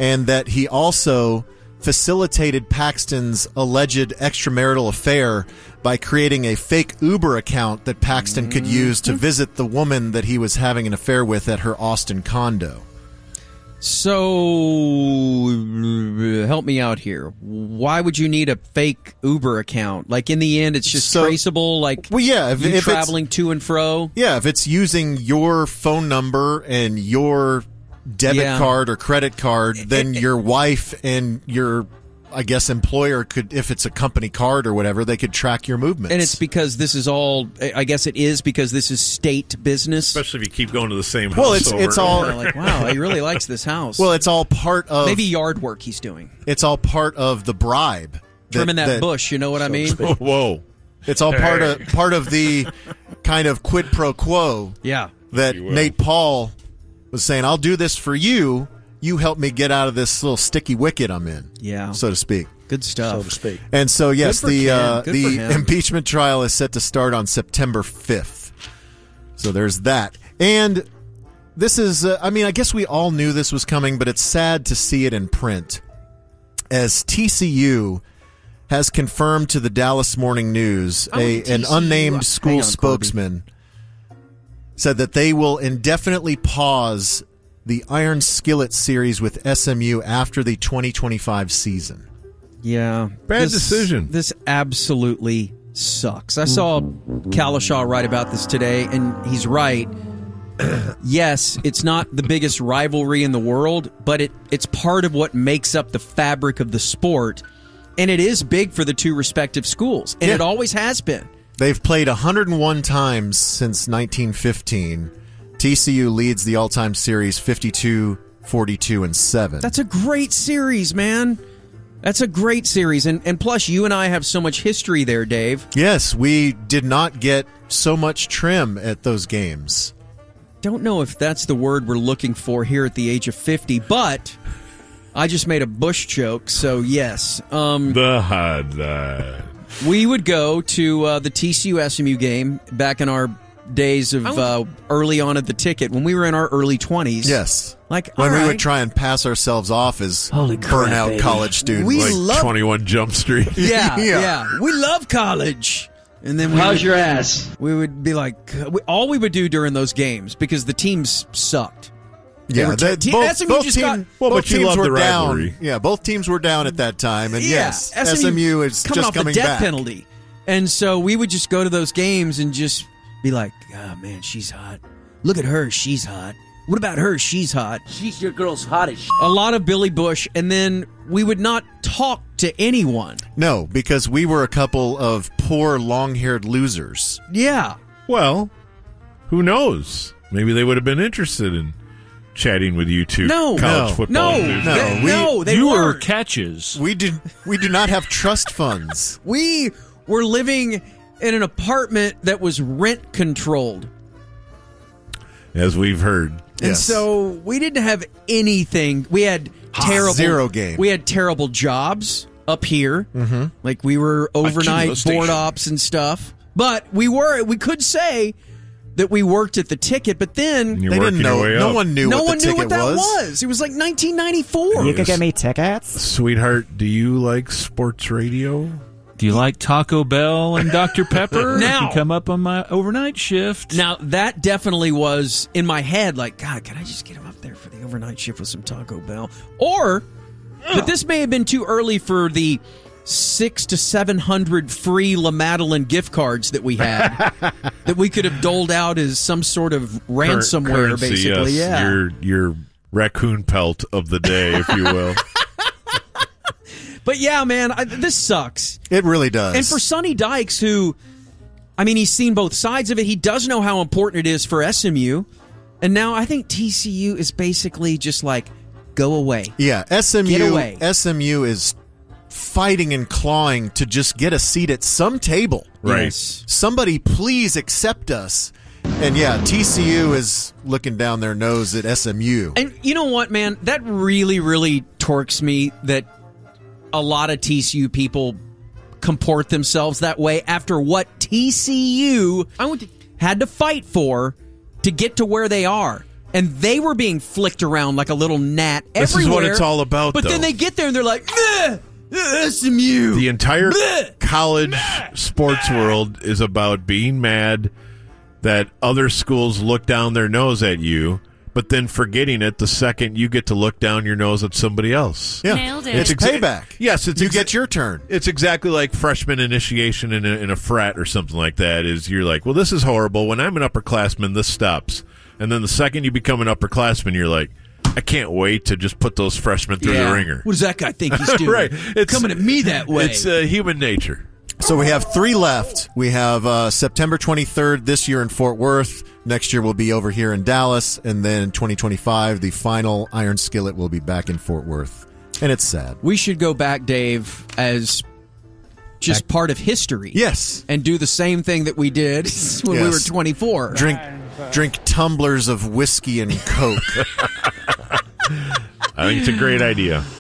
and that he also facilitated Paxton's alleged extramarital affair by creating a fake Uber account that Paxton could use to mm-hmm. visit the woman that he was having an affair with at her Austin condo. So help me out here. Why would you need a fake Uber account? Like in the end, it's just So- traceable. Like Well, yeah, if- if it's- traveling to and fro. Yeah, if it's using your phone number and your debit Yeah. card or credit card, then your wife and your, I guess, employer could, if it's a company card or whatever, they could track your movements. And it's because this is all. I guess it is because this is state business. Especially if you keep going to the same Well, house it's- over it's and all- over. like wow, he really likes this house. well, it's all part of maybe yard work he's doing, it's all part of the bribe. trimming that, bush. You know what I mean? Whoa. It's all part of part of the kind of quid pro quo. Yeah. that. Nate Paul was saying, "I'll do this for you. You help me get out of this little sticky wicket I'm in." Yeah. so to speak. Good stuff. so to speak. And so, yes, the uh, the impeachment trial is set to start on September fifth. So there's that, and this is. Uh, I mean, I guess we all knew this was coming, but it's sad to see it in print, as TCU has confirmed to the Dallas Morning News, I a went to an unnamed school on, Corby. spokesman said that they will indefinitely pause the Iron Skillet series with SMU after the 2025 season. Yeah. Bad This- decision. This absolutely sucks. I saw Kalashaw write about this today, and he's right. yes, it's not the biggest rivalry in the world, but it, it's part of what makes up the fabric of the sport. And it is big for the two respective schools, and Yeah. it always has been. They've played 101 times since 1915. TCU leads the all-time series 52, 42 and 7. That's a great series, man. That's a great series. And, and plus, you and I have so much history there, Dave. yes, we did not get so much trim at those games. Don't know if that's the word we're looking for here at the age of 50, but I just made a Bush joke, so yes. Um, the highlight. we would go to uh, the TCU SMU game back in our days of uh, early on at the ticket when we were in our early 20s. Yes. Like, when all we would try and pass ourselves off as Holy burnout baby. college students. We like love- 21 Jump Street. Yeah, Yeah. yeah, We love college. And then we How's would, your ass? we would be like, we, all we would do during those games because the teams sucked. Yeah, were they- te- both, SMU both just team- got- Well, both but you teams love were the down. rivalry. Yeah, both teams were down at that time, and Yeah, yes, SMU, is coming just off coming the death back. penalty, and so we would just go to those games and just be like, "Oh man, she's hot. Look at her, she's hot. What about her? She's hot." She's your girl's hottest. A lot of Billy Bush, and then we would not talk to anyone. No, because we were a couple of poor long-haired losers. Yeah, Well, who knows? maybe they would have been interested in chatting with you two No. college No. football. No. news No. guys. They- no, they you were weren't. catches. We did. We do not have trust funds. We were living in an apartment that was rent controlled. as we've heard. And so we didn't have anything. We had terrible Zero game. We had terrible jobs up here. Mm-hmm. Like we were overnight board ops and stuff. But we were we could say that we worked at the ticket, but then They didn't know- no one knew no what one the knew what ticket that was. It was like 1994. You could get me tickets, sweetheart. Do you like sports radio? Do you like Taco Bell and Dr. Pepper? Now- you come up on my overnight shift. Now that definitely was in my head. Like, God, can I just get him up there for the overnight shift with some Taco Bell? Or that this may have been too early for the six to seven hundred free La Madeleine gift cards that we had that we could have doled out as some sort of Cur- ransomware, currency, basically. yes. Yeah. Your your raccoon pelt of the day, if you will. But yeah, man, I, this sucks. It really does. And for Sonny Dykes, who, I mean, he's seen both sides of it. He does know how important it is for SMU. And now I think TCU is basically just like, go away. Yeah, SMU. Get away. SMU is fighting and clawing to just get a seat at some table. Right. Yes. Somebody please accept us. And yeah, TCU is looking down their nose at SMU. And you know what, man? That really, really torques me that a lot of TCU people comport themselves that way after what TCU had to fight for to get to where they are. And they were being flicked around like a little gnat This is what it's all about, But then they get there and they're like, "Meh, SMU. The entire Bleh. college sports world is about being mad that other schools look down their nose at you, but then forgetting it the second you get to look down your nose at somebody else. Yeah. Nailed it. It's exa- payback. Yes, it's you exa- get your turn. It's exactly like freshman initiation in a, in a frat or something like that. Is you're like, well, this is horrible. When I'm an upperclassman, this stops, and then the second you become an upperclassman, you're like, I can't wait to just put those freshmen through Yeah. the ringer. What does that guy think he's doing? right, it's Coming at me that way. It's uh, human nature. So we have three left. We have uh, September 23rd this year in Fort Worth. Next year we'll be over here in Dallas, and then 2025, the final Iron Skillet will be back in Fort Worth. And it's sad. We should go back, Dave, as just part of history. Yes. And do the same thing that we did when we were 24. Drink, drink tumblers of whiskey and coke. I think it's a great idea.